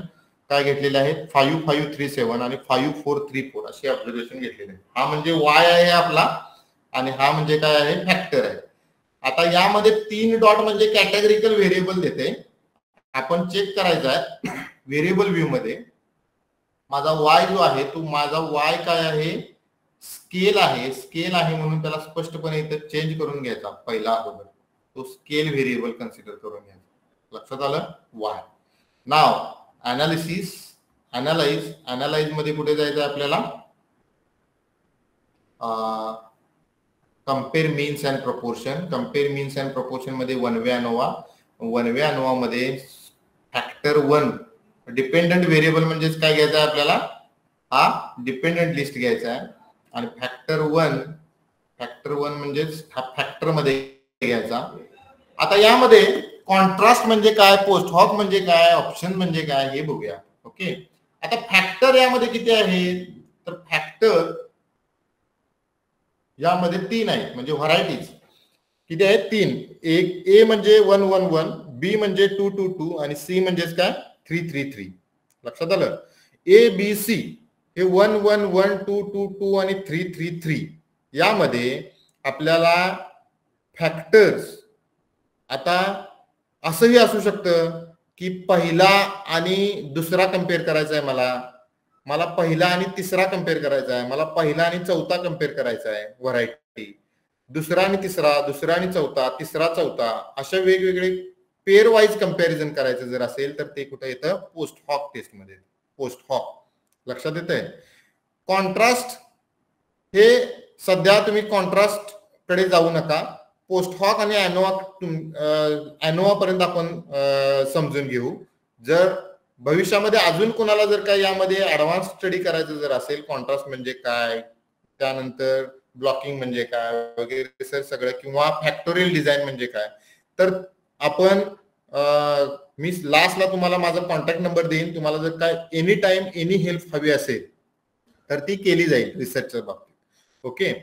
काय घेतलेले आहेत? फाईव्ह फाईव्ह थ्री सेवन आणि फाईव्ह फोर थ्री फोर असे ऑब्झर्वेशन घेतलेले आहेत. हा म्हणजे वाय आहे आपला आणि हा म्हणजे काय आहे? फॅक्टर आहे. आता यामध्ये तीन डॉट म्हणजे कॅटेगरिकल व्हेरिएबल देते. आपण चेक करायचा आहे. व्हेरिएबल व्ह्यू मध्ये माझा वाय जो आहे तो माझा वाय काय आहे? स्केल आहे. स्केल आहे म्हणून त्याला स्पष्टपणे इथं चेंज करून घ्यायचा पहिला अगोदर. तो स्केल व्हेरिएबल कन्सिडर करून घ्यायचा. लक्षात आलं? वाय. नाव अनालिसिस अनालाइज अनालाइजमध्ये कुठे जायचं आपल्याला? Compare means and proportion compare means and प्रपोर्शनमध्ये one way ANOVA one way ANOVA मध्ये फॅक्टर वन डिपेंडंट व्हेरिएबल म्हणजेच काय घ्यायचं आहे आपल्याला? हा डिपेंडंट लिस्ट घ्यायचा आहे. आणि फॅक्टर वन फॅक्टर वन म्हणजेच हा फॅक्टरमध्ये घ्यायचा. आता यामध्ये कॉन्ट्रास्ट म्हणजे काय पोस्ट हॉक म्हणजे काय ऑप्शन म्हणजे काय हे बघूया. ओके? आता फॅक्टर यामध्ये किती आहे? तर फॅक्टर यामध्ये तीन आहेत म्हणजे व्हरायटीज. किती आहेत तीन. एक ए म्हणजे वन वन वन बी म्हणजे टू टू टू आणि सी म्हणजेच काय? Three three three. लक्षात आलं? ए बी सी हे one one one two two two आणि थ्री थ्री थ्री. यामध्ये आपल्याला फॅक्टर्स आता असंही असू शकतं की पहिला आणि दुसरा कंपेअर करायचा आहे मला. मला पहिला आणि तिसरा कंपेअर करायचा आहे. मला पहिला आणि चौथा कंपेअर करायचा आहे. व्हरायटी दुसरा आणि तिसरा दुसरा आणि चौथा तिसरा चौथा अशा वेगवेगळे पेअर वाईज कंपॅरिझन करायचं जर असेल तर ते कुठं येतं? पोस्ट हॉक टेस्टमध्ये. पोस्ट हॉक लक्षात येत आहे कॉन्ट्रास्ट हे सध्या तुम्ही कॉन्ट्रास्टकडे जाऊ नका. पोस्ट हॉक आणि अॅनोवा अॅनोवापर्यंत आपण समजून घेऊ. जर भविष्यामध्ये अजून कोणाला जर काय यामध्ये ऍडव्हान्स स्टडी करायचं जर असेल कॉन्ट्रास्ट म्हणजे काय? त्यानंतर ब्लॉकिंग म्हणजे काय? वगैरे सर सगळं किंवा फॅक्टोरियल डिझाईन म्हणजे काय? तर आपण मी लास्टला तुम्हाला माझा कॉन्टॅक्ट नंबर देईन. तुम्हाला जर काय एनी टाइम एनी हेल्प हवी असेल तर ती केली जाईल रिसर्चच्या बाबतीत. ओके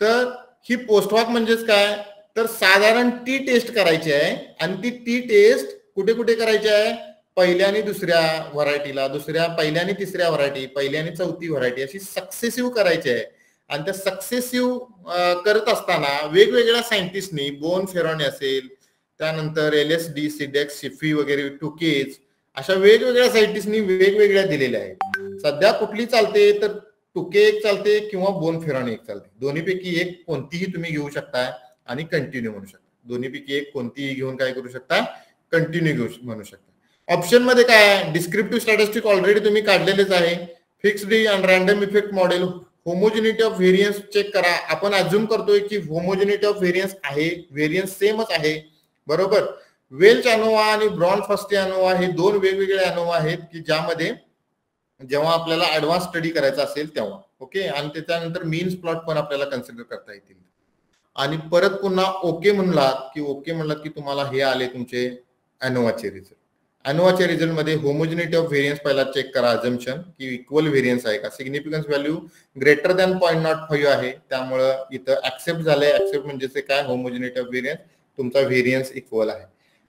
तर ही पोस्टवॉक म्हणजेच काय? तर साधारण ती टेस्ट करायची आहे आणि ती टी टेस्ट कुठे कुठे करायची आहे? पहिल्या आणि दुसऱ्या व्हरायटीला दुसऱ्या पहिल्या आणि तिसऱ्या व्हरायटी पहिल्या आणि चौथी व्हरायटी अशी सक्सेसिव्ह करायची आहे. आणि त्या सक्सेसिव्ह करत असताना वेगवेगळ्या सायंटिस्टनी बोन फेरॉने असेल त्यानंतर L S D Sidak's Scheffe वगैरे टुकेज अशा वेगवेगळ्या सायंटिस्टनी वेगवेगळ्या दिलेल्या आहेत. सध्या कुठली चालते तर टुके एक चालते किंवा बोन फेरॉन एक चालते. दोन्हीपैकी एक कोणतीही तुम्ही घेऊ शकता आणि कंटिन्यू म्हणू शकता. दोन्हीपैकी एक कोणतीही घेऊन काय करू शकता? कंटिन्यू घेऊ म्हणू शकता. ऑप्शनमध्ये काय डिस्क्रिप्टिव्ह स्टॅटिस्टिक ऑलरेडी तुम्ही काढलेलेच आहे. Fixed and random effect model homogeneity of variance check करा. आपण अज्युम करतोय की होमोजिनिटी ऑफ व्हेरियन्स आहे. व्हेरियन्स सेमच आहे. बरोबर? वेल्च अनोवा आणि ब्रॉन फस्टे अनोवा हे दोन वेगवेगळे अनोवा आहेत की ज्यामध्ये जेव्हा आपल्याला ऍडव्हान्स स्टडी करायचा असेल तेव्हा. ओके आणि त्याच्यानंतर मीन्स प्लॉट पण आपल्याला कन्सिडर करता येतील. आणि परत पुन्हा ओके म्हणलात की ओके म्हणलात की तुम्हाला हे आले तुमचे अॅनोवाचे रिझल्ट अॅनोवाच्या रिझल्टमध्ये होमोजिनिटी ऑफ व्हेरियन्स पहिला चेक करा अजम्पन की इक्वल व्हेरियन्स आहे का? Significance value greater than point nought five आहे. त्यामुळं इथं ऍक्सेप्ट झालंय. ऍक्सेप्ट म्हणजे काय? होमोजिनिटी ऑफ व्हेरियन्स तुमचा व्हेरियन्स इक्वल आहे.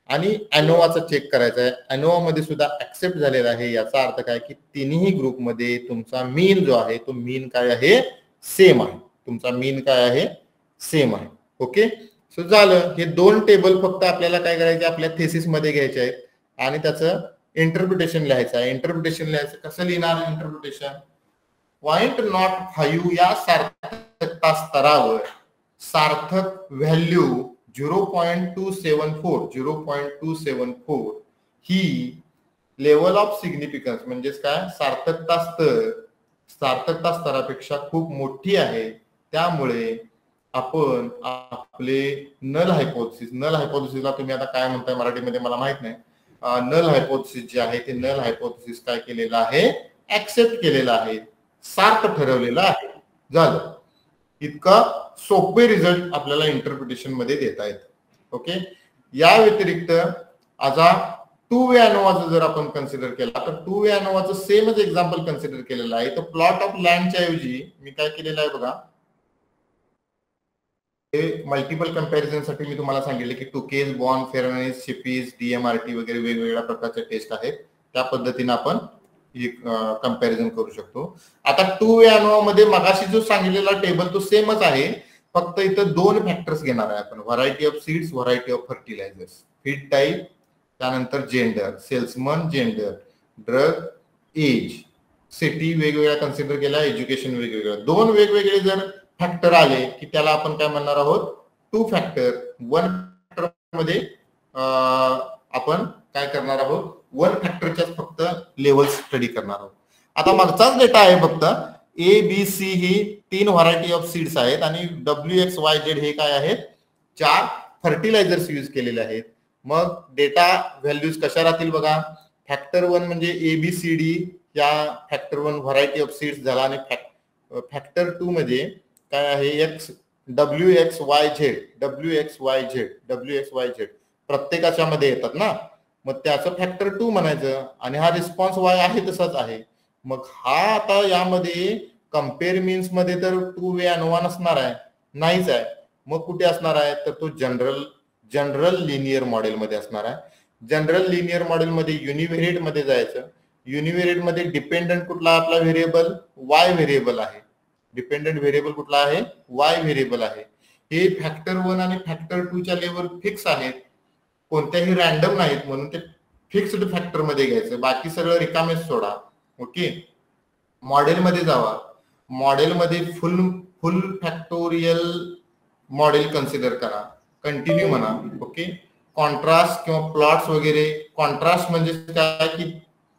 आणि अॅनोवाचा चेक करायचा आहे. अॅनोवामध्ये सुद्धा ऍक्सेप्ट झालेला आहे. याचा अर्थ काय? की तिन्ही ग्रुपमध्ये तुमचा मीन जो आहे तो मीन काय आहे? सेम आहे. तुमचा मीन काय आहे? सेम आहे. ओके? सो झालं. हे दोन टेबल फक्त आपल्याला काय करायचे? आपल्या थेसिसमध्ये घ्यायचे आहेत. आणि त्याचं इंटरप्रिटेशन लिहायचं आहे. इंटरप्रिटेशन लिहायचं. कसं लिहिणार इंटरप्रिटेशन पॉइंट नॉट फाईव्ह या सार्थकता स्तरावर सार्थक value zero point two seven four zero point two seven four he level of significance म्हणजेच काय? सार्थकता स्तर. सार्थकता स्तरापेक्षा खूप मोठी आहे. त्यामुळे आपण आपले नल हायपोथिसिस नल हायपोथिसिसला तुम्ही आता काय म्हणताय मराठीमध्ये मला माहीत नाही. नल हायपोथिसिस जे आहे ते नल हायपोथिसिस काय केलेलं आहे? ऍक्सेप्ट केलेलं आहे. सार्थ ठरवलेलं आहे. झालं. इतका सोपे रिझल्ट आपल्याला इंटरप्रिटेशनमध्ये देता येत. ओके या व्यतिरिक्त आता टू वे अनोवाचं जर आपण कन्सिडर केला तर टू वे अनोवाचं सेमच एक्झाम्पल कन्सिडर केलेलं आहे. तर प्लॉट ऑफ लँडच्या ऐवजी मी काय केलेलं आहे बघा? हे मल्टिपल कंपॅरिझनसाठी मी तुम्हाला सांगितले की टू केस बॉन फेरनाइज शिपीज डीएमआरटी वगैरे वेगवेगळ्या प्रकारचे टेस्ट आहेत. त्या पद्धतीने आपण कंपॅरिझन करू शकतो. आता टू वे मध्ये मगाशी जो सांगितलेला टेबल तो सेमच आहे. फक्त इथं दोन फॅक्टर्स घेणार आहे आपण. Variety of seeds variety of fertilisers feed type त्यानंतर gender salesman gender drug age city वेगवेगळ्या कन्सिडर केल्या एज्युकेशन वेगवेगळ्या दोन वेगवेगळे जर फॅक्टर आले की त्याला आपण काय म्हणणार आहोत? टू फॅक्टर वन फॅक्टरमध्ये आपण काय करणार आहोत? वन फॅक्टरच्याच फक्त लेवल स्टडी करणार आहोत. आता मागचाच डेटा आहे फक्त ए बी सी ही तीन व्हरायटी ऑफ सीड्स आहेत आणि डब्ल्यू एक्स वाय झेड हे काय आहेत? चार फर्टिलायझर्स यूज केलेले आहेत. मग डेटा व्हॅल्यूज कशा राहतील बघा? फॅक्टर वन म्हणजे ए बी सी डी या factor one variety of seeds झाला आणि फॅक्टर टू मध्ये काय आहे? X W X Y Z W X Y Z W X Y Z प्रत्येकाच्या मध्ये येतात ना? मग त्याचं फॅक्टर टू म्हणायचं. आणि हा रिस्पॉन्स वाय आहे तसाच आहे. मग हा आता यामध्ये कंपेअर मीन्समध्ये तर टू वे अनुमान असणार आहे. नाहीच आहे. मग कुठे असणार आहे? तर तो जनरल जनरल लिनियर मॉडेल मध्ये असणार आहे. जनरल लिनियर मॉडेल मध्ये युनिव्हेरिएटमध्ये जायचं. युनिव्हेरिएटमध्ये डिपेंडंट कुठला आपला व्हेरिएबल वाय व्हेरिएबल आहे. डिपेंडंट व्हेरिएबल कुठला आहे? वाय व्हेरिएबल आहे. हे फॅक्टर वन आणि फॅक्टर टू च्या लेवल फिक्स आहेत. कोणत्याही रॅन्डम नाहीत म्हणून ते फिक्स्ड फॅक्टरमध्ये घ्यायचं. बाकी सगळं रिकामेच सोडा. ओके मॉडेलमध्ये जावा. मॉडेलमध्ये full full factorial model consider करा. कंटिन्यू म्हणा. ओके कॉन्ट्रास्ट किंवा प्लॉट्स वगैरे. कॉन्ट्रास्ट म्हणजे काय की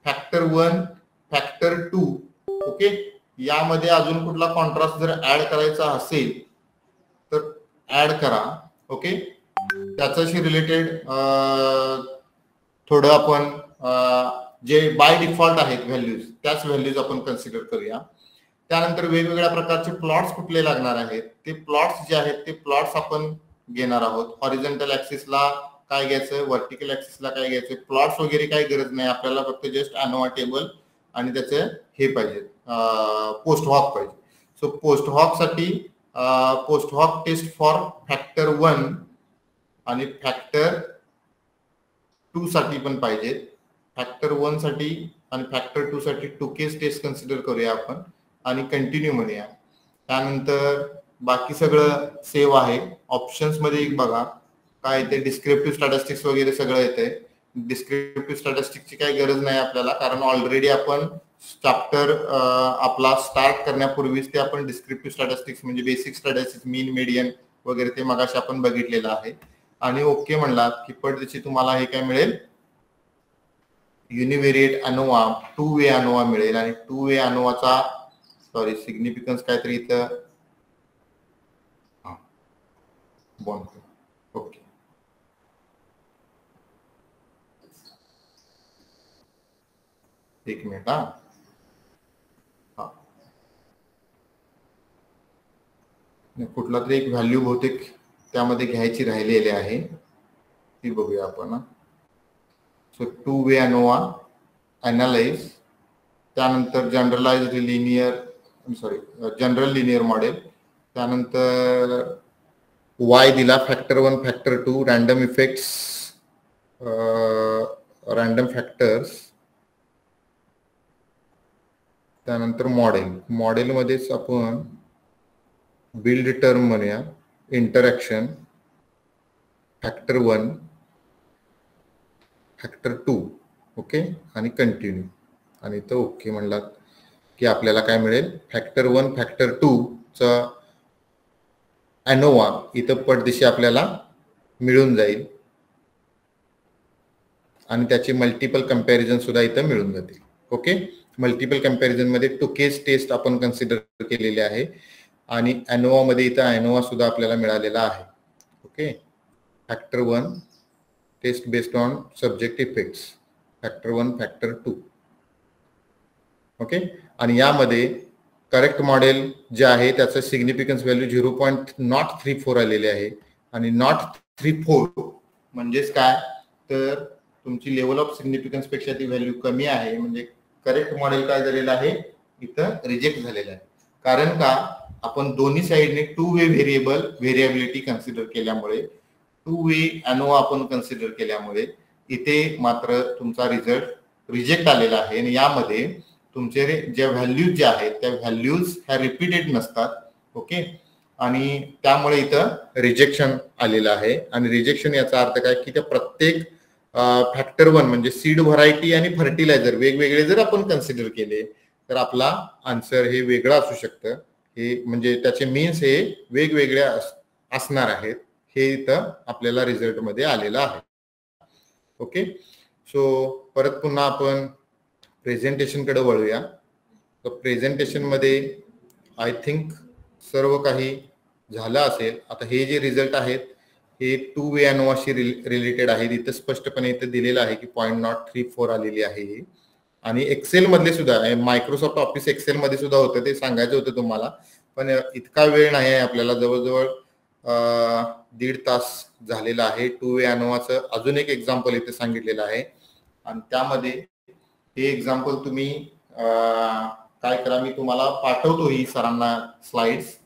factor one factor two okay यामध्ये अजून कुठला कॉन्ट्रास्ट जर ऍड करायचा असेल तर ऍड करा ओके त्याच्याशी रिलेटेड थोडं आपण जे बाय डिफॉल्ट आहेत व्हॅल्यूज त्याच व्हॅल्यूज आपण कन्सिडर करूया. त्यानंतर वेगवेगळ्या प्रकारचे प्लॉट्स कुठले लागणार आहेत? ते प्लॉट्स जे आहेत ते प्लॉट्स आपण घेणार आहोत. हॉरिझेंटल ऍक्सिसला काय घ्यायचं व्हर्टिकल ऍक्सिसला काय घ्यायचं प्लॉट्स वगैरे काही गरज नाही. आपल्याला फक्त जस्ट अनोवा टेबल आणि त्याचे हे पाहिजे. पोस्ट हॉक पाहिजे. So post हॉकसाठी post hoc test for factor one आणि फॅक्टर टू साठी पण पाहिजेत फॅक्टर वनसाठी आणि फॅक्टर टू साठी टू केस टेस्ट कन्सिडर करूया आपण आणि कंटिन्यू म्हणूया. त्यानंतर बाकी सगळं सेव्ह आहे. ऑप्शन्समध्ये एक बघा. काय ते डिस्क्रिप्टिव्ह स्टॅटिस्टिक्स वगैरे सगळं येते डिस्क्रिप्टिव्ह स्टॅटिस्टिक्सची काही गरज नाही आपल्याला कारण ऑलरेडी आपण चॅप्टर आपला स्टार्ट करण्यापूर्वीच ते आपण डिस्क्रिप्टिव्ह स्टॅटिस्टिक्स म्हणजे बेसिक स्टॅटिस्टिक्स मीन मीडियन वगैरे ते मगाशी आपण बघितलेलं आहे. आणि ओके म्हणलात की पडद्याची तुम्हाला हे काय मिळेल? Univariate ANOVA two way ANOVA मिळेल. आणि टू वे अनोवाचा सॉरी सिग्निफिकन्स काहीतरी इथं. बॉन्ड ओके एक मिनिट हा. कुठला तरी एक व्हॅल्यू बहुतेक त्यामध्ये घ्यायची राहिलेली आहे. ती बघूया आपण so two way ANOVA analyse त्यानंतर generalise linear sorry general linear model त्यानंतर वाय दिला factor one factor two random effects random factors त्यानंतर मॉडेल मॉडेलमध्येच आपण बिल्ड टर्म म्हणूया. Interaction factor one factor two okay आणि कंटिन्यू आणि तो ओके म्हणलात की आपल्याला काय मिळेल? फॅक्टर वन फॅक्टर टू चा इथं पटदिशी आपल्याला मिळून जाईल. आणि त्याचे मल्टिपल कंपॅरिझन सुद्धा इथं मिळून जातील. ओके मल्टिपल कम्पॅरिझनमध्ये टू केस टेस्ट आपण कन्सिडर केलेले आहे. आणि अॅनोवा मध्ये इथं अॅनोवा सुद्धा आपल्याला मिळालेला आहे. Okay factor one test based on subject effects factor one factor two okay आणि यामध्ये करेक्ट मॉडेल जे आहे त्याचं significance value zero point nought three four आलेले आहे. आणि नॉट थ्री फोर म्हणजेच काय? तर तुमची लेवल ऑफ सिग्निफिकन्सपेक्षा ती व्हॅल्यू कमी आहे. म्हणजे करेक्ट मॉडेल काय झालेलं आहे? इथं रिजेक्ट झालेलं आहे. कारण का? आपण दोन्ही साईडने two way variable variability consider केल्यामुळे टू वे अनोवा आपण कन्सिडर केल्यामुळे इथे मात्र तुमचा रिझल्ट रिजेक्ट आलेला आहे. आणि यामध्ये तुमचे ज्या व्हॅल्यूज ज्या आहेत त्या व्हॅल्यूज ह्या रिपीटेड नसतात. ओके आणि त्यामुळे इथं रिजेक्शन आलेलं आहे. आणि रिजेक्शन याचा अर्थ काय? की त्या प्रत्येक फॅक्टर वन म्हणजे सीड व्हरायटी आणि फर्टिलायझर वेगवेगळे जर आपण कन्सिडर केले तर आपला आन्सर हे वेगळं असू शकतं. हे म्हणजे त्याचे मीन्स हे वेगवेगळे असणार आहेत. हे इथं आपल्याला रिझल्टमध्ये आलेलं आहे. ओके सो परत पुन्हा आपण प्रेझेंटेशनकडे वळूया. तर प्रेझेंटेशनमध्ये आय थिंक सर्व काही झालं असेल. आता हे जे रिझल्ट आहेत हे टू वे अनोवाशी रिलेटेड आहेत. इथं स्पष्टपणे इथं दिलेलं आहे की पॉईंट नॉट थ्री फोर आलेली आहे ही. आणि एक्सेल मधले सुद्धा मायक्रोसॉफ्ट ऑफिस एक्सेल मध्ये सुद्धा होतं ते सांगायचं होतं तुम्हाला. पण इतका वेळ नाही आहे आपल्याला. जवळजवळ दीड तास झालेला आहे. टू वे अनोवाचं अजून एक एक्झाम्पल इथे सांगितलेलं आहे. आणि त्यामध्ये हे एक्झाम्पल तुम्ही काय करा मी तुम्हाला पाठवतो ही सरांना स्लाइड्स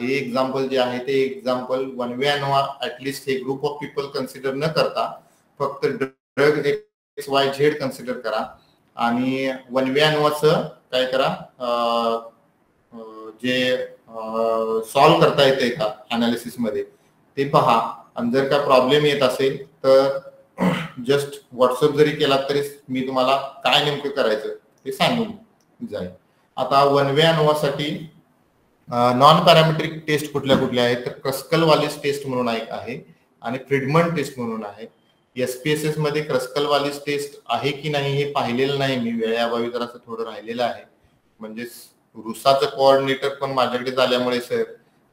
हे एक्झाम्पल जे आहे ते example one way ANOVA at least हे ग्रुप ऑफ पीपल कन्सिडर न करता फक्त drug X Y Z consider करा. आणि वन वे अनोवाचं काय करा जे सॉल्व्ह करता येते का अनालिसिसमध्ये ते पहा. आणि जर का प्रॉब्लेम येत असेल तर जस्ट व्हॉट्सअप जरी केला तरी मी तुम्हाला काय नेमकं करायचं ते सांगून जाईल. आता वन वे अनुभवासाठी नॉन पॅरामेट्रिक टेस्ट कुठल्या कुठल्या आहेत? तर क्रस्कल वालीस टेस्ट म्हणून एक आहे आणि फ्रिडमन टेस्ट म्हणून आहे. एसपीएसएसमध्ये क्रस्कल वालीस टेस्ट आहे की नाही हे पाहिलेलं नाही. मी वेळेअभावी जर असं थोडं राहिलेलं आहे. म्हणजे रुसाचं कोऑर्डिनेटर पण माझ्याकडे झाल्यामुळे सर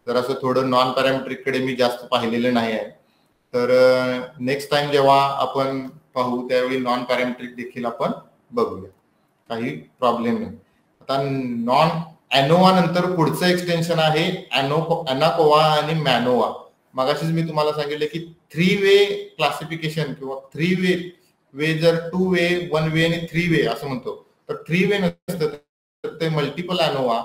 जर असं थोडं नॉन पॅरामेट्रिककडे मी जास्त पाहिलेलं नाही आहे. तर नेक्स्ट टाइम जेव्हा आपण पाहू त्यावेळी नॉन पॅरामेट्रिक देखील आपण बघूया. काही प्रॉब्लेम नाही. आता नॉन अॅनोवा नंतर पुढचं एक्सटेन्शन आहे अॅनो अनाकोवा आणि मॅनोवा मगाशीच मी तुम्हाला सांगितलं की थ्री वे क्लासिफिकेशन किंवा थ्री वे वे जर टू वे वन वे आणि थ्री वे असं म्हणतो तर थ्री वे नसतं. तर ते मल्टिपल अॅनोवा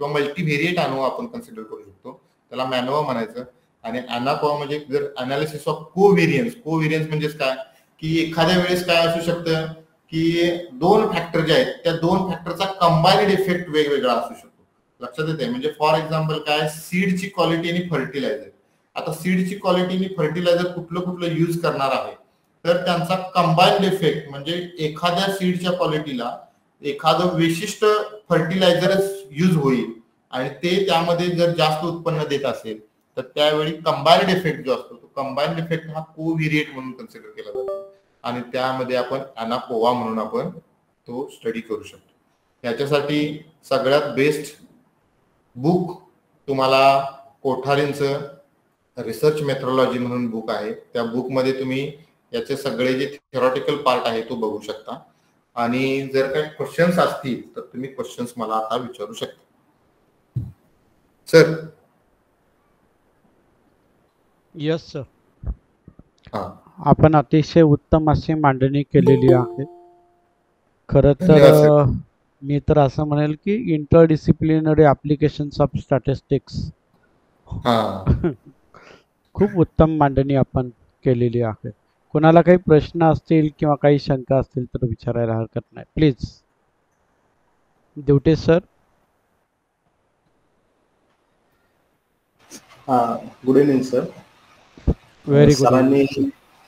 किंवा मल्टीव्हेरिएट अॅनोवा आपण कन्सिडर करू शकतो. त्याला मॅनोवा म्हणायचं. आणि अनाकोवा म्हणजे जर अनालिसिस ऑफ को व्हेरियन्स को व्हेरियन्स म्हणजेच काय? की एखाद्या वेळेस काय असू शकतं? की दोन फॅक्टर जे आहेत त्या दोन फॅक्टरचा कंबाईन इफेक्ट वेगवेगळा असू शकतो. लक्षात येते म्हणजे फॉर एक्झाम्पल काय? सीडची क्वालिटी आणि फर्टिलायझर आता सीडची क्वालिटी आणि फर्टिलायझर कुठलं कुठलं यूज करणार आहे? तर त्यांचा कंबाईन इफेक्ट म्हणजे एखाद्या सीडच्या क्वालिटीला एखादं विशिष्ट फर्टिलायझरच यूज होईल आणि ते त्यामध्ये जर जास्त उत्पन्न देत असेल तर त्यावेळी कंबाईंड इफेक्ट जो असतो तो कंबाईंड इफेक्ट हा को व्हिरिएट म्हणून कन्सिडर केला जातो. आणि त्यामध्ये आपण अनापोवा म्हणून आपण तो स्टडी करू शकतो. याच्यासाठी सगळ्यात बेस्ट बुक तुम्हाला कोठारींचं रिसर्च मेथ्रोलॉजी म्हणून बुक आहे. त्या बुकमध्ये तुम्ही याचे सगळे जे थेरॉटिकल पार्ट आहे तो बघू शकता. आणि जर काही क्वेश्चन्स असतील तर तुम्ही क्वेश्चन्स मला आता विचारू शकता. सर
यस सर
हा.
आपण अतिशय उत्तम अशी मांडणी केलेली आहे. खरं तर मी तर असं म्हणेल की इंटरडिसिप्लिनरी ॲप्लिकेशन्स ऑफ स्टॅटिस्टिक्स
हा.
खूप उत्तम मांडणी आपण केलेली आहे. कोणाला काही प्रश्न असतील किंवा काही शंका असतील तर विचारायला हरकत नाही. Please Devate sir
good evening sir
very good
सरांनी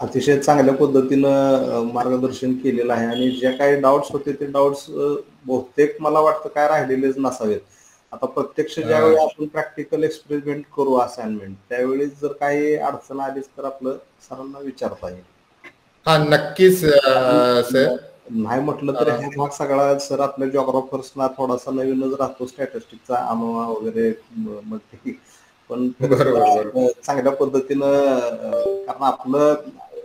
अतिशय चांगल्या पद्धतीनं मार्गदर्शन केलेलं आहे आणि जे काही डाऊट्स होते ते डाऊट्स बहुतेक मला वाटतं काय राहिलेलेच नसावेत. आता प्रत्यक्ष ज्यावेळी आपण प्रॅक्टिकल एक्सपेरिमेंट करू असाइनमेंट त्यावेळी जर काही अडचण आलीच तर आपलं सरांना विचारता येईल.
हा नक्कीच सर
नाही म्हटलं तर हा भाग सगळा सर आपल्या जॉग्राफर्सना थोडासा नवीनच राहतो स्टॅटिस्टिकचा अनुभव वगैरे मध्ये पण. <laughs> चांगल्या पद्धतीनं कारण आपलं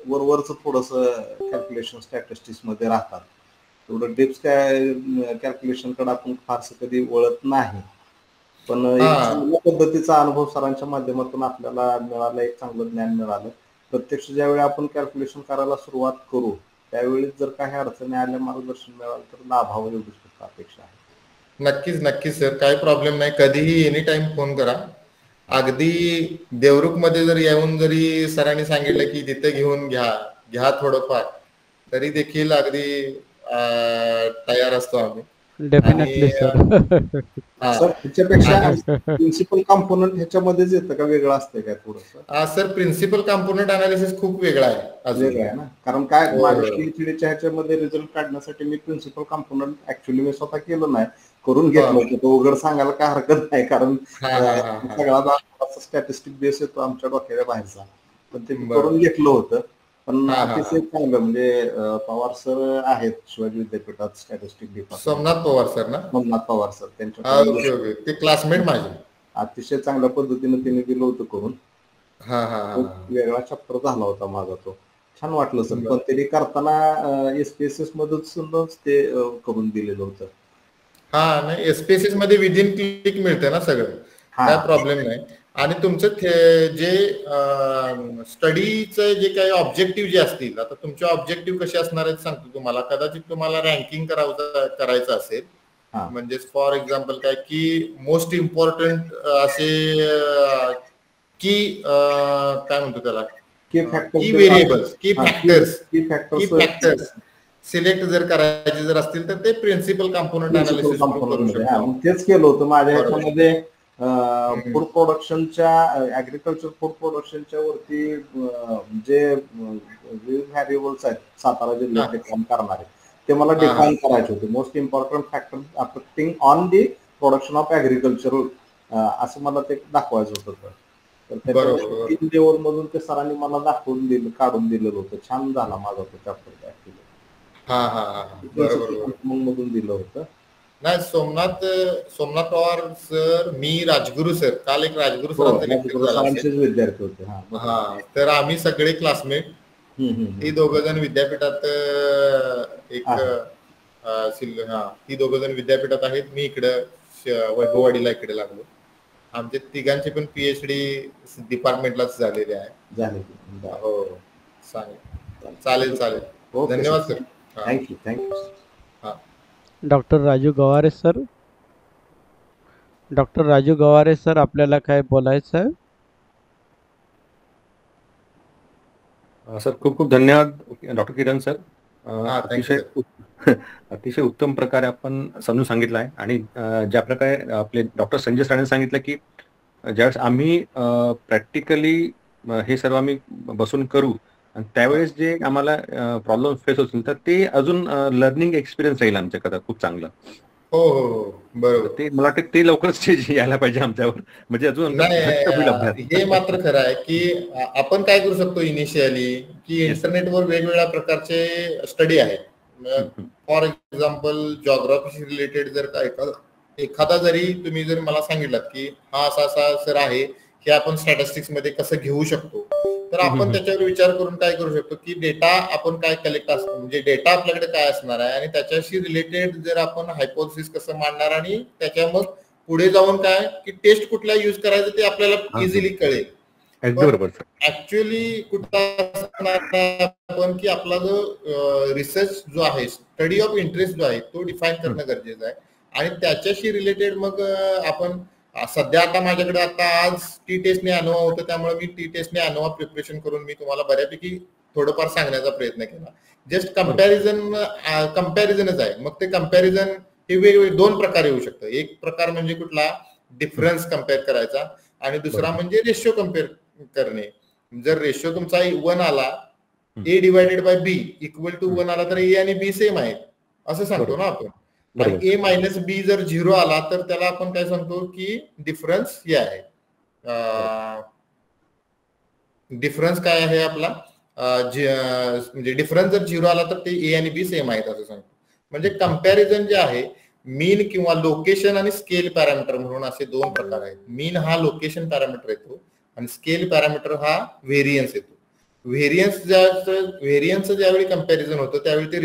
वरवरच थोडस कॅल्क्युलेशन स्टॅटिस्टिक्समध्ये राहतात तेवढं डिप्स काय कॅल्क्युलेशनकडे आपण फारसं कधी वळत नाही पण. चांगल्या पद्धतीचा अनुभव सरांच्या माध्यमातून आपल्याला मिळाला एक चांगलं ज्ञान मिळालं प्रत्यक्ष ज्यावेळी आपण कॅल्क्युलेशन करायला सुरुवात करू त्यावेळी जर काही अडचणी आल्या मार्गदर्शन मिळालं तर लाभावं एवढीच फक्त अपेक्षा आहे.
नक्कीच नक्कीच सर काही प्रॉब्लेम नाही. कधीही एनी टाइम फोन करा. अगदी देवरुखमध्ये जर येऊन जरी सरांनी सांगितलं की तिथे घेऊन घ्या घ्या थोडंफार तरी देखील अगदी तयार असतो आम्ही.
Definitely sir.
सर त्याच्यापेक्षा प्रिन्सिपल कॉम्पोनंट ह्याच्यामध्येच येतं का वेगळं असतं काय थोडस
सर प्रिन्सिपल कॉम्पोनंट अनालिसिस खूप वेगळा आहे अजून.
आहे ना? कारण काय
हो,
माझ्या ह्याच्यामध्ये रिझल्ट काढण्यासाठी मी प्रिन्सिपल कॉम्पोनंट ऍक्च्युली मी स्वतः केलं नाही. करून घेतलं. होतं. तो उघड सांगायला काय हरकत नाही कारण. सगळा स्टॅटिस्टिक बेस येतो आमच्या डोक्याच्या बाहेरचा. पण ते. करून घेतलं होतं. पण. अतिशय चांगलं म्हणजे पवार सर आहेत शिवाजी विद्यापीठात statistic department
Somnath Pawar sir ना?
सोमनाथ पवार सर. त्यांच्या
ते क्लासमेट माझे.
अतिशय चांगल्या पद्धतीने त्यांनी दिलं होतं करून.
हा हा हा, हा.
वेगळा चॅप्टर झाला होता माझा तो. छान वाटलं सर. पण त्यांनी करताना एसपीएसएस मधूनच ते करून दिलेलं होतं.
हा नाही एसपीएसएसमध्ये विदिन क्लिक मिळते ना सगळं.
हा.
काय प्रॉब्लेम नाही. आणि तुमचं थे- जे स्टडीचं जे काही ऑब्जेक्टिव्ह जे असतील आता तुमचे ऑब्जेक्टिव्ह कसे असणार आहेत सांगतो तुम्हाला. कदाचित तुम्हाला रँकिंग करावं करायचं असेल. म्हणजे फॉर एक्झाम्पल काय की मोस्ट इम्पॉर्टंट असे की काय म्हणतो त्याला?
की
व्हेरिएबल्स की फॅक्टर्स
की फॅक्टर्स
सिलेक्ट जर करायचे जर असतील तर ते प्रिन्सिपल कॉम्पोनंट अनालिसिस
तेच केलं होतं. माझ्या. ह्याच्यामध्ये फूड प्रोडक्शनच्या ऍग्रिकल्चर फूड प्रोडक्शनच्या वरती जे विविध व्हॅरिएबल्स आहेत सातारा जिल्ह्यात काम करणारे ते मला. डिफाईन करायचे होते. Most important factor affecting on the production of agricultural असं मला ते दाखवायचं होतं तर तीन लेवल मधून ते सरांनी मला दाखवून दिलं काढून दिलेलं होतं. छान झाला माझा तो चॅप्टर मधून दिलं होतं.
नाही सोमनाथ सोमनाथ पवार सर मी राजगुरू सर काल एक राजगुरू
हो,
सरांचा असेल.
विद्यार्थी होते हा.
हा तर आम्ही सगळे क्लासमेट. ही दोघ जण विद्यापीठात एक हा ही दोघ जण विद्यापीठात आहेत मी इकडं वैभववाडीला इकडे लागलो आमचे तिघांचे पण पीएचडी डिपार्टमेंटलाच झालेले आहे. हो चालेल चालेल धन्यवाद
सर.
सर हा.
Thank you thank you
doctor Raju Gaware sir. Doctor Raju Gaware sir आपल्याला काय बोलायचं आहे
सर खूप खूप धन्यवाद डॉक्टर किरण सर.
हा,
अतिशय <laughs> अतिशय उत्तम प्रकारे आपण समजून सांगितलं आहे. आणि ज्या प्रकारे आपले डॉक्टर संजय सरांनी सांगितलं की ज्यावेळेस आम्ही प्रॅक्टिकली हे सर्व आम्ही बसून करू आणि त्यावेळेस जे आम्हाला प्रॉब्लेम फेस होतील तर ते अजून लर्निंग एक्सपिरियन्स राहील आमच्याकडे खूप चांगलं
हो हो हो बरोबर
ते मला वाटतं ते लवकरच <laughs> ते यायला पाहिजे आमच्यावर म्हणजे अजून.
हे मात्र खरं आहे की आपण काय करू शकतो इनिशियली की. इंटरनेटवर वेगवेगळ्या प्रकारचे स्टडी आहेत. फॉर एक्झाम्पल जॉग्राफी रिलेटेड जर का एखादा एखादा जरी तुम्ही जर मला सांगितलं की हा असा असा सर आहे हे आपण स्टॅटिस्टिक्समध्ये कसं घेऊ शकतो? तर आपण. त्याच्यावर विचार करून काय करू शकतो की डेटा आपण काय कलेक्ट असतो? म्हणजे डेटा आपल्याकडे काय असणार आहे? आणि त्याच्याशी रिलेटेड जर आपण हायपोथिसिस कसं मांडणार आणि त्याच्या मग पुढे जाऊन काय? की टेस्ट कुठला युज करायचं ते आपल्याला. इझिली कळेल. ऍक्च्युअली कुठला आपण की आपला जो रिसर्च जो आहे स्टडी ऑफ इंटरेस्ट जो आहे तो डिफाईन करणं गरजेचं आहे. आणि त्याच्याशी रिलेटेड मग आपण सध्या आता माझ्याकडे आता आज टी टेस्टने अनुभव होतं त्यामुळे मी टी टेस्टने अनुभव प्रिपरेशन करून मी तुम्हाला बऱ्यापैकी थोडंफार सांगण्याचा प्रयत्न केला. जस्ट कंपॅरिझन कम्पॅरिझनच आहे. मग ते कंपॅरिझन हे वेगवेगळे दोन प्रकारे येऊ शकतं. एक प्रकार म्हणजे कुठला? डिफरन्स कंपेअर करायचा आणि दुसरा. म्हणजे रेशिओ कंपेअर करणे. जर रेशो तुमचा वन आला A divided by B equal to one आला तर ए आणि बी सेम आहेत. असं सांगतो ना आपण. ए मायनस बी जर झिरो आला तर त्याला आपण की डिफरन्स हे आहे. डिफरन्स काय आहे आपला? डिफरन्स जर झिरो आला तर ते ए बी सेम म्हणजे कम्पॅरिझन जे आहे मीन किंवा लोकेशन स्केल पॅरामीटर म्हणून दोन प्रकार आहेत. मीन हा लोकेशन पॅरामीटर आणि स्केल पॅरामीटर हा व्हेरियन्स येतो. व्हेरियन्स ज्या व्हेरियन्स ज्यावेळी कम्पॅरिझन होतं त्यावेळी ते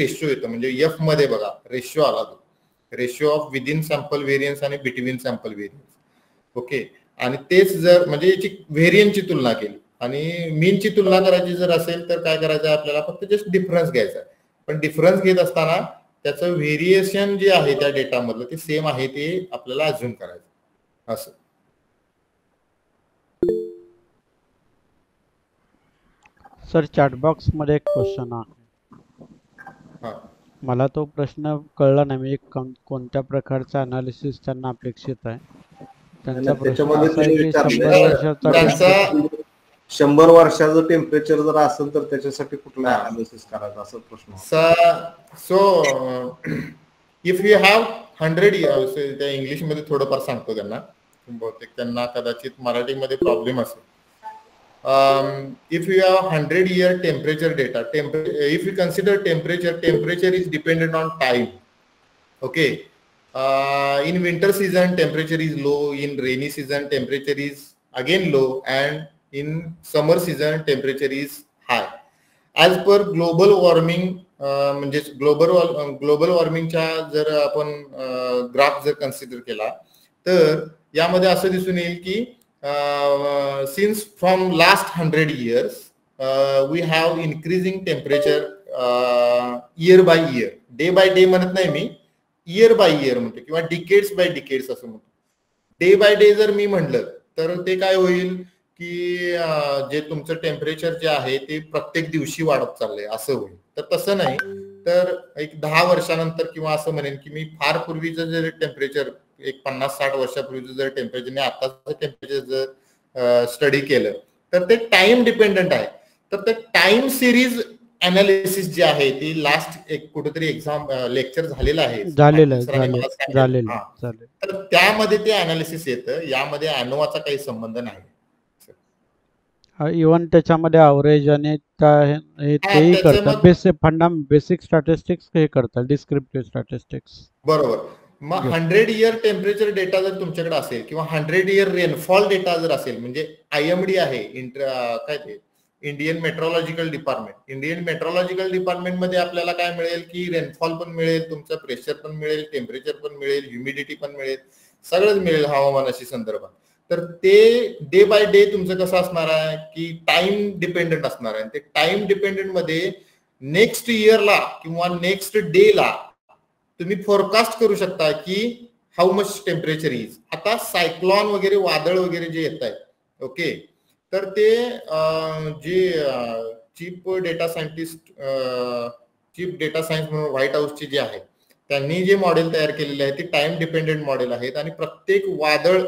एफ़ मध्ये रेशिओ आला तो. Ratio of within sample variance आणि बिटवीन सॅम्पल व्हेरियन्स ओके आणि तेच जर म्हणजे याची व्हेरियनची तुलना केली. आणि मीनची तुलना करायची जर असेल तर काय करायचं? आपल्याला फक्त जस्ट डिफरन्स घ्यायचा पण डिफरन्स घेत असताना त्याचं व्हेरिएशन जे आहे त्या डेटामधलं ते सेम आहे ते आपल्याला अज्युम करायचं असं.
सर चॅटबॉक्समध्ये एक क्वेश्चन आहे. मला तो प्रश्न कळला नाही. म्हणजे कोण- कोणत्या प्रकारचा अनालिसिस त्यांना अपेक्षित आहे? त्यांचा प्रश्न
त्याच्यामध्ये
असा आहे
त्यांनी
की शंभर
विचारलेलं
वर्षाचा
त्यांचा-
शंभर वर्षाचं टेम्परेचर जर असेल तर त्याच्यासाठी कुठला अनालिसिस करायचा असा प्रश्न होता.
So if you have hundred years त्या इंग्लिशमध्ये थोडंफार सांगतो त्यांना. बहुतेक त्यांना कदाचित मराठीमध्ये प्रॉब्लेम असेल. If you have hundred year temperature data if you consider temperature, temperature is dependent on time. okay uh, in winter season temperature is low in rainy season temperature is again low and in summer season temperature is high as per global warming म्हणजे global global वॉर्मिंगच्या जर आपण graph जर consider केला तर यामध्ये असं दिसून येईल की since from last hundred years we have temperature temperature year by year day by day म्हणत नाही मी इयर बाय इयर म्हणतो किंवा डिकेट्स बाय डिकेट्स असं म्हणतो. डे बाय डे जर मी म्हणलं तर ते काय होईल की uh, जे तुमचं टेम्परेचर जे आहे ते प्रत्येक दिवशी वाढत चाललंय असं होईल. तर तसं नाही. तर एक दहा वर्षानंतर किंवा असं म्हणेन की मी फार पूर्वीचं जे टेम्परेचर एक पन्नास साठ वर्षापूर्वीचं जर टेम्परेचर आताचं टेम्परेचर जर स्टडी केलं तर ते टाइम डिपेंडंट आहे. तर ते टाइम सिरीज अनालिसिस जे आहे ती लास्ट एक कुठेतरी एक्झाम लेक्चर झालेलं आहे. तर त्यामध्ये ते अनालिसिस येतं यामध्ये अॅनोवाचा काही संबंध नाही.
इवन त्याच्यामध्ये अवरेज आणि तेही करतात. बेसिक फंडा बेसिक स्टॅटिस्टिक्स हे करतात डिस्क्रिप्टिव्ह स्टॅटिस्टिक्स
बरोबर. मग. हंड्रेड इयर टेम्परेचर डेटा जर तुमच्याकडे असेल किंवा हंड्रेड इयर रेनफॉल डेटा जर असेल म्हणजे आयएमडी आहे इंटर काय ते Indian meteorological department Indian meteorological डिपार्टमेंटमध्ये आपल्याला काय मिळेल की रेनफॉल पण मिळेल तुमचं प्रेशर पण मिळेल टेम्परेचर पण मिळेल ह्युमिडिटी पण मिळेल सगळंच मिळेल हवामानाशी संदर्भात. तर ते डे बाय डे तुमचं कसं असणार आहे की टाइम डिपेंडंट असणार आहे. ते टाइम डिपेंडंटमध्ये नेक्स्ट इयरला किंवा नेक्स्ट डेला तुम्ही फोरकास्ट करू शकता की हाऊ मच टेम्परेचर इज आता सायक्लॉन वगैरे वादळ वगैरे जे येत आहे ओके तर ते जे chief data scientist chief data science म्हणून व्हाईट हाऊसचे जे आहेत त्यांनी जे मॉडेल तयार केलेले आहे ते टाइम डिपेंडेंट मॉडेल आहेत आणि प्रत्येक वादळ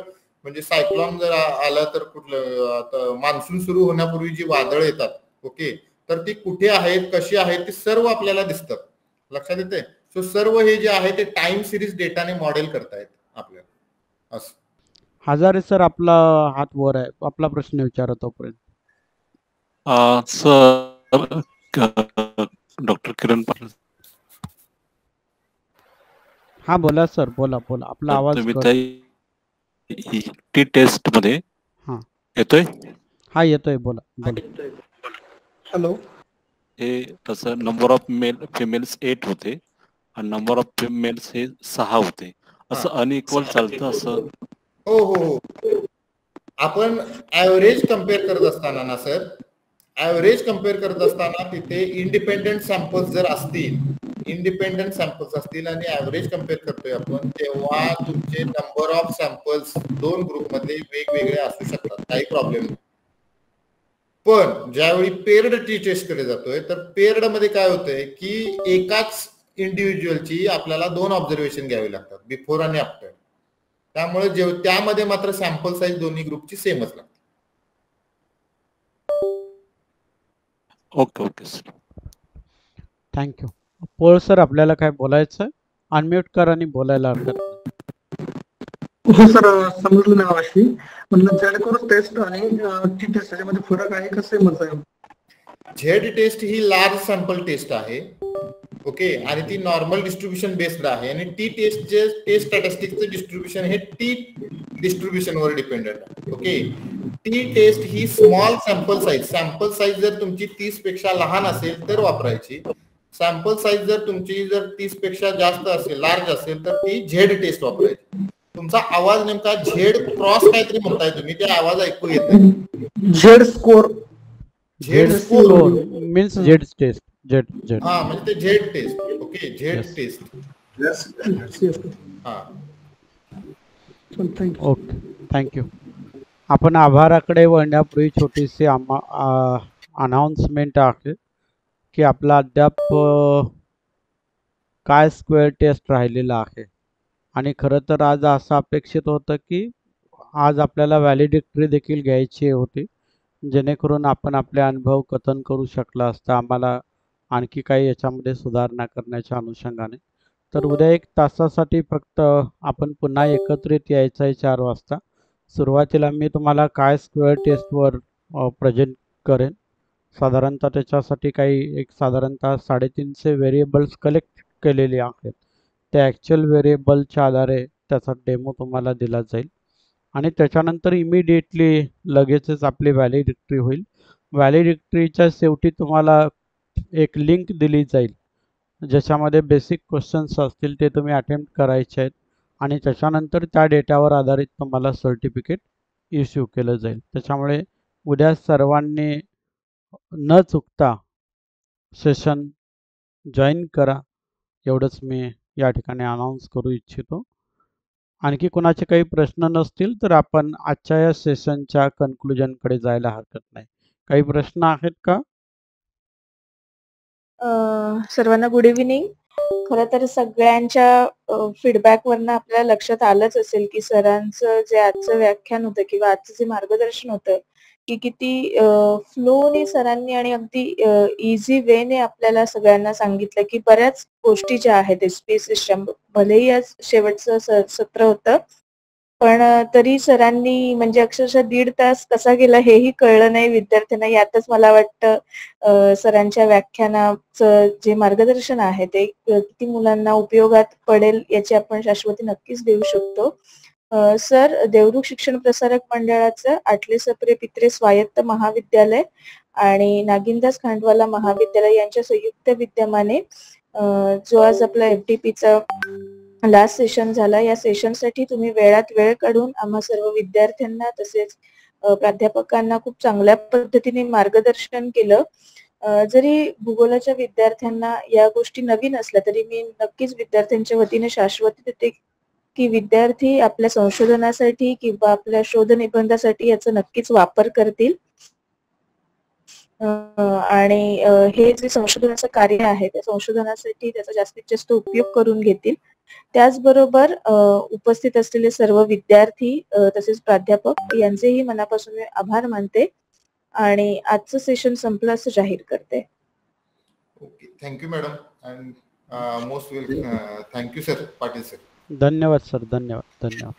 म्हणजे सायक्लॉन जर आलं तर कुठलं मान्सून सुरू होण्यापूर्वी जी वादळ येतात ओके तर ती कुठे आहेत कशी आहेत ते सर्व आपल्याला दिसतं. लक्षात येते सो सर्व हे जे आहे ते टाइम सिरीज डेटाने मॉडेल करतायत आपल्याला. असं.
हजारे सर आपला हात वर आहे. आपला प्रश्न विचारा तोपर्यंत.
Sir doctor Kiran Patil.
हा बोला सर बोला बोला. आपला आवाज
टी टेस्टमध्ये
हा.
येतोय?
हा येतोय. बोला बोला.
हॅलो.
हे तसं number of male females eight होते. आणि नंबर ऑफ फिमेल्स हे सहा होते. असं अनइक्वल चालतं असं?
हो हो हो. आपण ऍव्हरेज कंपेअर करत असताना ना सर ऍव्हरेज कंपेअर करत असताना तिथे इंडिपेंडेंट सॅम्पल्स जर असतील इंडिपेंडेंट सॅम्पल्स असतील आणि ऍव्हरेज कंपेअर करतोय आपण तेव्हा तुमचे नंबर ऑफ सॅम्पल्स दोन ग्रुपमध्ये वेगवेगळे असू शकतात. काही प्रॉब्लेम नाही. पण ज्यावेळी पेर्ड टी टेस्टकडे जातोय तर पेर्डमध्ये काय होतंय की एकाच इंडिव्हिज्युअलची आपल्याला दोन ऑब्झर्वेशन घ्यावी लागतात बिफोर आणि आफ्टर त्यामुळे जे त्यामध्ये मात्र सॅम्पल साईज दोन्ही ग्रुपची सेमच लागते.
Okay okay sir
thank you Pol sir आपल्याला काय बोलायचं अनम्यूट कर आणि बोलायला हरकत नाही.
हो सर समजलं नाही अशी म्हणलं जेणेकरून टेस्ट आणि टी टेस्ट त्याच्यामध्ये फरक आहे का सेमच आहे?
झेड टेस्ट ही लार्ज सॅम्पल टेस्ट आहे. ओके? आणि ती नॉर्मल डिस्ट्रीब्युशन बेस्ड आहे. आणि टी टेस्ट जे टेस्ट स्टॅटिस्टिकचं डिस्ट्रीब्युशन हे टी डिस्ट्रीब्युशन वर डिपेंडेंट आहे. ओके? टी टेस्ट ही small sample size sample size जर तुमची तीसपेक्षा लहान असेल तर वापरायची. सॅम्पल साईज जर तुमची जर तीसपेक्षा जास्त असेल लार्ज असेल तर ती झेड टेस्ट वापरायची. तुमचा आवाज नेमका झेड क्रॉस काहीतरी म्हणताय तुम्ही ते आवाज ऐकू येत नाही.
Z score
Z score
means Z test Z Z.
हा म्हणजे ते Z test. Okay Z. Test. हा.
Thank you
okay thank you आपण आभाराकडे वळण्यापूर्वी छोटीशी अनाउन्समेंट आहे की आपला अद्याप काय स्क्वेअर टेस्ट राहिलेला आहे. आणि खरं तर आज असं अपेक्षित होतं की आज आपल्याला व्हॅलिडिक्टरी देखील घ्यायची होती. जेणेकरून आपण आपले अनुभव कथन करू शकला असता. आम्हाला आणखी काही याच्यामध्ये सुधारणा करण्याच्या अनुषंगाने. तर उद्या एक तासासाठी फक्त आपण पुन्हा एकत्रित यायचं आहे चार वाजता. सुरुवातीला मी तुम्हाला काय स्क्वेअर टेस्टवर प्रेझेंट करेन. साधारणतः त्याच्यासाठी काही एक साधारणतः साडेतीनशे व्हेरिएबल्स कलेक्ट केलेले आहेत. त्या ॲक्च्युअल व्हेरिएबलच्या आधारे त्याचा डेमो तुम्हाला दिला जाईल. आणि त्याच्यानंतर इमिडिएटली लगेचच आपली व्हॅलिडिक्ट्री होईल. व्हॅलिडिक्ट्रीच्या शेवटी तुम्हाला एक लिंक दिली जाईल. ज्याच्यामध्ये बेसिक क्वेश्चन्स असतील ते तुम्ही अटेम्प्ट करायचे आहेत आणि त्याच्यानंतर त्या डेटावर आधारित तुम्हाला सर्टिफिकेट इश्यू केलं जाईल. त्याच्यामुळे उद्या सर्वांनी न चुकता सेशन जॉईन करा. एवढंच मी या ठिकाणी अनाऊन्स करू इच्छितो. आणखी कोणाचे काही प्रश्न नसतील तर आपण आजच्या या सेशनच्या कन्क्लुजनकडे जायला हरकत नाही. काही प्रश्न आहेत का?
सर्वांना गुड इव्हिनिंग खर तर सगळ्यांच्या फीडबॅक वरनं आपल्याला लक्षात आलंच असेल की सरांचं जे आजचं व्याख्यान होतं किंवा आजचं जे मार्गदर्शन होतं की किती फ्लोने सरांनी आणि अगदी इझी वेने आपल्याला सगळ्यांना सांगितलं की बऱ्याच गोष्टी ज्या आहेत एसपीएससीच्या भलेही आज शेवटचं सत्र होतं पण तरी सरांनी म्हणजे अक्षरशः दीड तास कसा गेला हेही कळलं नाही विद्यार्थ्यांना. यातच मला वाटतं सरांच्या व्याख्यानाचं जे मार्गदर्शन आहे ते किती मुलांना उपयोगात पडेल याची आपण शाश्वती नक्कीच देऊ शकतो. सर देवरुख शिक्षण प्रसारक मंडळाचं आटले सप्रे पित्रे स्वायत्त महाविद्यालय आणि नागिनदास खांडवाला महाविद्यालय यांच्या संयुक्त विद्यमाने जो आज आपला एफडीपीचा लास्ट सेशन झाला. या सेशनसाठी तुम्ही वेळात वेळ काढून आम्हा सर्व विद्यार्थ्यांना तसेच प्राध्यापकांना खूप चांगल्या पद्धतीने मार्गदर्शन केलं. जरी भूगोलाच्या विद्यार्थ्यांना या गोष्टी नवीन असल्या तरी मी नक्कीच विद्यार्थ्यांच्या वतीने शाश्वत देते की विद्यार्थी आपल्या संशोधनासाठी किंवा आपल्या शोध निबंधासाठी याचा नक्कीच वापर करतील. आणि हे जे संशोधनाचं कार्य आहे त्या संशोधनासाठी त्याचा जास्तीत जास्त उपयोग करून घेतील. त्याचबरोबर उपस्थित असलेले सर्व विद्यार्थी तसेच प्राध्यापक यांचेही मनापासून मी आभार मानते आणि आजचं सेशन संपलं असं जाहीर करते.
Okay. Thank you madam and most well thank you sir Patil sir
धन्यवाद सर धन्यवाद. धन्यवाद.